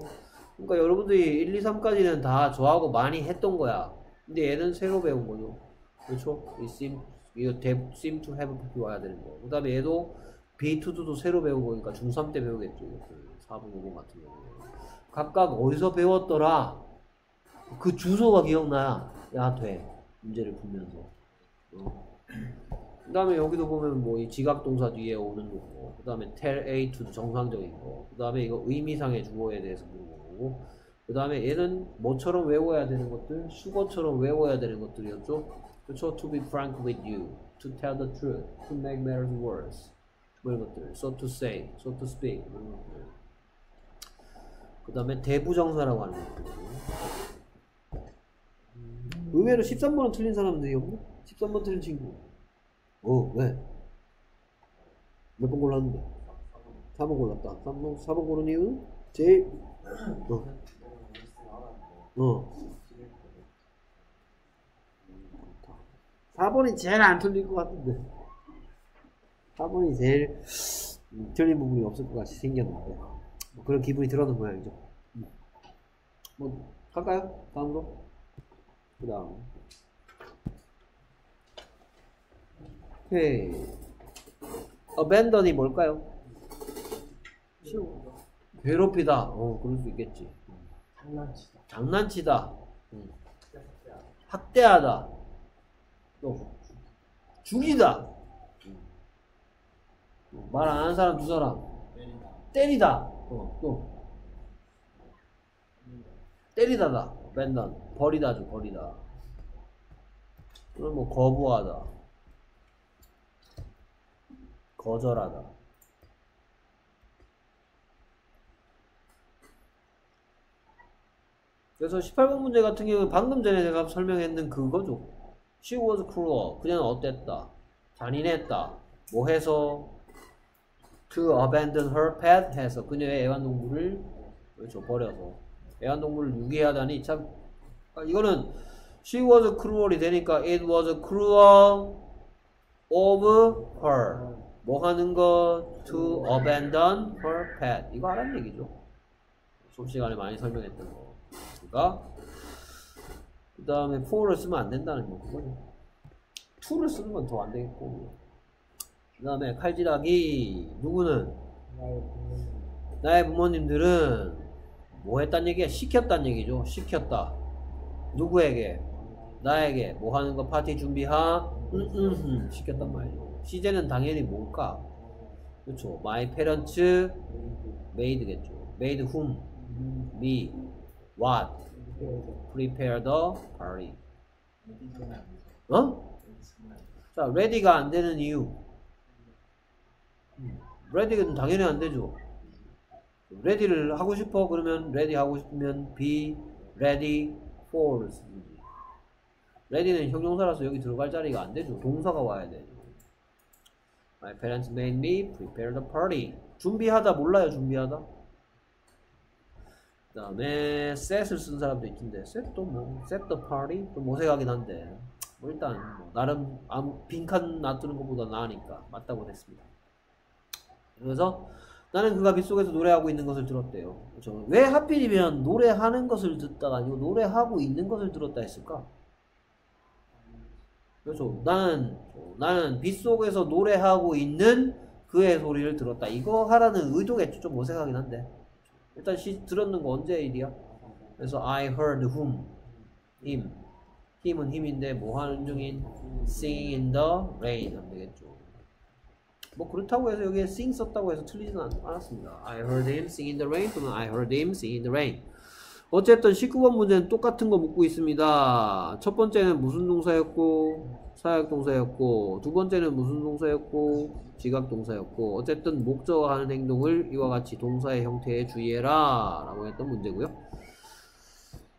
그러니까 여러분들이 1, 2, 3까지는 다 저하고 많이 했던 거야. 근데 얘는 새로 배운 거죠. 그렇죠? 이 seem 이거 대, seem to have 와야 되는 거. 그 다음에 얘도 be to do도 새로 배운 거니까 중3 때 배우겠죠. 그 4분 5분 같은 경우. 각각 어디서 배웠더라? 그 주소가 기억나야 야 돼. 문제를 풀면서. 어. 그 다음에 여기도 보면 뭐 이 지각동사 뒤에 오는 거고 그 다음에 tell A to도 정상적인 거 그 다음에 이거 의미상의 주어에 대해서 물어보고 그 다음에 얘는 뭐처럼 외워야 되는 것들 수거처럼 외워야 되는 것들이었죠 그렇죠 to be frank with you to tell the truth to make matters worse 뭐 이런 것들 so to say so to speak 이런 것들 그 다음에 대부정사라고 하는 것들 의외로 13번은 틀린 사람들이 없네? 13번 틀린 친구. 어, 왜? 몇 번 골랐는데? 4번 골랐다. 3번, 4번 고른 이유는? 제일, 어, 어, 4번이 제일 안 틀릴 것 같은데 4번이 제일 음, 틀린 부분이 없을 것 같이 생겼는데 뭐 그런 기분이 들었는 모양이죠 음. 뭐 할까요? 다음으로 그 다음 오케이 abandon이 뭘까요? 쉬워 괴롭히다 어 그럴 수 있겠지 장난치다. 장난치다 음. 학대하다 또 죽이다. 말 안 하는 사람 두 사람. 때리다. 어, 또. 때리다다 밴던 버리다죠 버리다. 그럼 뭐 거부하다. 거절하다. 그래서 18번 문제 같은 경우는 방금 전에 제가 설명했는 그거죠 She was cruel. 그녀는 어땠다? 잔인했다. 뭐 해서 to abandon her pet 해서 그녀의 애완동물을 그렇죠 버려서. 애완동물을 유기하다니 참 아, 이거는 she was cruel이 되니까 it was cruel of her. 뭐 하는 거? to abandon her pet 이거 하라는 얘기죠. 수업 시간에 많이 설명했던 거. 그러니까 그 다음에 for를 쓰면 안 된다는 거 그거죠 to를 쓰는 건 더 안 되겠고 그 다음에 칼질하기 누구는 나의 부모님. 나의 부모님들은 뭐 했단 얘기야? 시켰단 얘기죠. 시켰다. 누구에게? 나에게 뭐 하는 거 파티 준비하? 음, 음, 음. 시켰단 말이죠. 시제는 당연히 뭘까? 그렇죠. My parents made겠죠. made whom? me. what? Prepare the party. 어? 자, ready가 안 되는 이유. ready는 당연히 안 되죠. ready를 하고 싶어 그러면 ready 하고 싶으면 be ready for ready는 형용사라서 여기 들어갈 자리가 안 되죠. 동사가 와야 되죠. My parents made me prepare the party. 준비하다 몰라요, 준비하다. 그 다음에 set을 쓴 사람도 있던데 set도 뭐 the party 좀 어색하긴 한데 뭐 일단 뭐 나름 아무 빈칸 놔두는 것보다 나으니까 맞다고 했습니다. 그래서 나는 그가 빗속에서 노래하고 있는 것을 들었대요. 그렇죠? 왜 하필이면 노래하는 것을 듣다가 아니고 노래하고 있는 것을 들었다 했을까? 그렇죠. 나는 나는 빗속에서 노래하고 있는 그의 소리를 들었다. 이거 하라는 의도겠죠. 좀 어색하긴 한데. 일단 시 들었는 거 언제 일이야? 그래서 I heard whom him 힘은 힘인데 뭐 하는 중인 singing in the rain 하면 되겠죠. 뭐 그렇다고 해서 여기에 sing 썼다고 해서 않, 않았습니다. I heard him sing in the rain 또는 I heard him sing in the rain. 어쨌든 19번 문제는 똑같은 거 묻고 있습니다. 첫 번째는 무슨 동사였고 사역 동사였고 두 번째는 무슨 동사였고 지각 동사였고 어쨌든 목적어 하는 행동을 이와 같이 동사의 형태에 주의해라 라고 했던 문제고요.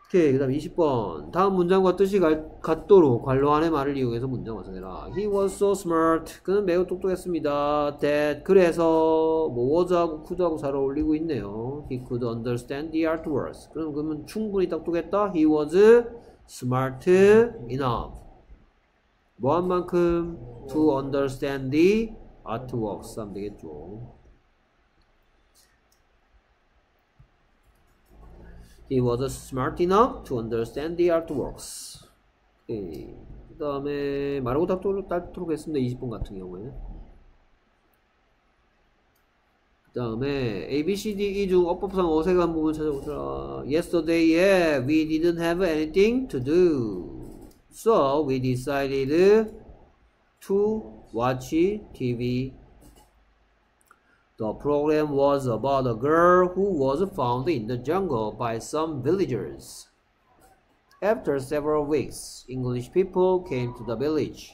오케이 그 다음 20번. 다음 문장과 뜻이 갈- 같도록 관로 안의 말을 이용해서 문장 완성해라. He was so smart. 그는 매우 똑똑했습니다. That 그래서 뭐 was하고 could하고 잘 어울리고 있네요. He could understand the artworks. 그럼 그러면 충분히 똑똑했다? He was smart enough 뭐한 만큼 to understand the artworks 하면 되겠죠 He was smart enough to understand the artworks. 그 다음에 말하고 닥도록 닦도록 했습니다. 20번 같은 경우에는. 그 다음에 A, B, C, D, E 중 어법상 어색한 부분 찾아보자. Yesterday에 we didn't have anything to do. So we decided to watch TV The program was about a girl who was found in the jungle by some villagers. After several weeks, English people came to the village.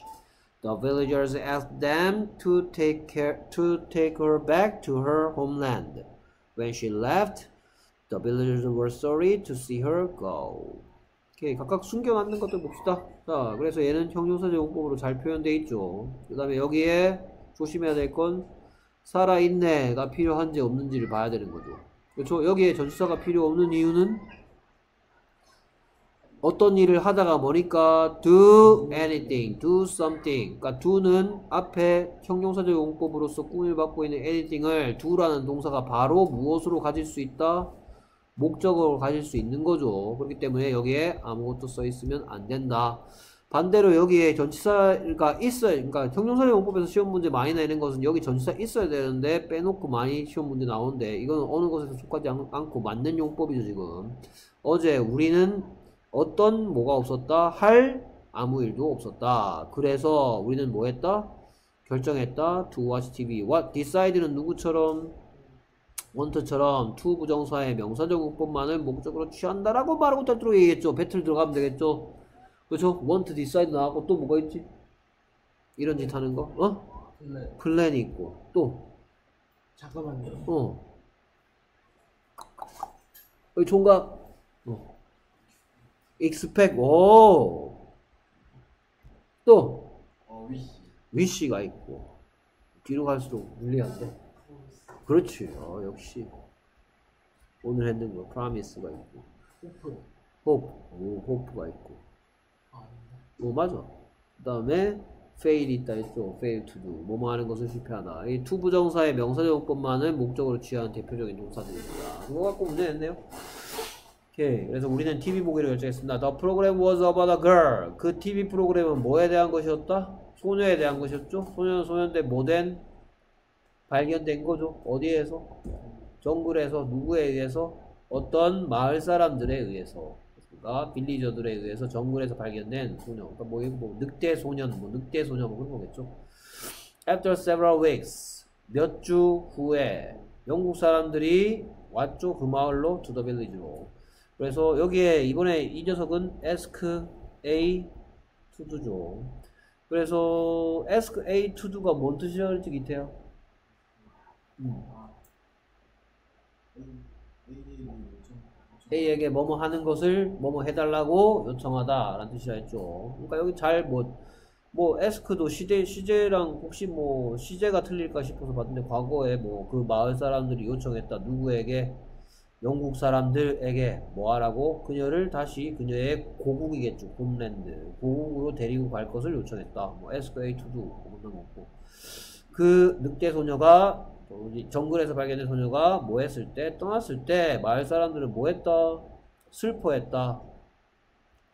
The villagers asked them to take care to take her back to her homeland. When she left, the villagers were sorry to see her go. 오케이, 각각 숨겨놨는 것들 봅시다. 자, 그래서 얘는 형용사 제공법으로 잘 표현되어 있죠. 그 다음에 여기에 조심해야 될 건 살아있네가 필요한지 없는지를 봐야 되는 거죠. 그렇죠? 여기에 전치사가 필요 없는 이유는 어떤 일을 하다가 뭐니까 do anything, do something. 그러니까 do는 앞에 형용사적 용법으로서 꾸밀 받고 있는 anything을 do라는 동사가 바로 무엇으로 가질 수 있다? 목적으로 가질 수 있는 거죠. 그렇기 때문에 여기에 아무것도 써 있으면 안 된다. 반대로 여기에 전치사가 있어야, 그러니까 형용사적 용법에서 시험 문제 많이 내는 것은 여기 전치사 있어야 되는데 빼놓고 많이 시험 문제 나오는데 이건 어느 것에서 속하지 않, 않고 맞는 용법이죠, 지금. 어제 우리는 어떤 뭐가 없었다? 할 아무 일도 없었다. 그래서 우리는 뭐 했다? 결정했다. to watch TV. what decide는 누구처럼? Want처럼 to 부정사의 명사적 용법만을 목적으로 취한다라고 말하고 따로 얘기했죠. 배틀 들어가면 되겠죠. 그렇죠? want, decide 나왔고 또 뭐가 있지? 이런 짓 하는 거? 어? 근데 플랜이 있고 또 잠깐만요. 어. 여기 총각. 어. expect. 오. 또 어 위시 wish가 있고 뒤로 갈수록 불리한데. 그렇지. 어, 역시 오늘 했는 거 promise가 있고 오프. hope. 오, hope가 있고. 아? 오 맞아. 그다음에 fail 있다 했죠. fail to do. 뭐뭐 하는 것을 실패하다. 이 to 부정사의 명사적법만을 목적으로 취한 대표적인 동사들입니다. 그거 갖고 문제 냈네요. 오케이. 그래서 우리는 TV 보기로 결정했습니다. The program was about a girl. 그 TV 프로그램은 뭐에 대한 것이었다? 소녀에 대한 것이었죠. 소녀는 소녀인데 뭐된 발견된 거죠. 어디에서? 정글에서 누구에 의해서? 어떤 마을 사람들에 의해서. 그러니까 빌리저들에 의해서 정글에서 발견된 소녀. 그러니까 뭐, 뭐 늑대 소년, 뭐 늑대 소녀 뭐 그런 거겠죠. After several weeks, 몇 주 후에 영국 사람들이 왔죠. 그 마을로 to the village로. 그래서 여기에 이번에 이 녀석은 ask A to do죠. 그래서 ask A to do가 뭔 뜻이라고. A님 요청 A에게 뭐뭐 하는 것을 뭐뭐 해달라고 요청하다 라는 뜻이라 했죠. 그러니까 여기 잘 뭐, 뭐, 에스크도 시제, 시제랑 혹시 뭐, 시제가 틀릴까 싶어서 봤는데, 과거에 뭐, 그 마을 사람들이 요청했다. 누구에게? 영국 사람들에게 뭐 하라고? 그녀를 다시 그녀의 고국이겠죠. 홈랜드. 고국으로 데리고 갈 것을 요청했다. 뭐, 에스크 do. 뭐, 그런 거고. 그 늑대 소녀가 어디 정글에서 발견된 소녀가 뭐 했을 때 떠났을 때 마을 사람들은 뭐 했다? 슬퍼했다?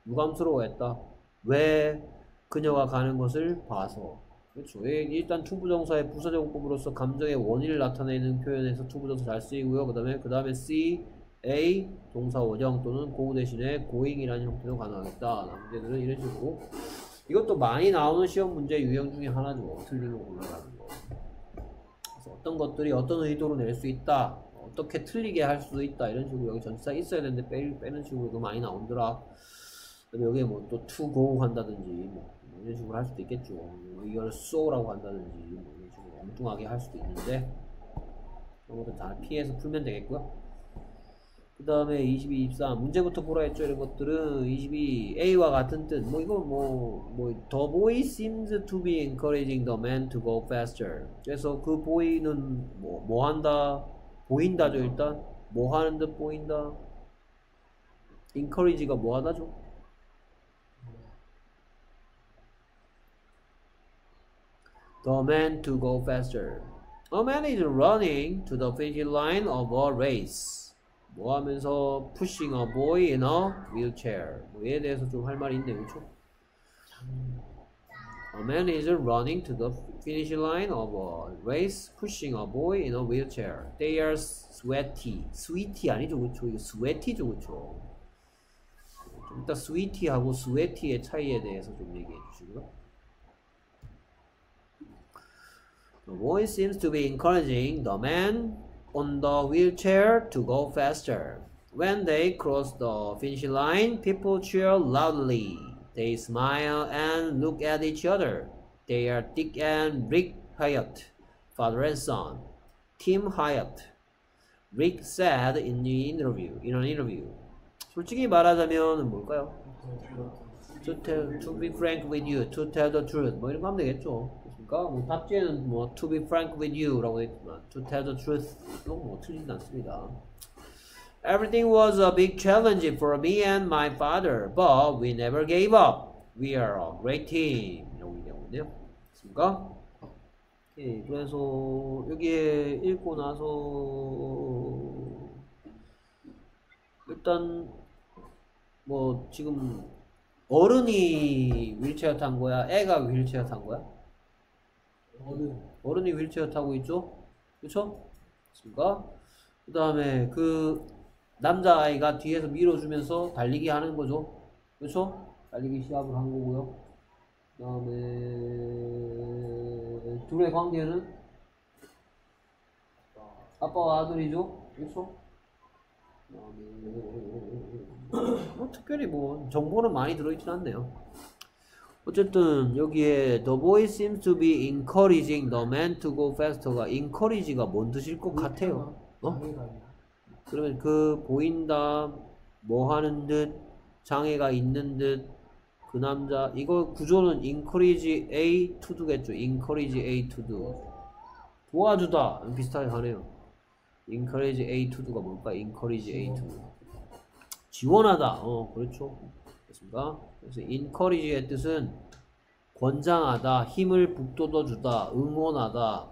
유감스러워했다? 왜 그녀가 가는 것을 봐서? 그렇죠. 예, 일단 to부정사의 부사적 용법으로서 감정의 원인을 나타내는 표현에서 to부정사 잘 쓰이고요. 그 다음에 그 다음에 C A 동사 원형 또는 고 대신에 going이라는 형태로 가능하겠다. 문제들은 이런 식으로. 이것도 많이 나오는 시험 문제 유형 중에 하나죠. 틀린 거 골라가는 거 어떤 것들이 어떤 의도로 낼 수 있다 어떻게 틀리게 할 수도 있다 이런 식으로 여기 전치사 있어야 되는데 빼, 빼는 식으로 도 많이 그다음에 여기에 뭐또 go 한다든지 뭐 이런 식으로 할 수도 있겠죠. 이걸 so라고 한다든지 뭐 이런 식으로 엉뚱하게 할 수도 있는데 것들 잘 피해서 풀면 되겠고요 그 다음에 22, 23 문제부터 보라 했죠 이런 것들은 22 A와 같은 뜻 뭐 이거 뭐뭐 The boy seems to be encouraging the man to go faster 그래서 그 boy는 뭐, 뭐 한다 보인다죠 일단 뭐 하는 듯 보인다 encourage가 뭐 하다죠 the man to go faster a man is running to the finish line of a race 뭐 하면서 pushing a boy in a wheelchair 뭐에 대해서 좀 할 말이 있네 그렇죠? A man is running to the finish line of a race pushing a boy in a wheelchair. They are sweaty. sweaty 아니죠 그렇죠? 이거 sweaty죠 그렇죠? 좀 이따 sweety하고 sweaty의 차이에 대해서 좀 얘기해 주시고요. The boy seems to be encouraging the man on the wheelchair to go faster. When they cross the finish line, people cheer loudly. They smile and look at each other. They are Dick and Rick Hyatt, father and son. Tim Hyatt. Rick said in the interview, in an interview. 솔직히 말하자면 뭘까요? To tell, to be frank with you, to tell the truth. 뭐 이런 거 하면 되겠죠. 그러니까 뭐 답지에는 뭐 to be frank with you라고 했지만 to tell the truth도 뭐 틀리진 않습니다. Everything was a big challenge for me and my father, but we never gave up. We are a great team. 이라고 얘기하거든요. 됐습니까? 예, 그래서 여기에 읽고 나서 일단 뭐 지금 어른이 휠체어 탄 거야? 애가 휠체어 탄 거야? 어른 어른이 휠체어 타고 있죠? 그쵸? 맞습니까? 그 다음에 그 남자아이가 뒤에서 밀어주면서 달리기 하는 거죠? 그쵸? 달리기 시합을 한 거고요. 그 다음에 둘의 관계는 아빠와 아들이죠? 그쵸? 그다음에 뭐 특별히 뭐 정보는 많이 들어있진 않네요. 어쨌든 여기에 the boy seems to be encouraging the man to go faster가 encourage가 뭔 뜻일 것 같아요. 어? 그러면 그 보인다 뭐 하는 듯 장애가 있는 듯 그 남자 이거 구조는 encourage A to do겠죠. encourage A to do 도와주다 비슷하게 가네요. encourage A to do가 뭘까? encourage A to do 지원하다. 어 그렇죠. 됐습니까? 그래서 encourage의 뜻은 권장하다, 힘을 북돋워 주다, 응원하다,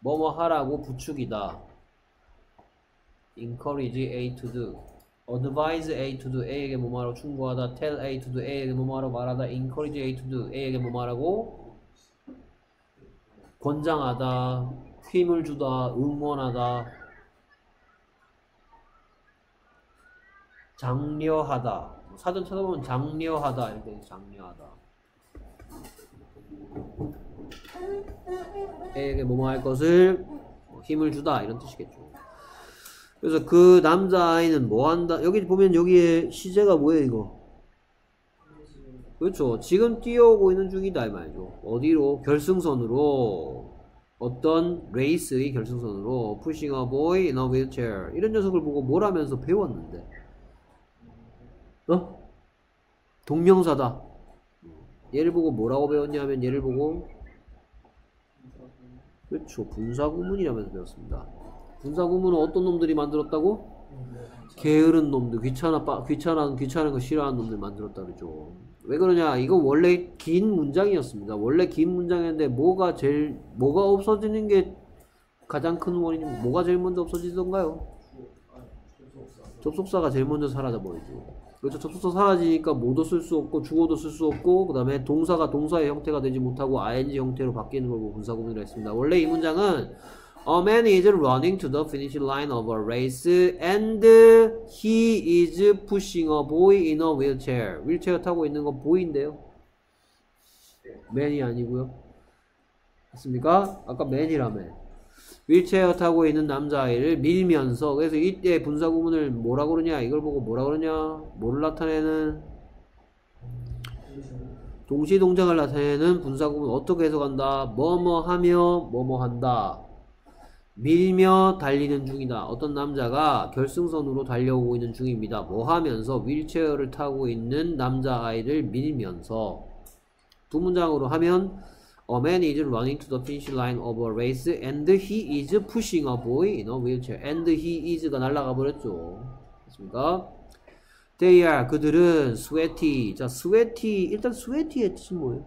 뭐뭐 하라고 부추기다. encourage A to do, advise A to do, A에게 뭐뭐하라고 충고하다, tell A to do, A에게 뭐뭐하라고 말하다, encourage A to do, A에게 뭐뭐하라고 권장하다, 힘을 주다, 응원하다, 장려하다. 사전 찾아보면 장려하다 이렇게 장려하다. A에게 뭐뭐 할 것을 뭐 힘을 주다 이런 뜻이겠죠. 그래서 그 남자아이는 뭐 한다? 여기 보면 여기에 시제가 뭐예요 이거? 그렇죠. 지금 뛰어오고 있는 중이다 이 말이죠. 어디로? 결승선으로 어떤 레이스의 결승선으로 pushing a boy in a wheelchair 이런 녀석을 보고 뭘 하면서 배웠는데 어? 동명사다. 얘를 보고 뭐라고 배웠냐면 얘를 보고 그렇죠. 분사구문이라면서 배웠습니다. 분사구문은 어떤 놈들이 만들었다고? 게으른 놈들, 귀찮아, 빠, 귀찮아, 귀찮은 거 싫어하는 놈들 만들었다 그러죠. 왜 그러냐? 이건 원래 긴 문장이었습니다. 원래 긴 문장이었는데 뭐가 제일 뭐가 없어지는 게 가장 큰 원인이 뭐가 제일 먼저 없어지던가요? 접속사가 제일 먼저 사라져 버리죠. 그렇죠. 접속사 사라지니까 뭐도 쓸 수 없고 주어도 쓸 수 없고 그 다음에 동사가 동사의 형태가 되지 못하고 ing 형태로 바뀌는 걸 보고 분사 구문이라 했습니다. 원래 이 문장은 A man is running to the finish line of a race and he is pushing a boy in a wheelchair. 휠체어 타고 있는 건 보이인데요. man이 아니고요. 맞습니까? 아까 man이라며. 휠체어 타고 있는 남자아이를 밀면서 그래서 이때 분사 구문을 뭐라 그러냐 이걸 보고 뭐라 그러냐 뭐를 나타내는? 동시 동작을 나타내는 분사 구문 어떻게 해석한다? 뭐뭐 하며 뭐뭐 한다. 밀며 달리는 중이다. 어떤 남자가 결승선으로 달려오고 있는 중입니다. 뭐 하면서 휠체어를 타고 있는 남자아이를 밀면서 두 문장으로 하면 A man is running to the finish line of a race and he is pushing a boy in a wheelchair. And he is가 날아가 버렸죠. 됐습니까? They are 그들은 sweaty. 자, sweaty 일단 sweaty의 뜻은 뭐예요?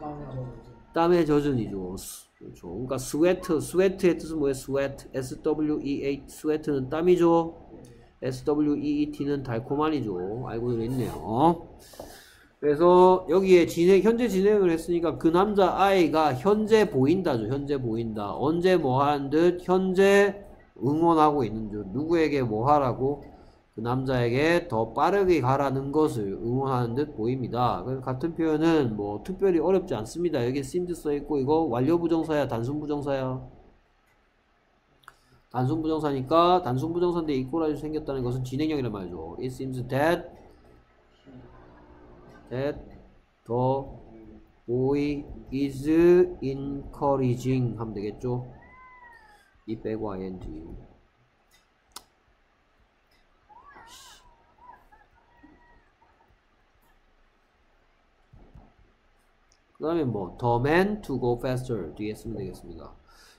어, 땀에 젖은이죠. 스- 그렇죠. 그러니까 sweat, sweat의 뜻은 뭐예요? sweat, S-W-E-A, sweat는 땀이죠. S-W-E-E-T는 달콤한이죠. 알고들 있네요. 그래서 여기에 진행, 현재 진행을 했으니까 그 남자 아이가 현재 보인다죠. 현재 보인다. 언제 뭐 하는 듯, 현재 응원하고 있는 듯. 누구에게 뭐 하라고? 그 남자에게 더 빠르게 가라는 것을 응원하는 듯 보입니다. 같은 표현은 뭐 특별히 어렵지 않습니다. 여기 seemed 써 있고 이거 완료 부정사야, 단순 부정사야? 단순 부정사니까 단순 부정사인데 이꼬라지 생겼다는 것은 진행형이란 말이죠. It seems that that the boy is encouraging 하면 되겠죠. 이 빼고 ing. 그 다음에 뭐 the man to go faster 뒤에 쓰면 되겠습니다.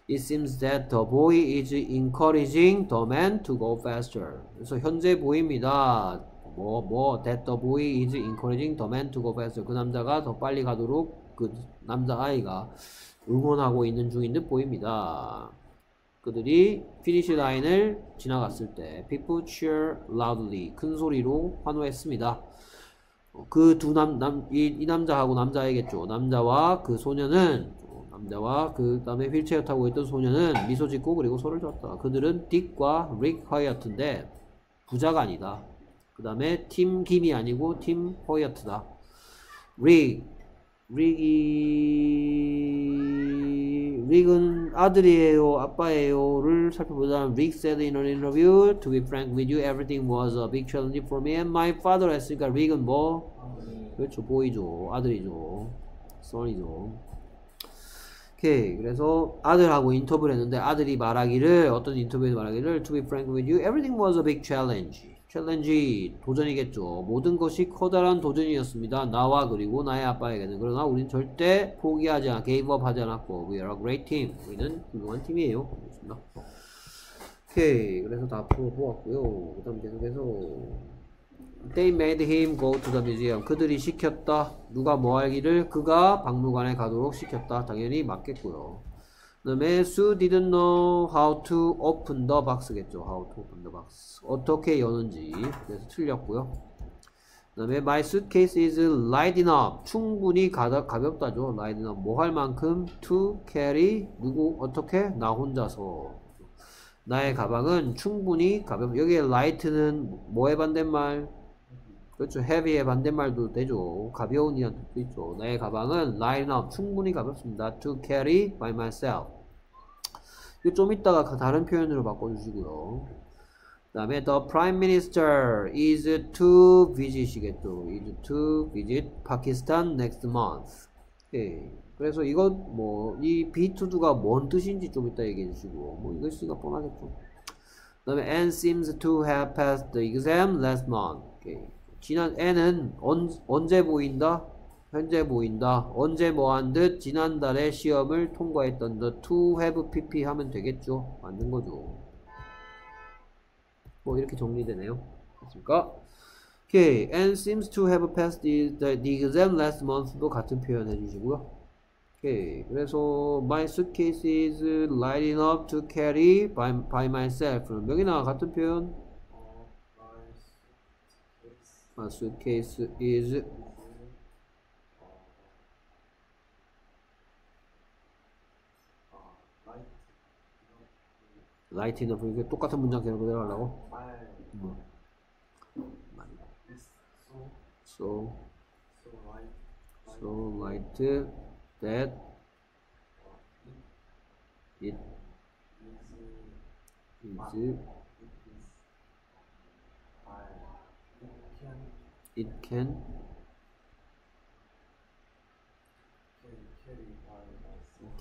It seems that the boy is encouraging the man to go faster. 그래서 현재 보입니다. 뭐, 뭐, that the boy is encouraging the man to go faster. 그 남자가 더 빨리 가도록 그 남자 아이가 응원하고 있는 중인 듯 보입니다. 그들이 finish line을 지나갔을 때 people cheer loudly 큰 소리로 환호했습니다. 그 두 남, 남, 이, 이 남자하고 남자이겠죠. 남자와 그 소녀는 남자와 그 다음에 휠체어 타고 있던 소녀는 미소 짓고 그리고 손을 줬다. 그들은 딕과 릭 허이어트인데 부자가 아니다. 그 다음에 팀 김이 아니고 팀 허이어트다. 릭 릭이 릭은 아들이에요 아빠예요를 살펴보자 릭 said in an interview to be frank with you everything was a big challenge for me and my father 했으니까 릭은 뭐 그렇죠 보이죠 아들이죠 son이죠 오케이 그래서 아들하고 인터뷰를 했는데 아들이 말하기를 어떤 인터뷰에서 말하기를 to be frank with you everything was a big challenge 챌린지 도전이겠죠. 모든 것이 커다란 도전이었습니다. 나와 그리고 나의 아빠에게는 그러나 우리는 절대 포기하지 않, up 하지 않았고 we are a great team. 우리는 훌륭한 팀이에요. 그렇습니다. 오케이 그래서 다 풀어보았고요. 그 다음 계속해서 They made him go to the museum. 그들이 시켰다. 누가 뭐 하기를 그가 박물관에 가도록 시켰다. 당연히 맞겠고요. 그 다음에 Sue didn't know how to open the box겠죠. How to open the box. 어떻게 여는지. 그래서 틀렸고요. 그 다음에 My suitcase is light enough. 충분히 가다, 가볍다죠. light enough. 뭐 할 만큼 to carry. 누구 어떻게? 나 혼자서. 나의 가방은 충분히 가볍. 여기에 light는 뭐의 반대말? 그렇죠. heavy의 반대말도 되죠. 가벼운 이란 뜻도 있죠. 나의 가방은 light enough. 충분히 가볍습니다. to carry by myself. 이거 좀 이따가 다른 표현으로 바꿔주시고요. 그 다음에 the prime minister is to visit이겠죠. is to visit Pakistan next month. 오케이. 그래서 이건 뭐이 be to가 뭔 뜻인지 좀 이따 얘기해 주시고 뭐 이거 있으니까 뻔하겠죠. 그 다음에 Anne seems to have passed the exam last month. 오케이. 지난 N은 언, 언제 보인다? 현재 보인다. 언제 뭐한 듯 지난달에 시험을 통과했던 듯 to have pp 하면 되겠죠. 맞는 거죠. 뭐 이렇게 정리되네요. 됐습니까? 오케이. Anne seems to have passed the, the, the exam last month도 같은 표현 해주시고요. 오케이. 그래서 my suitcase is light enough to carry by, by myself. 여기나 같은 표현. My suitcase is light enough. 이게 똑같은 문장 계속 그대로 하려고? 뭐. So, so light that it is it can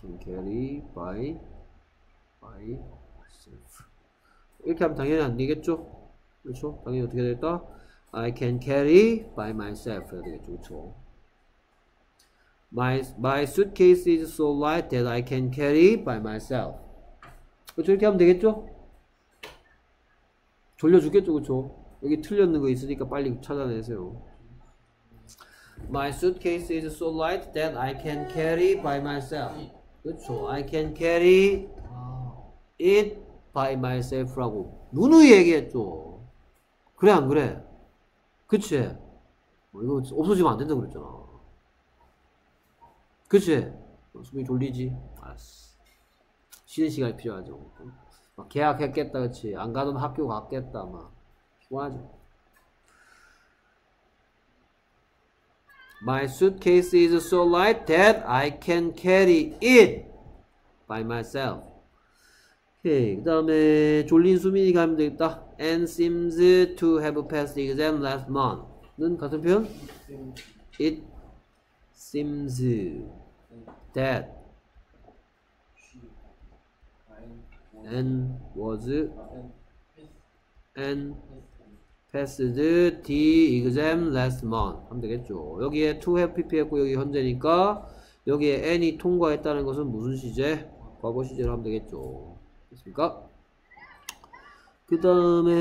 can carry by by self 이렇게 하면 당연히 안 되겠죠 그렇죠 당연히 어떻게 될까 I can carry by myself 해야 되겠죠 그렇죠 my, my suitcase is so light that I can carry by myself 그렇죠 이렇게 하면 되겠죠 돌려주겠죠 그렇죠 여기 틀렸는 거 있으니까 빨리 찾아내세요. My suitcase is so light that I can carry by myself. 그렇죠. I can carry it by myself라고 누누이 얘기했죠. 그래 안 그래? 그치? 뭐 이거 없어지면 안 된다 그랬잖아. 그치? 숨이 졸리지? 알았어. 쉬는 시간이 필요하죠. 막 계약했겠다 그치? 안 가던 학교 갔겠다 막. 피곤하죠. My suitcase is so light that I can carry it by myself. 오케이. 그 다음에 졸린 수민이가 하면 되겠다. And seems to have passed the exam last month. 는 같은 표현? It seems that and was and passed the exam last month 하면 되겠죠. 여기에 to have pp 했고 여기 현재니까 여기에 n이 통과했다는 것은 무슨 시제? 과거 시제로 하면 되겠죠. 됐습니까? 그 다음에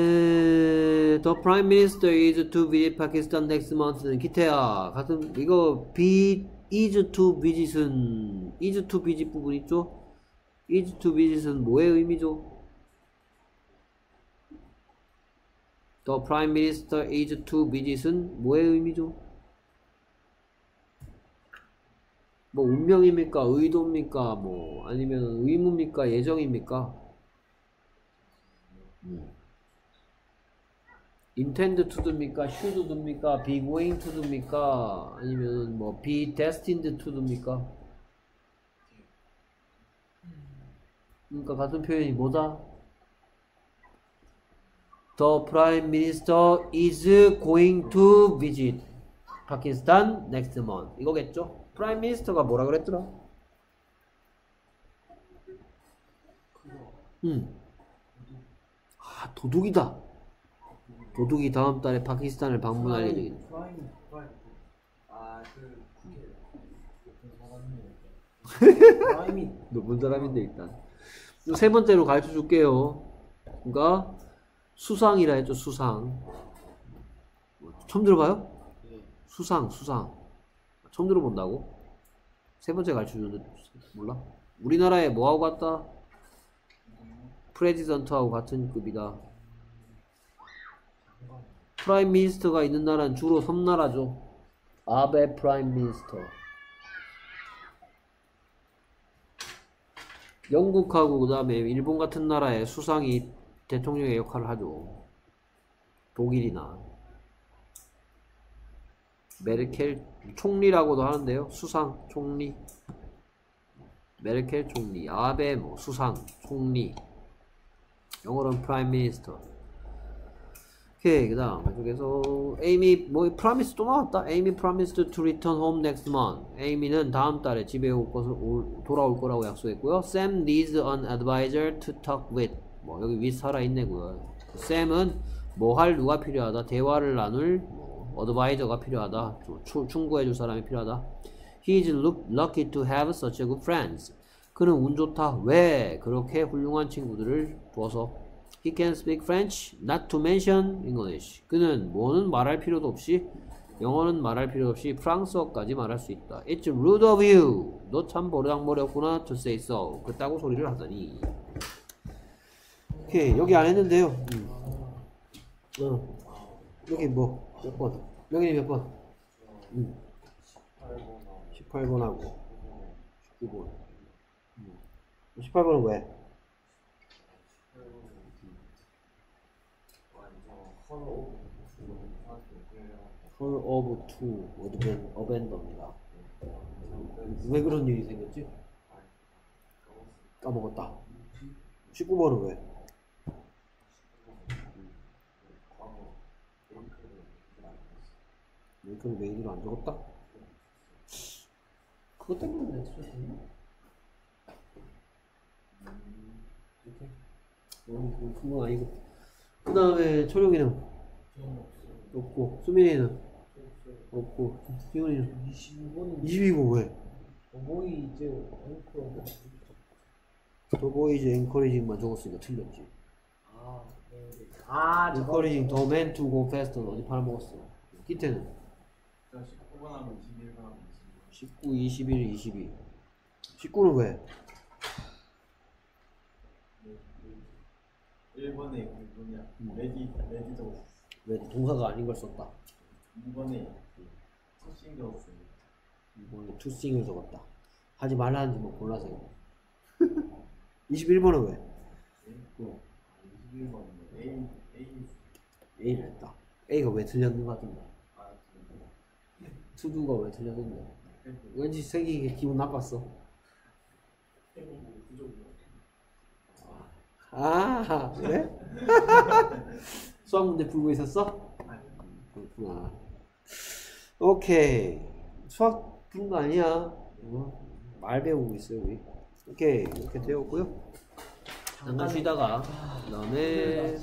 The Prime Minister is to visit Pakistan next month는 기태야 같은 이거 be is to visit은 is to visit 부분 있죠? is to visit은 뭐의 의미죠? The Prime Minister is to visit은 뭐의 의미죠? 뭐 운명입니까? 의도입니까? 뭐 아니면 의무입니까? 예정입니까? intend to do입니까? should do입니까? be going to do입니까? 아니면 뭐 be destined to do입니까? 그러니까 같은 표현이 뭐다? The Prime Minister is going to visit Pakistan next month. 이거겠죠? Prime Minister가 뭐라 그랬더라? 음. 아, 도둑이다. 도둑이 다음 달에 파키스탄을 방문할 prime이 높은 사람인데 일단. 세 번째로 가르쳐 줄게요. 그러니까 수상이라 했죠. 수상. 처음 들어봐요? 수상, 수상. 처음 들어본다고? 세 번째 가르쳐 주는데 몰라? 우리나라에 뭐하고 같다? president하고 같은 급이다. prime minister가 있는 나라는 주로 섬나라죠. 아베 Prime Minister. 영국하고 그 다음에 일본 같은 나라의 수상이 대통령의 역할을 하죠. 독일이나 메르켈 총리라고도 하는데요. 수상 총리. 메르켈 총리 아베 뭐 수상 총리. 영어로는 Prime Minister. 오케이 그 다음 이쪽에서 Amy 뭐 promise 또 나왔다. Amy promised to return home next month. Amy는 다음 달에 집에 올 것을 올- 돌아올 거라고 약속했고요. Sam needs an advisor to talk with 뭐 여기 with 살아있네고요 Sam은 뭐 할 누가 필요하다 대화를 나눌 뭐, advisor가 필요하다 추- 충고해줄 사람이 필요하다 He is lucky to have such a good friends 그는 운 좋다 왜 그렇게 훌륭한 친구들을 두어서 He can speak French, not to mention English. 그는 뭐는 말할 필요도 없이 영어는 말할 필요 없이 프랑스어까지 말할 수 있다. It's rude of you. 너 참 버르장머리였구나 to say so. 그따구 소리를 하더니. 오케이 여기 안 했는데요. 음. 어. 여기 뭐 몇 번? 명인이 몇 번? 음. 18번하고 19번. 음. 18번은 왜? 헐 오브 투 어드벤 어벤더입니다. 왜 그런 일이 생겼지? 까먹었다. 19번은 왜? 링크는 메일로 안 적었다? 그것 때문에 내가 틀렸었나? 이렇게? 어, 큰건 아니고. 그 다음에 초룡이는 없고, 수민이는 없고, 희훈이는 25번 22고 왜? 어머니 이제 앵커 더보이즈 엔커리징만 적었으니까 틀렸지. 아 네. 아 저거 엔커리징 더 맨투고 패스터는 어디 팔아먹었어? 기태는 19번 하면 21번 하면 19, 21, 22. 19는 왜? 1번에 그 뭐냐 음. 레디 레디 적었어 왜 동사가 아닌 걸 썼다. 2번에 첫신 적었어 이번에 투싱을 적었다. 하지 말라는지 뭐 골라서. 21번은 왜? 어, 21번 A A A를 했다. A가 왜 틀렸는 것 같은데? 아 투두가 왜 틀렸는데? 왠지 생기게 기분 나빴어. 아, 그래? 수학 문제 풀고 있었어? 그렇구나. 오케이. 수학 푸는 거 아니야. 어? 말 배우고 있어요, 우리. 오케이. 이렇게 되었고요. 잠깐 쉬다가, 그 다음에,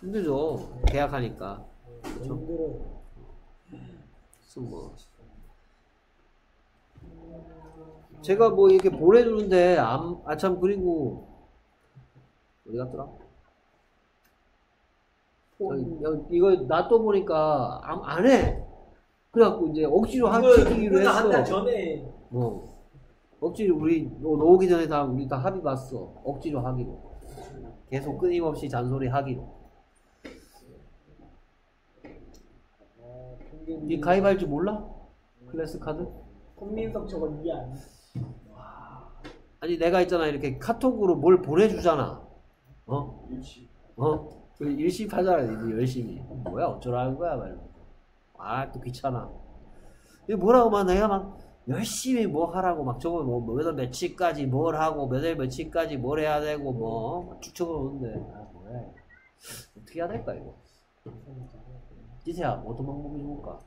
힘들죠. 계약하니까. 그렇죠? 힘들어 그래서 뭐, 제가 뭐 이렇게 보내주는데 안, 아참 그리고 어디 갔더라? 어, 야, 이거 놔둬 보니까 안, 안 해. 그래갖고 이제 억지로 한 시키기로 했어. 한달 전에 어. 억지로 우리 오기 전에 다 우리 다 합의 봤어. 억지로 하기로. 계속 끊임없이 잔소리 하기로. 이 가입할 줄 몰라? 클래스 카드? 국민석 저거 이해 안 해. 아니 내가 있잖아 이렇게 카톡으로 뭘 보내주잖아. 어? 일치. 어? 그 일시하잖아 이제 열심히. 뭐야 어쩌라는 거야 말로. 아또 귀찮아. 이게 뭐라고 막 내가 막 열심히 뭐 하라고 막 저거 뭐 몇월 며칠까지 뭘 하고 몇월 며칠까지 뭘 해야 되고 뭐쭉 적어놓는데 아 뭐야 어떻게 해야 될까 이거 지세야 어떤 방법이 좋을까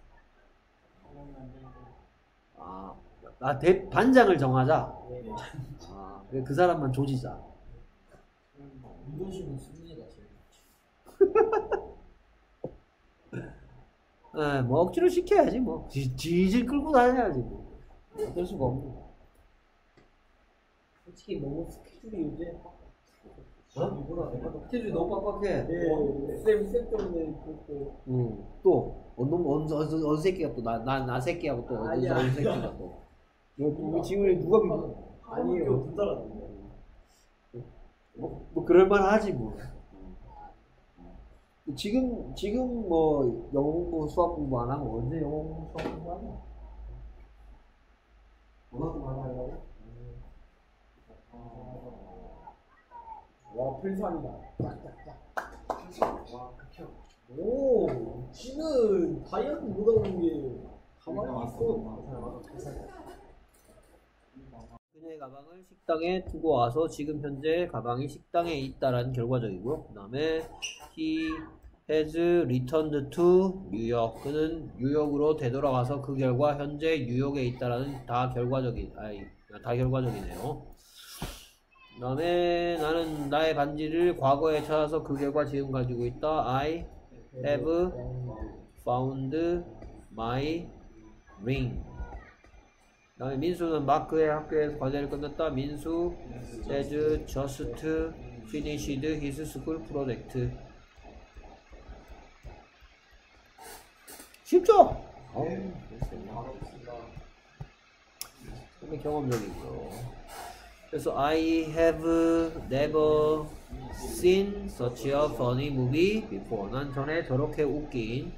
아, 아 대, 반장을 정하자. 네. 아, 그래 그 사람만 조지자. 에, 뭐 억지로 시켜야지 뭐. 지, 지질 끌고 다녀야지. 뭐 어쩔 수가 없네 솔직히 너무 스케줄이 요새 어? 뭐라 스케줄이 너무 빡빡해. 네, 쌤, 쌤 때문에 그렇고. 응. 또 어느 어느 어느 어느 새끼가 또나나나 새끼하고 또 어느 아니야. 어느 새끼가 또 우리 지금 누가 믿어? 아니에요. 두 달았는데. 뭐, 뭐 그럴만 하지 뭐. 지금 지금 뭐 영어 공부 수학 공부 안 하고 언제 영어 공부 수학 공부 하냐? 문화도 많이 하려고? 와, 필수합니다. 짝짝짝. 와, 극혐. 오, 지는 다이어트 못하는 게 가만히 있어. 그녀의 가방을 식당에 두고 와서 지금 현재 가방이 식당에 있다라는 결과적이고요. 그 다음에 he has returned to 뉴욕. 그는 뉴욕으로 되돌아가서 그 결과 현재 뉴욕에 있다라는 다 결과적인 아이 다 결과적이네요. 그 다음에 나는 나의 반지를 과거에 찾아서 그 결과 지금 가지고 있다. I have found my ring. 그다음에 민수는 마크의 학교에서 과제를 끝냈다. 민수 has just finished his school project. 쉽죠? 어우, 됐어요. 근데 경험적이고요. 그래서 I have never seen such a funny movie before. 난 전에 저렇게 웃긴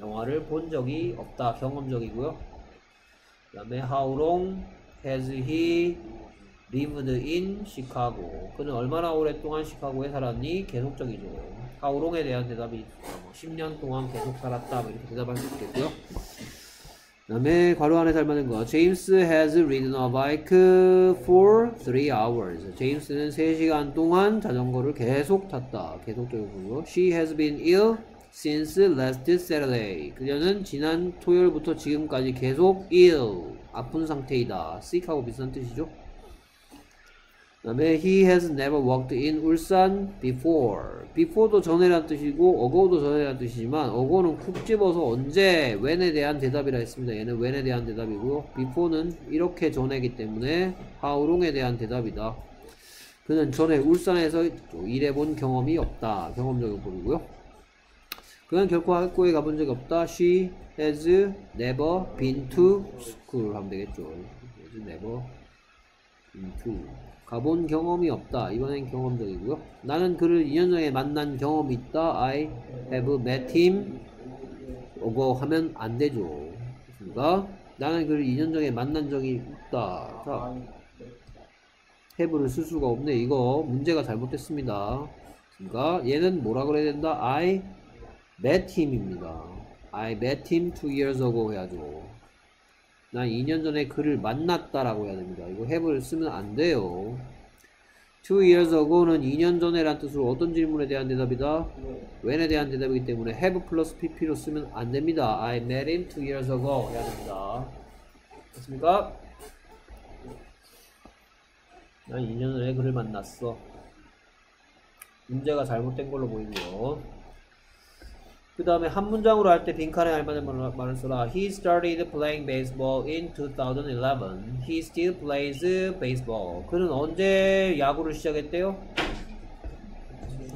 영화를 본 적이 없다. 경험적이고요. 그 다음에 How long has he lived in Chicago? 그는 얼마나 오랫동안 시카고에 살았니? 계속적이죠. How long에 대한 대답이 있습니다. 뭐 10년 동안 계속 살았다. 뭐 이렇게 대답할 수 있겠고요. 그 다음에 괄호 안에 닮아낸 거. James has ridden a bike for 3 hours. 제임스는 3시간 동안 자전거를 계속 탔다. 계속적이고요. She has been ill since last Saturday. 그녀는 지난 토요일부터 지금까지 계속 ill, 아픈 상태이다. sick하고 비슷한 뜻이죠. 그 다음에 he has never worked in 울산 before. before도 전에란 뜻이고 ago도 전에란 뜻이지만 ago는 쿡 집어서 언제, when에 대한 대답이라 했습니다. 얘는 when에 대한 대답이고요. before는 이렇게 전에기 때문에 how long에 대한 대답이다. 그는 전에 울산에서 일해본 경험이 없다. 경험적으로 보이고요. 그는 결코 학교에 가본 적이 없다. She has never been to school 하면 되겠죠. has never been to. 가본 경험이 없다. 이번엔 경험적이고요. 나는 그를 2년 전에 만난 경험이 있다. I have met him. 오고 하면 안 되죠. 그렇습니까? 나는 그를 2년 전에 만난 적이 있다. 자, have를 쓸 수가 없네. 이거 문제가 잘못됐습니다. 그러니까 얘는 뭐라 그래야 된다? I met him입니다. I met him two years ago 해야죠. 난 2년 전에 그를 만났다라고 해야 됩니다. 이거 have를 쓰면 안 돼요. two years ago는 2년 전에 란 뜻으로 어떤 질문에 대한 대답이다? when에 대한 대답이기 때문에 have 플러스 pp로 쓰면 안 됩니다. I met him two years ago 해야 됩니다. 됐습니까? 난 2년 전에 그를 만났어. 문제가 잘못된 걸로 보이고요. 그 다음에 한 문장으로 할 때 빈칸에 알맞은 말을, 써라. He started playing baseball in 2011. He still plays baseball. 그는 언제 야구를 시작했대요?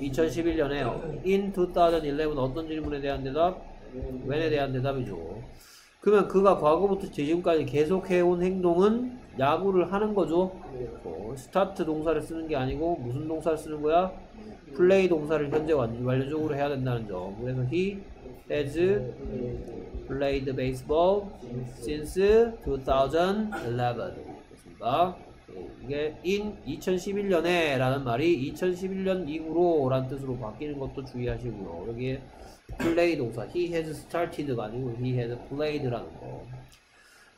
2011년에요. In 2011 어떤 질문에 대한 대답? when에 대한 대답이죠. 그러면 그가 과거부터 지금까지 계속해온 행동은 야구를 하는 거죠. 어, start 동사를 쓰는 게 아니고 무슨 동사를 쓰는 거야? 플레이 동사를 현재 완- 완료적으로 해야 된다는 점. 그래서 he has played baseball since 2011. 됐습니다. 네, 이게 in 2011년에 라는 말이 2011년 이후로 라는 뜻으로 바뀌는 것도 주의하시고요. 여기에 play 동사 he has started가 아니고 he has played라는 거.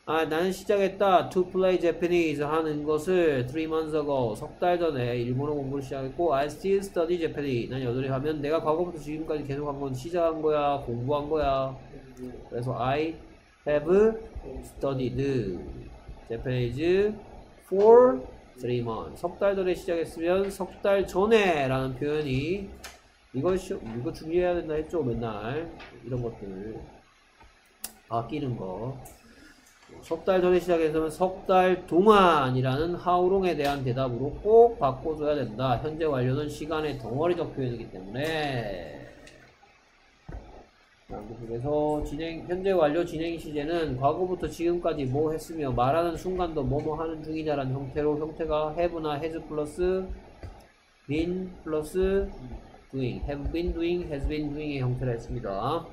아, 나는 시작했다. To play Japanese 하는 것을 3 months ago. 석 달 전에 일본어 공부를 시작했고, I still study Japanese. 난 여전히 하면 내가 과거부터 지금까지 계속 한 건 시작한 거야, 공부한 거야. 그래서 I have studied Japanese for 3 months. 석 달 전에 시작했으면 석 달 전에 라는 표현이 이거, 시- 이거 중요해야 된다 했죠, 맨날. 이런 것들. 바뀌는 거. 석 달 전에 시작해서는 석 달 동안이라는 하우롱에 대한 대답으로 꼭 바꿔줘야 된다. 현재 완료는 시간의 덩어리적 표현이기 때문에. 그래서 진행, 현재 완료 진행 시제는 과거부터 지금까지 뭐 했으며 말하는 순간도 뭐뭐 하는 중이다라는 형태로 형태가 have나 has 플러스 been 플러스 doing, have been doing, has been doing의 형태로 했습니다.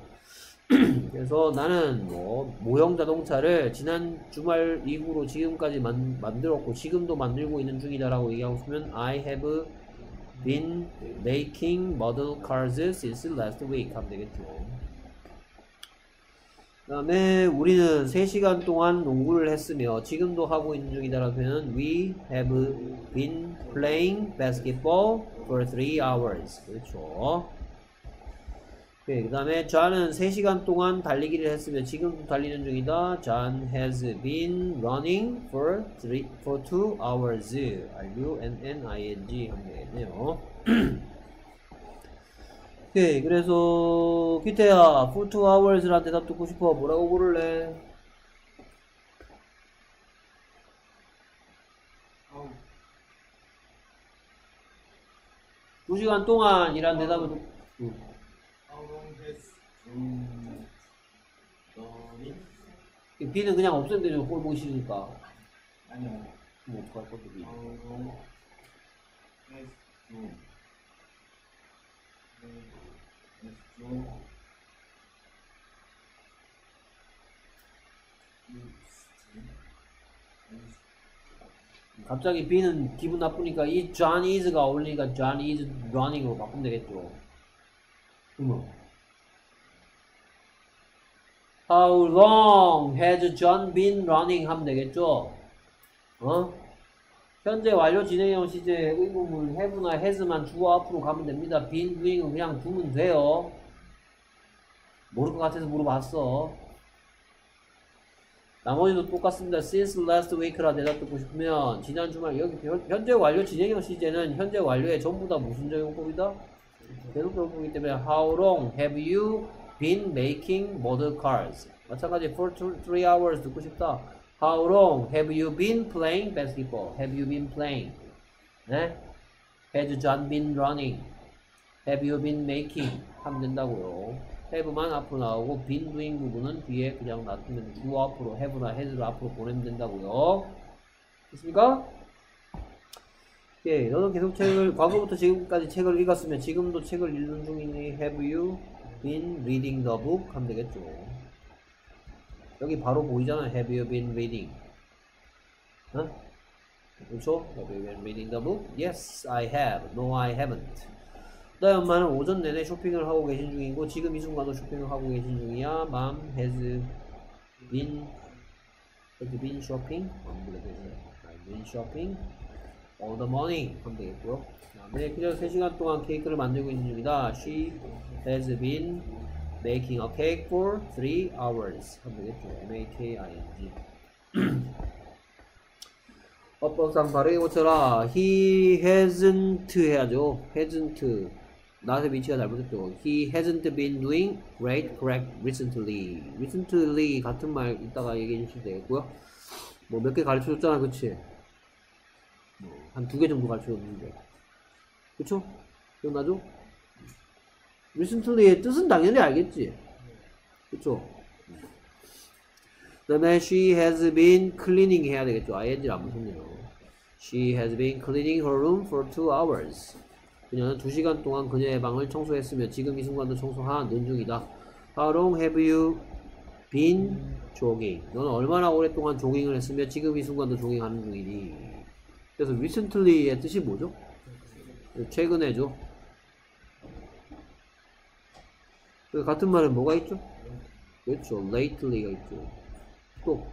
그래서 나는 뭐 모형 자동차를 지난 주말 이후로 지금까지 만, 만들었고 지금도 만들고 있는 중이다라고 얘기하고 있으면 I have been making model cars since last week 하면 되겠죠. 그 다음에 우리는 3시간 동안 농구를 했으며 지금도 하고 있는 중이다라는 표현은 We have been playing basketball for 3 hours 그렇죠. 그 다음에 John은 3시간 동안 달리기를 했으며 지금도 달리는 중이다. John has been running for three, for 2 hours. R-U-N-N-I-N-G 되겠네요. 오케이, 그래서 기태야, for 2 hours라는 대답 듣고 싶어. 뭐라고 고를래? 아우 2시간 동안이라는 대답을 듣... 응. Running? B는 그냥 없애면 되죠. 꼴 보기 싫으니까. 아니요 뭐 어떡할 것도 B. June 갑자기 B는 기분 나쁘니까 이 John is가 어울리니까 John is running으로 바꾸면 되겠죠. 그러면 How long has John been running 하면 되겠죠. 어? 현재 완료 진행형 시제 의문문 have나 has만 주어 앞으로 가면 됩니다. been doing은 그냥 두면 돼요. 모를 것 같아서 물어봤어. 나머지도 똑같습니다. since last week라 대답 듣고 싶으면 지난 주말 여기 현- 현재 완료 진행형 시제는 현재 완료의 전부 다 무슨 적용법이다? 계속 적용법이기 때문에 how long have you been making model cars? 마찬가지 for two, three hours 듣고 싶다. How long have you been playing basketball? Have you been playing? 네? Has John been running? Have you been making? 하면 된다고요. have만 앞으로 나오고 been doing 부분은 뒤에 그냥 놔두면 주어 앞으로 have나 has를 앞으로 보내면 된다고요. 됐습니까? 예, 너는 계속 책을 과거부터 지금까지 책을 읽었으면 지금도 책을 읽는 중이니 have you been reading the book? 하면 되겠죠. 여기 바로 보이잖아. Have you been reading? 어? 그렇죠? Have you been reading the book? Yes, I have. No, I haven't. 너희 엄마는 오전 내내 쇼핑을 하고 계신 중이고 지금 이 순간도 쇼핑을 하고 계신 중이야. Mom has been has been shopping. I've been shopping all the morning. 하면 되겠고요. 그다음에 그저 3시간 동안 케이크를 만들고 있는 중이다. She has been making a cake for 3 hours. 하면 되겠죠. M-A-K-I-N-G. 어법상 발음이 고쳐라. He hasn't 해야죠. hasn't. not의 위치가 잘못됐죠. He hasn't been doing great correct recently. recently 같은 말 이따가 얘기해 주시면 되겠고요. 뭐 몇 개 가르쳐 줬잖아, 그치? 뭐한두 개 정도 가르쳐 줬는데. 그쵸? 기억나죠? Recently의 뜻은 당연히 알겠지? 그쵸? 그 다음에 she has been cleaning 해야 되겠죠. ing를 안 붙였네요. She has been cleaning her room for two hours. 그녀는 두 시간 동안 그녀의 방을 청소했으며 지금 이 순간도 청소하는 중이다. How long have you been jogging? 너는 얼마나 오랫동안 조깅을 했으며 지금 이 순간도 조깅하는 중이니? 그래서 recently의 뜻이 뭐죠? 최근에죠. 그 같은 말은 뭐가 있죠? 그렇죠. lately가 있죠. 또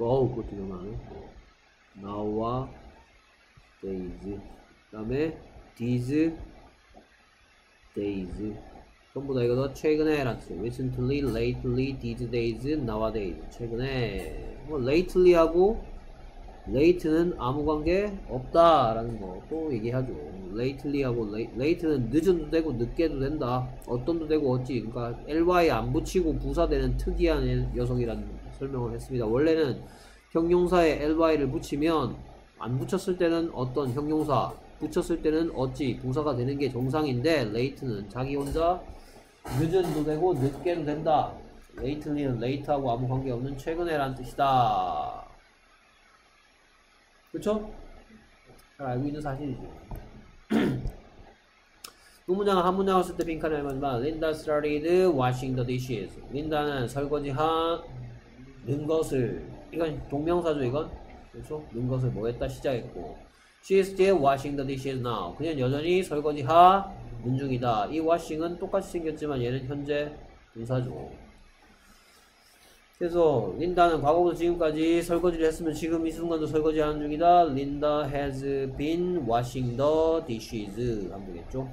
어우 그것도 기억나네. now와 days 그 다음에 these days 전부 다 이거 다 최근에 뜻이에요. recently, lately, these days, nowadays 최근에 뭐 lately하고 late는 아무 관계 없다라는 거 또 얘기하죠. lately하고 late는 늦은도 되고 늦게도 된다. 어떤도 되고 어찌 그러니까 ly 안 붙이고 부사되는 특이한 녀석이라는 설명을 했습니다. 원래는 형용사에 ly를 붙이면 안 붙였을 때는 어떤 형용사 붙였을 때는 어찌 부사가 되는 게 정상인데 late는 자기 혼자 늦은도 되고 늦게도 된다. lately는 late하고 아무 관계 없는 최근에란 뜻이다. 그쵸? 잘 알고 있는 사실이죠. 두 문장을 한 문장을 쓸때 빈칸을 해보지만 Linda started washing the dishes. 린다는 설거지하는 것을 이건 동명사죠 이건 그렇죠? 는 것을 뭐 했다 시작했고 She is still washing the dishes now. 그녀는 여전히 설거지하는 중이다. 이 washing은 똑같이 생겼지만 얘는 현재 분사죠. 그래서 린다는 과거부터 지금까지 설거지를 했으면 지금 이 순간도 설거지하는 중이다. 린다 has been washing the dishes 하면 되겠죠.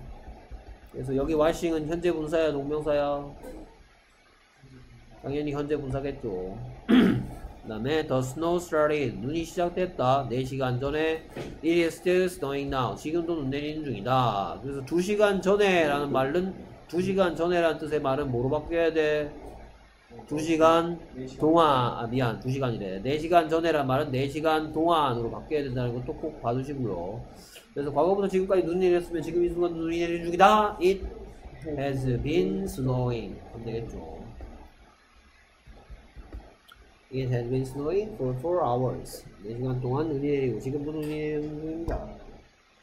그래서 여기 washing은 현재 분사야 동명사야? 당연히 현재 분사겠죠. 그 다음에 the snow started 눈이 시작됐다 4시간 전에 it is still snowing now 지금도 눈 내리는 중이다 그래서 2시간 전에 라는 말은 2시간 전에 라는 뜻의 말은 뭐로 바뀌어야 돼? 2시간 동안 아 미안 2시간이래. 4시간 전에란 말은 4시간 동안으로 바뀌어야 된다는 것도 꼭 봐두시고요. 그래서 과거부터 지금까지 눈이 내렸으면 지금 이 순간도 눈이 내리는 중이다. It has been snowing. 하면 되겠죠. It has been snowing for 4 hours. 4시간 동안 눈이 내리고 지금도 눈이 내리는 중입니다.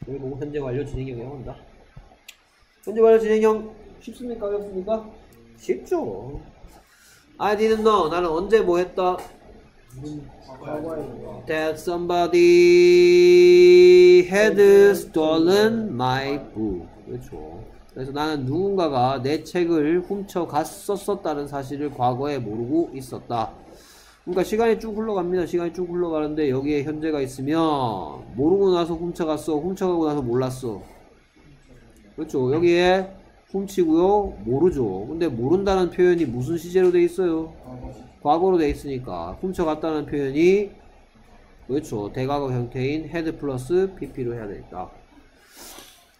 여기 보고 현재 완료 진행형이라고 합니다. 현재 완료 진행형 쉽습니까? 어렵습니까? 쉽죠 I didn't know. 나는 언제 뭐 했다? That somebody had stolen my book. 그렇죠. 그래서 나는 누군가가 내 책을 훔쳐 갔었었다는 사실을 과거에 모르고 있었다. 그러니까 시간이 쭉 흘러갑니다. 시간이 쭉 흘러가는데 여기에 현재가 있으면 모르고 나서 훔쳐갔어. 훔쳐가고 나서 몰랐어. 그렇죠. 여기에 훔치고요. 모르죠. 근데 모른다는 표현이 무슨 시제로 돼 있어요? 과거로 돼 있으니까 훔쳐갔다는 표현이 그렇죠. 대과거 형태인 had 플러스 pp로 해야 되겠다.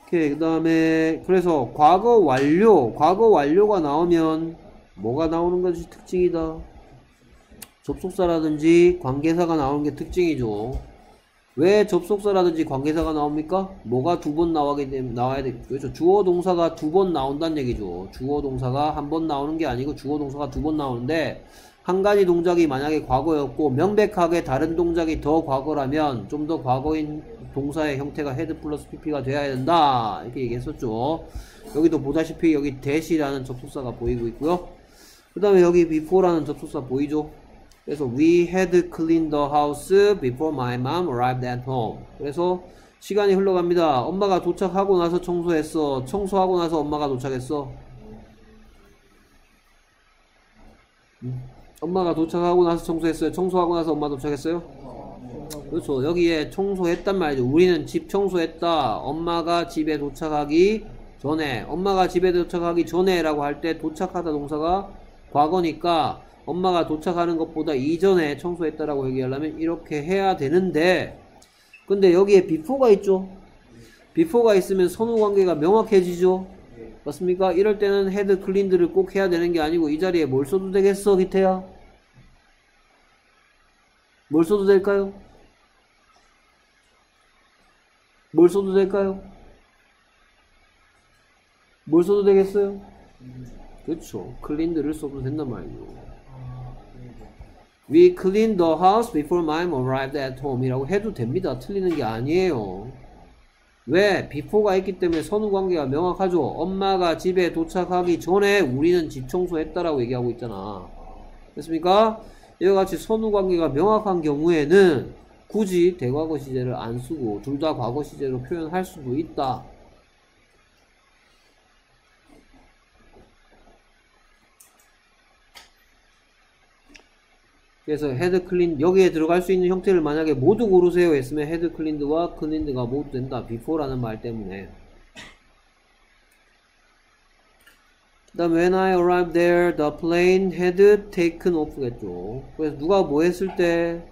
오케이. 그 다음에 그래서 과거 완료, 과거 완료가 나오면 뭐가 나오는 것이 특징이다. 접속사라든지 관계사가 나오는 게 특징이죠. 왜 접속사라든지 관계사가 나옵니까? 뭐가 두 번 나와야 되, 나와야 되, 그렇죠. 주어 동사가 두 번 나온다는 얘기죠. 주어 동사가 한 번 나오는 게 아니고 주어 동사가 두 번 나오는데 한 가지 동작이 만약에 과거였고 명백하게 다른 동작이 더 과거라면 좀 더 과거인 동사의 형태가 had 플러스 pp가 돼야 된다 이렇게 얘기했었죠. 여기도 보다시피 여기 that이라는 접속사가 보이고 있고요. 그 다음에 여기 before라는 접속사 보이죠? 그래서 we had cleaned the house before my mom arrived at home. 그래서 시간이 흘러갑니다. 엄마가 도착하고 나서 청소했어. 청소하고 나서 엄마가 도착했어. 음? 엄마가 도착하고 나서 청소했어요. 청소하고 나서 엄마 도착했어요? 그렇죠. 여기에 청소했단 말이죠. 우리는 집 청소했다. 엄마가 집에 도착하기 전에. 엄마가 집에 도착하기 전에 라고 할 때 도착하다 동사가 과거니까 엄마가 도착하는 것보다 이전에 청소했다라고 얘기하려면 이렇게 해야 되는데 근데 여기에 before가 있죠 before가 있으면 선후 관계가 명확해지죠. 맞습니까? 이럴 때는 had cleaned를 꼭 해야 되는 게 아니고 이 자리에 뭘 써도 되겠어, 기태야? 뭘 써도 될까요? 뭘 써도 될까요? 뭘 써도 되겠어요? 그렇죠. cleaned를 써도 된단 말이죠. We cleaned the house before mom arrived at home 이라고 해도 됩니다. 틀리는 게 아니에요. 왜? before가 있기 때문에 선후 관계가 명확하죠. 엄마가 집에 도착하기 전에 우리는 집 청소했다라고 얘기하고 있잖아. 됐습니까? 이와 같이 선후 관계가 명확한 경우에는 굳이 대과거 시제를 안 쓰고 둘 다 과거 시제로 표현할 수도 있다. 그래서 had clean 여기에 들어갈 수 있는 형태를 만약에 모두 고르세요 했으면 had cleaned와 cleaned가 모두 된다. before라는 말 때문에. 그 다음 when I arrived there the plane had taken off겠죠. 그래서 누가 뭐 했을 때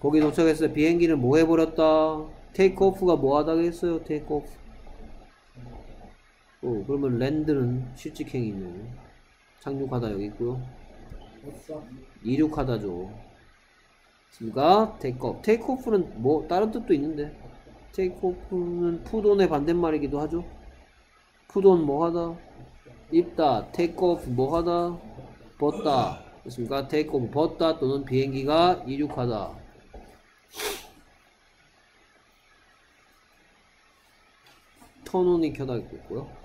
거기 도착했어요. 비행기는 뭐 해버렸다. take off가 뭐 하다가 했어요. take off. 어, 그러면 land는 실직행위는 착륙하다 여기 있고요. 이륙하다죠. 그러니까 테이크오프. 테이크오프는 뭐 다른 뜻도 있는데 테이크오프는 푸돈의 반대말이기도 하죠. 푸돈 뭐 하다? 입다. 테이크오프 뭐 하다? 벗다. 그렇습니까? 테이크오프 벗다 또는 비행기가 이륙하다. 턴온이 켜다 있고요.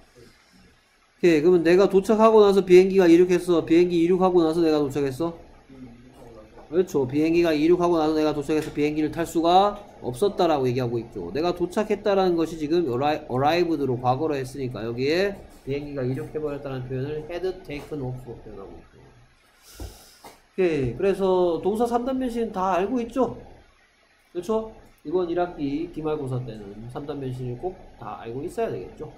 오케이, 그러면 내가 도착하고 나서 비행기가 이륙했어. 비행기 이륙하고 나서 내가 도착했어. 그렇죠. 비행기가 이륙하고 나서 내가 도착해서 비행기를 탈 수가 없었다라고 얘기하고 있죠. 내가 도착했다라는 것이 지금 arri- arrived로 과거로 했으니까 여기에 비행기가 이륙해버렸다는 표현을 had taken off 표현하고 있죠. 오케이. 그래서 동사 3단 변신 다 알고 있죠? 그렇죠? 이번 1학기 기말고사 때는 3단 변신을 꼭 다 알고 있어야 되겠죠?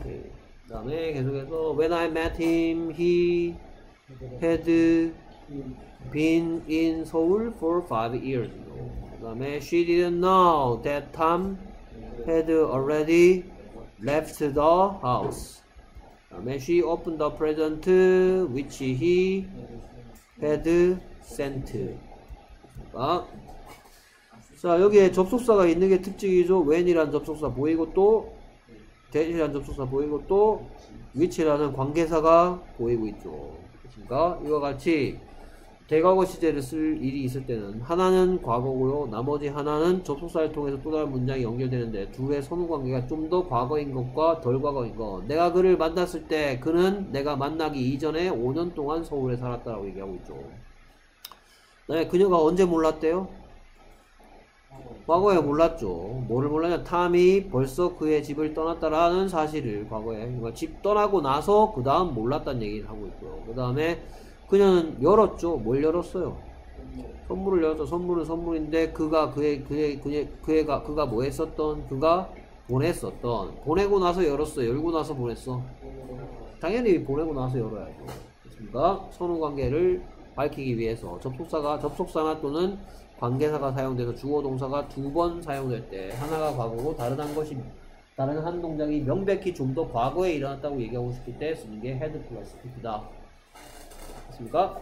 오케이. 그 다음에 계속해서 When I met him, he had been in Seoul for five years. 그 다음에 She didn't know that Tom had already left the house. 그 다음에 She opened the present which he had sent. 자, 자 여기에 접속사가 있는 게 특징이죠. when이라는 접속사 보이고 또 대시라는 접속사 보이고 또 which라는 관계사가 보이고 있죠. 그렇습니까? 이와 같이 대과거 시제를 쓸 일이 있을 때는 하나는 과거고요. 나머지 하나는 접속사를 통해서 또 다른 문장이 연결되는데 둘의 선후 관계가 좀 더 과거인 것과 덜 과거인 것. 내가 그를 만났을 때 그는 내가 만나기 이전에 5년 동안 서울에 살았다라고 얘기하고 있죠. 네, 그녀가 언제 몰랐대요? 과거에 몰랐죠. 뭐를 몰랐냐? 탐이 벌써 그의 집을 떠났다라는 사실을 과거에 그러니까 집 떠나고 나서 그 다음 몰랐다는 얘기를 하고 있고요. 그 다음에 그녀는 열었죠. 뭘 열었어요? 선물을 열었죠. 선물은 선물인데 그가 그의 그의 그의 그애가 그가 뭐 했었던 그가 보냈었던 보내고 나서 열었어. 열고 나서 보냈어. 당연히 보내고 나서 열어야죠. 그렇습니까? 선후 관계를 밝히기 위해서 접속사가 접속사나 또는 관계사가 사용돼서 주어 동사가 두 번 사용될 때 하나가 과거고 다른 한 것이 다른 한 동작이 명백히 좀 더 과거에 일어났다고 얘기하고 싶을 때 쓰는 게 had 플러스 pp이다. 됐습니까?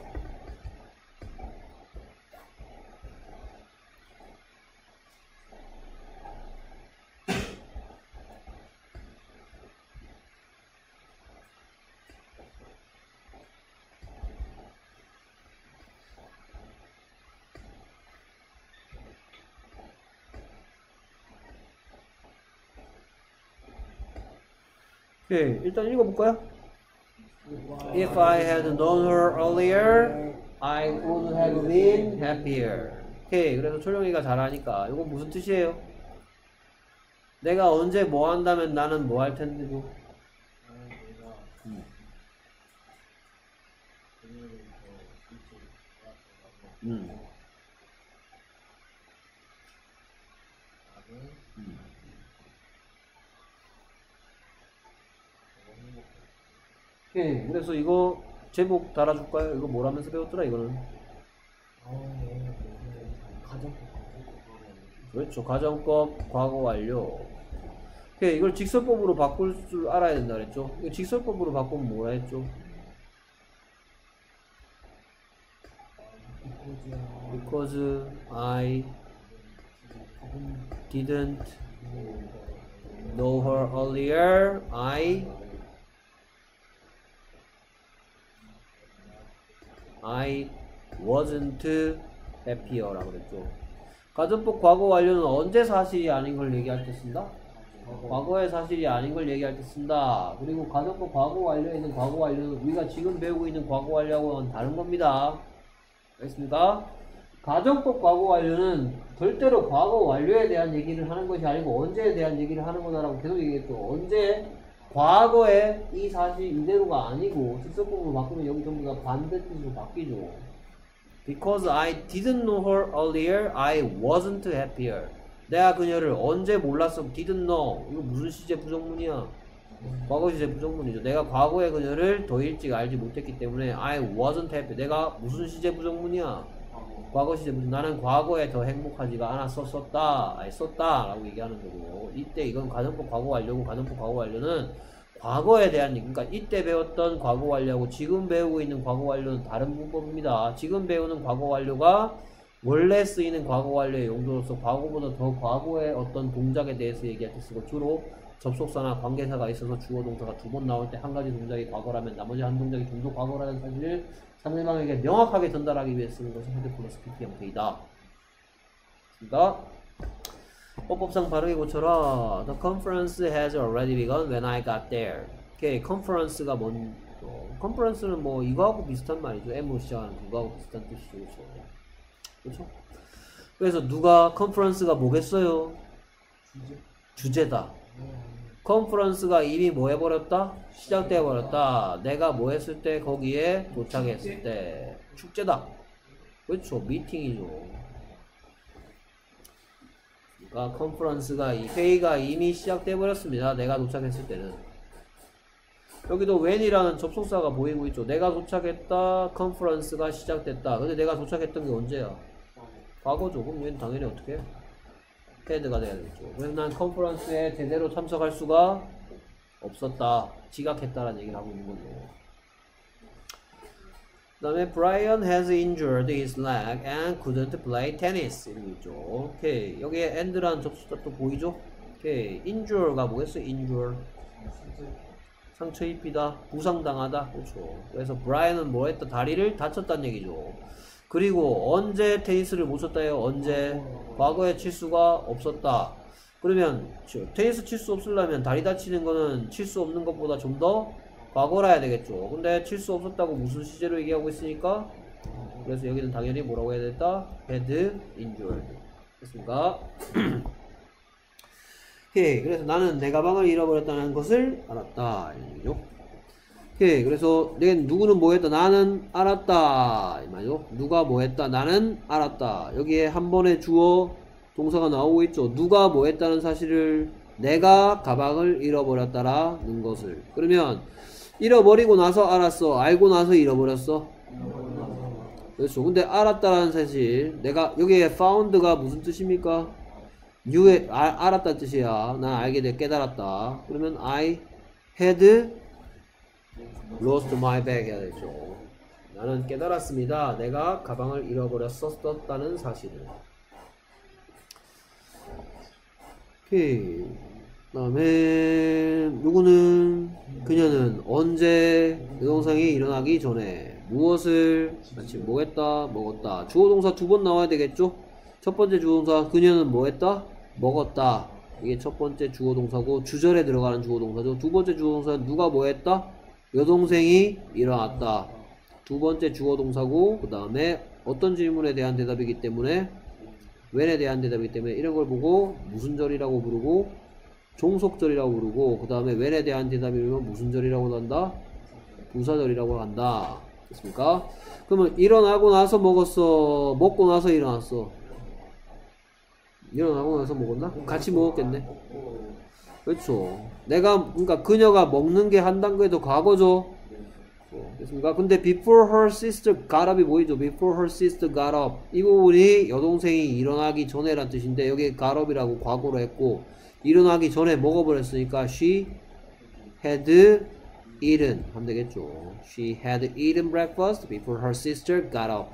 예, 일단 읽어볼까요? If I had known her earlier, I would have been happier. 오케이, 그래서 초령이가 잘하니까 이거 무슨 뜻이에요? 내가 언제 뭐 한다면 나는 뭐 할 텐데도. 음. 오 케이, 그래서 이거 제목 달아줄까요? 이거 뭘 하면서 배웠더라 이거는? 가정. 그렇죠. 가정법 과거 완료. 오케이, 이걸 직설법으로 바꿀 줄 알아야 된다 그랬죠? 이거 직설법으로 바꾸면 뭐라 했죠? because Because I didn't know her earlier, I I wasn't happier라고 그랬죠. 가정법 과거 완료는 언제 사실이 아닌 걸 얘기할 때 쓴다? 과거의 사실이 아닌 걸 얘기할 때 쓴다. 그리고 가정법 과거 완료에 있는 과거 완료는 우리가 지금 배우고 있는 과거 완료하고는 다른 겁니다. 알겠습니까? 가정법 과거 완료는 절대로 과거 완료에 대한 얘기를 하는 것이 아니고 언제에 대한 얘기를 하는 거다라고 계속 얘기했죠. 언제 과거에 이 사실 이대로가 아니고 직설법으로 바꾸면 여기 전부 다 반대뜻으로 바뀌죠. Because I didn't know her earlier, I wasn't happier. 내가 그녀를 언제 몰랐어? Didn't know. 이거 무슨 시제 부정문이야? 과거 시제 부정문이죠. 내가 과거에 그녀를 더 일찍 알지 못했기 때문에 I wasn't happy. 내가 무슨 시제 부정문이야? 과거 시제 무슨 나는 과거에 더 행복하지가 않았어 썼다 아니 썼다 라고 얘기하는 거고 이때 이건 가정법 과거 완료고 가정법 과거 완료는 과거에 대한 그러니까 이때 배웠던 과거 완료하고 지금 배우고 있는 과거 완료는 다른 문법입니다. 지금 배우는 과거 완료가 원래 쓰이는 과거 완료의 용도로서 과거보다 더 과거의 어떤 동작에 대해서 얘기할 때 쓰고 주로 접속사나 관계사가 있어서 주어 동사가 두 번 나올 때 한 가지 동작이 과거라면 나머지 한 동작이 좀더 과거라는 사실을 상대방에게 명확하게 전달하기 위해 쓰는 것이 had 플러스 PP 형태이다. 그러니까 어법상 바르게 고쳐라. The conference has already begun when I got there. 오케이, conference가 뭔? 어, conference는 뭐 이거하고 비슷한 말이죠. M으로 시작하는 그거하고 비슷한 뜻이죠, 그렇죠? 그렇죠? 그래서 누가 컨퍼런스가 뭐겠어요? 주제 주제다. 네. 컨퍼런스가 이미 뭐 해버렸다? 시작돼 버렸다. 내가 뭐 했을 때 거기에 도착했을 때 축제다. 그렇죠. 미팅이죠. 그러니까 컨퍼런스가 이 회의가 이미 시작돼 버렸습니다. 내가 도착했을 때는. 여기도 when이라는 접속사가 보이고 있죠. 내가 도착했다. 컨퍼런스가 시작됐다. 근데 내가 도착했던 게 언제야? 과거죠. 그럼 얘는 당연히 어떻게 해? 헤드가 돼야겠죠. 그래서 난 컨퍼런스에 제대로 참석할 수가 없었다. 지각했다라는 얘기를 하고 있는 거죠. 그 다음에 Brian has injured his leg and couldn't play tennis 이러고 있죠. 오케이. 여기에 and라는 접속사 또 보이죠? 오케이. injure가 뭐겠어? injure. 상처 입히다, 부상당하다. 그렇죠. 그래서 브라이언은 뭐 했다? 다리를 다쳤다는 얘기죠. 그리고 언제 테니스를 못 쳤다요? 언제? 과거에 칠 수가 없었다. 그러면 저- 테니스 칠 수 없으려면 다리 다치는 거는 칠 수 없는 것보다 좀 더 과거라 해야 되겠죠. 근데 칠 수 없었다고 무슨 시제로 얘기하고 있으니까 그래서 여기는 당연히 뭐라고 해야 됐다? had injured. 됐습니까? 오케이. 그래서 나는 내 가방을 잃어버렸다는 것을 알았다. 이 얘기죠. 오케이. 그래서 내 누구는 뭐 했다? 나는 알았다. 이 말이죠. 누가 뭐 했다? 나는 알았다. 여기에 한 번에 주어 동사가 나오고 있죠. 누가 뭐 했다는 사실을 내가 가방을 잃어버렸다라는 것을. 그러면 잃어버리고 나서 알았어. 알고 나서 잃어버렸어. 그렇죠. 근데 알았다라는 사실, 내가 여기에 found가 무슨 뜻입니까? knew 아, 알았다는 뜻이야. 난 알게 돼 깨달았다. 그러면 I had lost my bag 해야 되죠. 나는 깨달았습니다. 내가 가방을 잃어버렸었다는 사실을. 오케이. 그다음에 누구는? 그녀는 언제 여동생이 일어나기 전에 무엇을? 마치 뭐 했다? 먹었다. 주어 동사 두 번 나와야 되겠죠? 첫 번째 주어 동사 그녀는 뭐 했다? 먹었다. 이게 첫 번째 주어 동사고 주절에 들어가는 주어 동사죠. 두 번째 주어 동사 누가 뭐 했다 여동생이 일어났다 두 번째 주어 동사고 그 다음에 어떤 질문에 대한 대답이기 때문에 when에 대한 대답이기 때문에 이런 걸 보고 무슨 절이라고 부르고 종속절이라고 부르고 그 다음에 when에 대한 대답이면 무슨 절이라고 한다? 부사절이라고 한다 됐습니까? 그러면 일어나고 나서 먹었어 먹고 나서 일어났어 일어나고 나서 먹었나? 같이 먹었겠네 그렇죠 내가 그러니까 그녀가 먹는 게한 단계도 과거죠 어, 됐습니까? 근데 before her sister got up이 보이죠? before her sister got up 이 부분이 여동생이 일어나기 전에란 뜻인데 여기 got up이라고 과거로 했고 일어나기 전에 먹어버렸으니까 she had eaten 하면 되겠죠. She had eaten breakfast before her sister got up.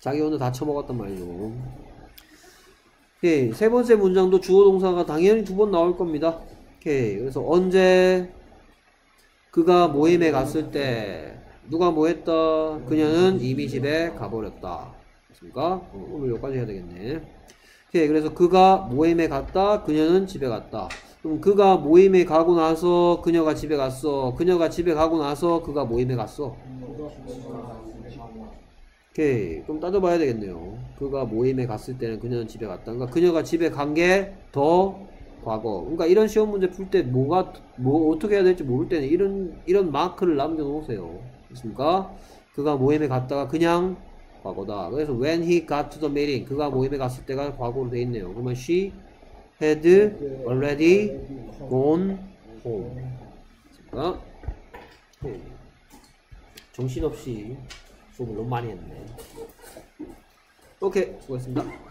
자기 오늘 다 처먹었단 말이죠. 오케이. 세 번째 문장도 주어 동사가 당연히 두 번 나올 겁니다. 오케이. 그래서 언제 그가 모임에 갔을 때 누가 뭐 했다? 그녀는 이미 집에 가버렸다. 됐습니까? 어, 오늘 여기까지 해야 되겠네. 오케이. 그래서 그가 모임에 갔다. 그녀는 집에 갔다. 그럼 그가 모임에 가고 나서 그녀가 집에 갔어. 그녀가 집에 가고 나서 그가 모임에 갔어. 오케이. 그럼 따져봐야 되겠네요. 그가 모임에 갔을 때는 그녀는 집에. 그러니까 그녀가 집에 간 게 더 과거. 그러니까 이런 시험 문제 풀 때 뭐가 뭐 어떻게 해야 될지 모를 때는 이런 이런 마크를 남겨 놓으세요. 됐습니까? 그가 모임에 갔다가 그냥 과거다. 그래서 when he got to the meeting 그가 모임에 갔을 때가 과거로 돼 있네요. 그러면 she had already gone home. 오케이. 정신없이 수업을 너무 많이 했네. 오케이, 수고했습니다.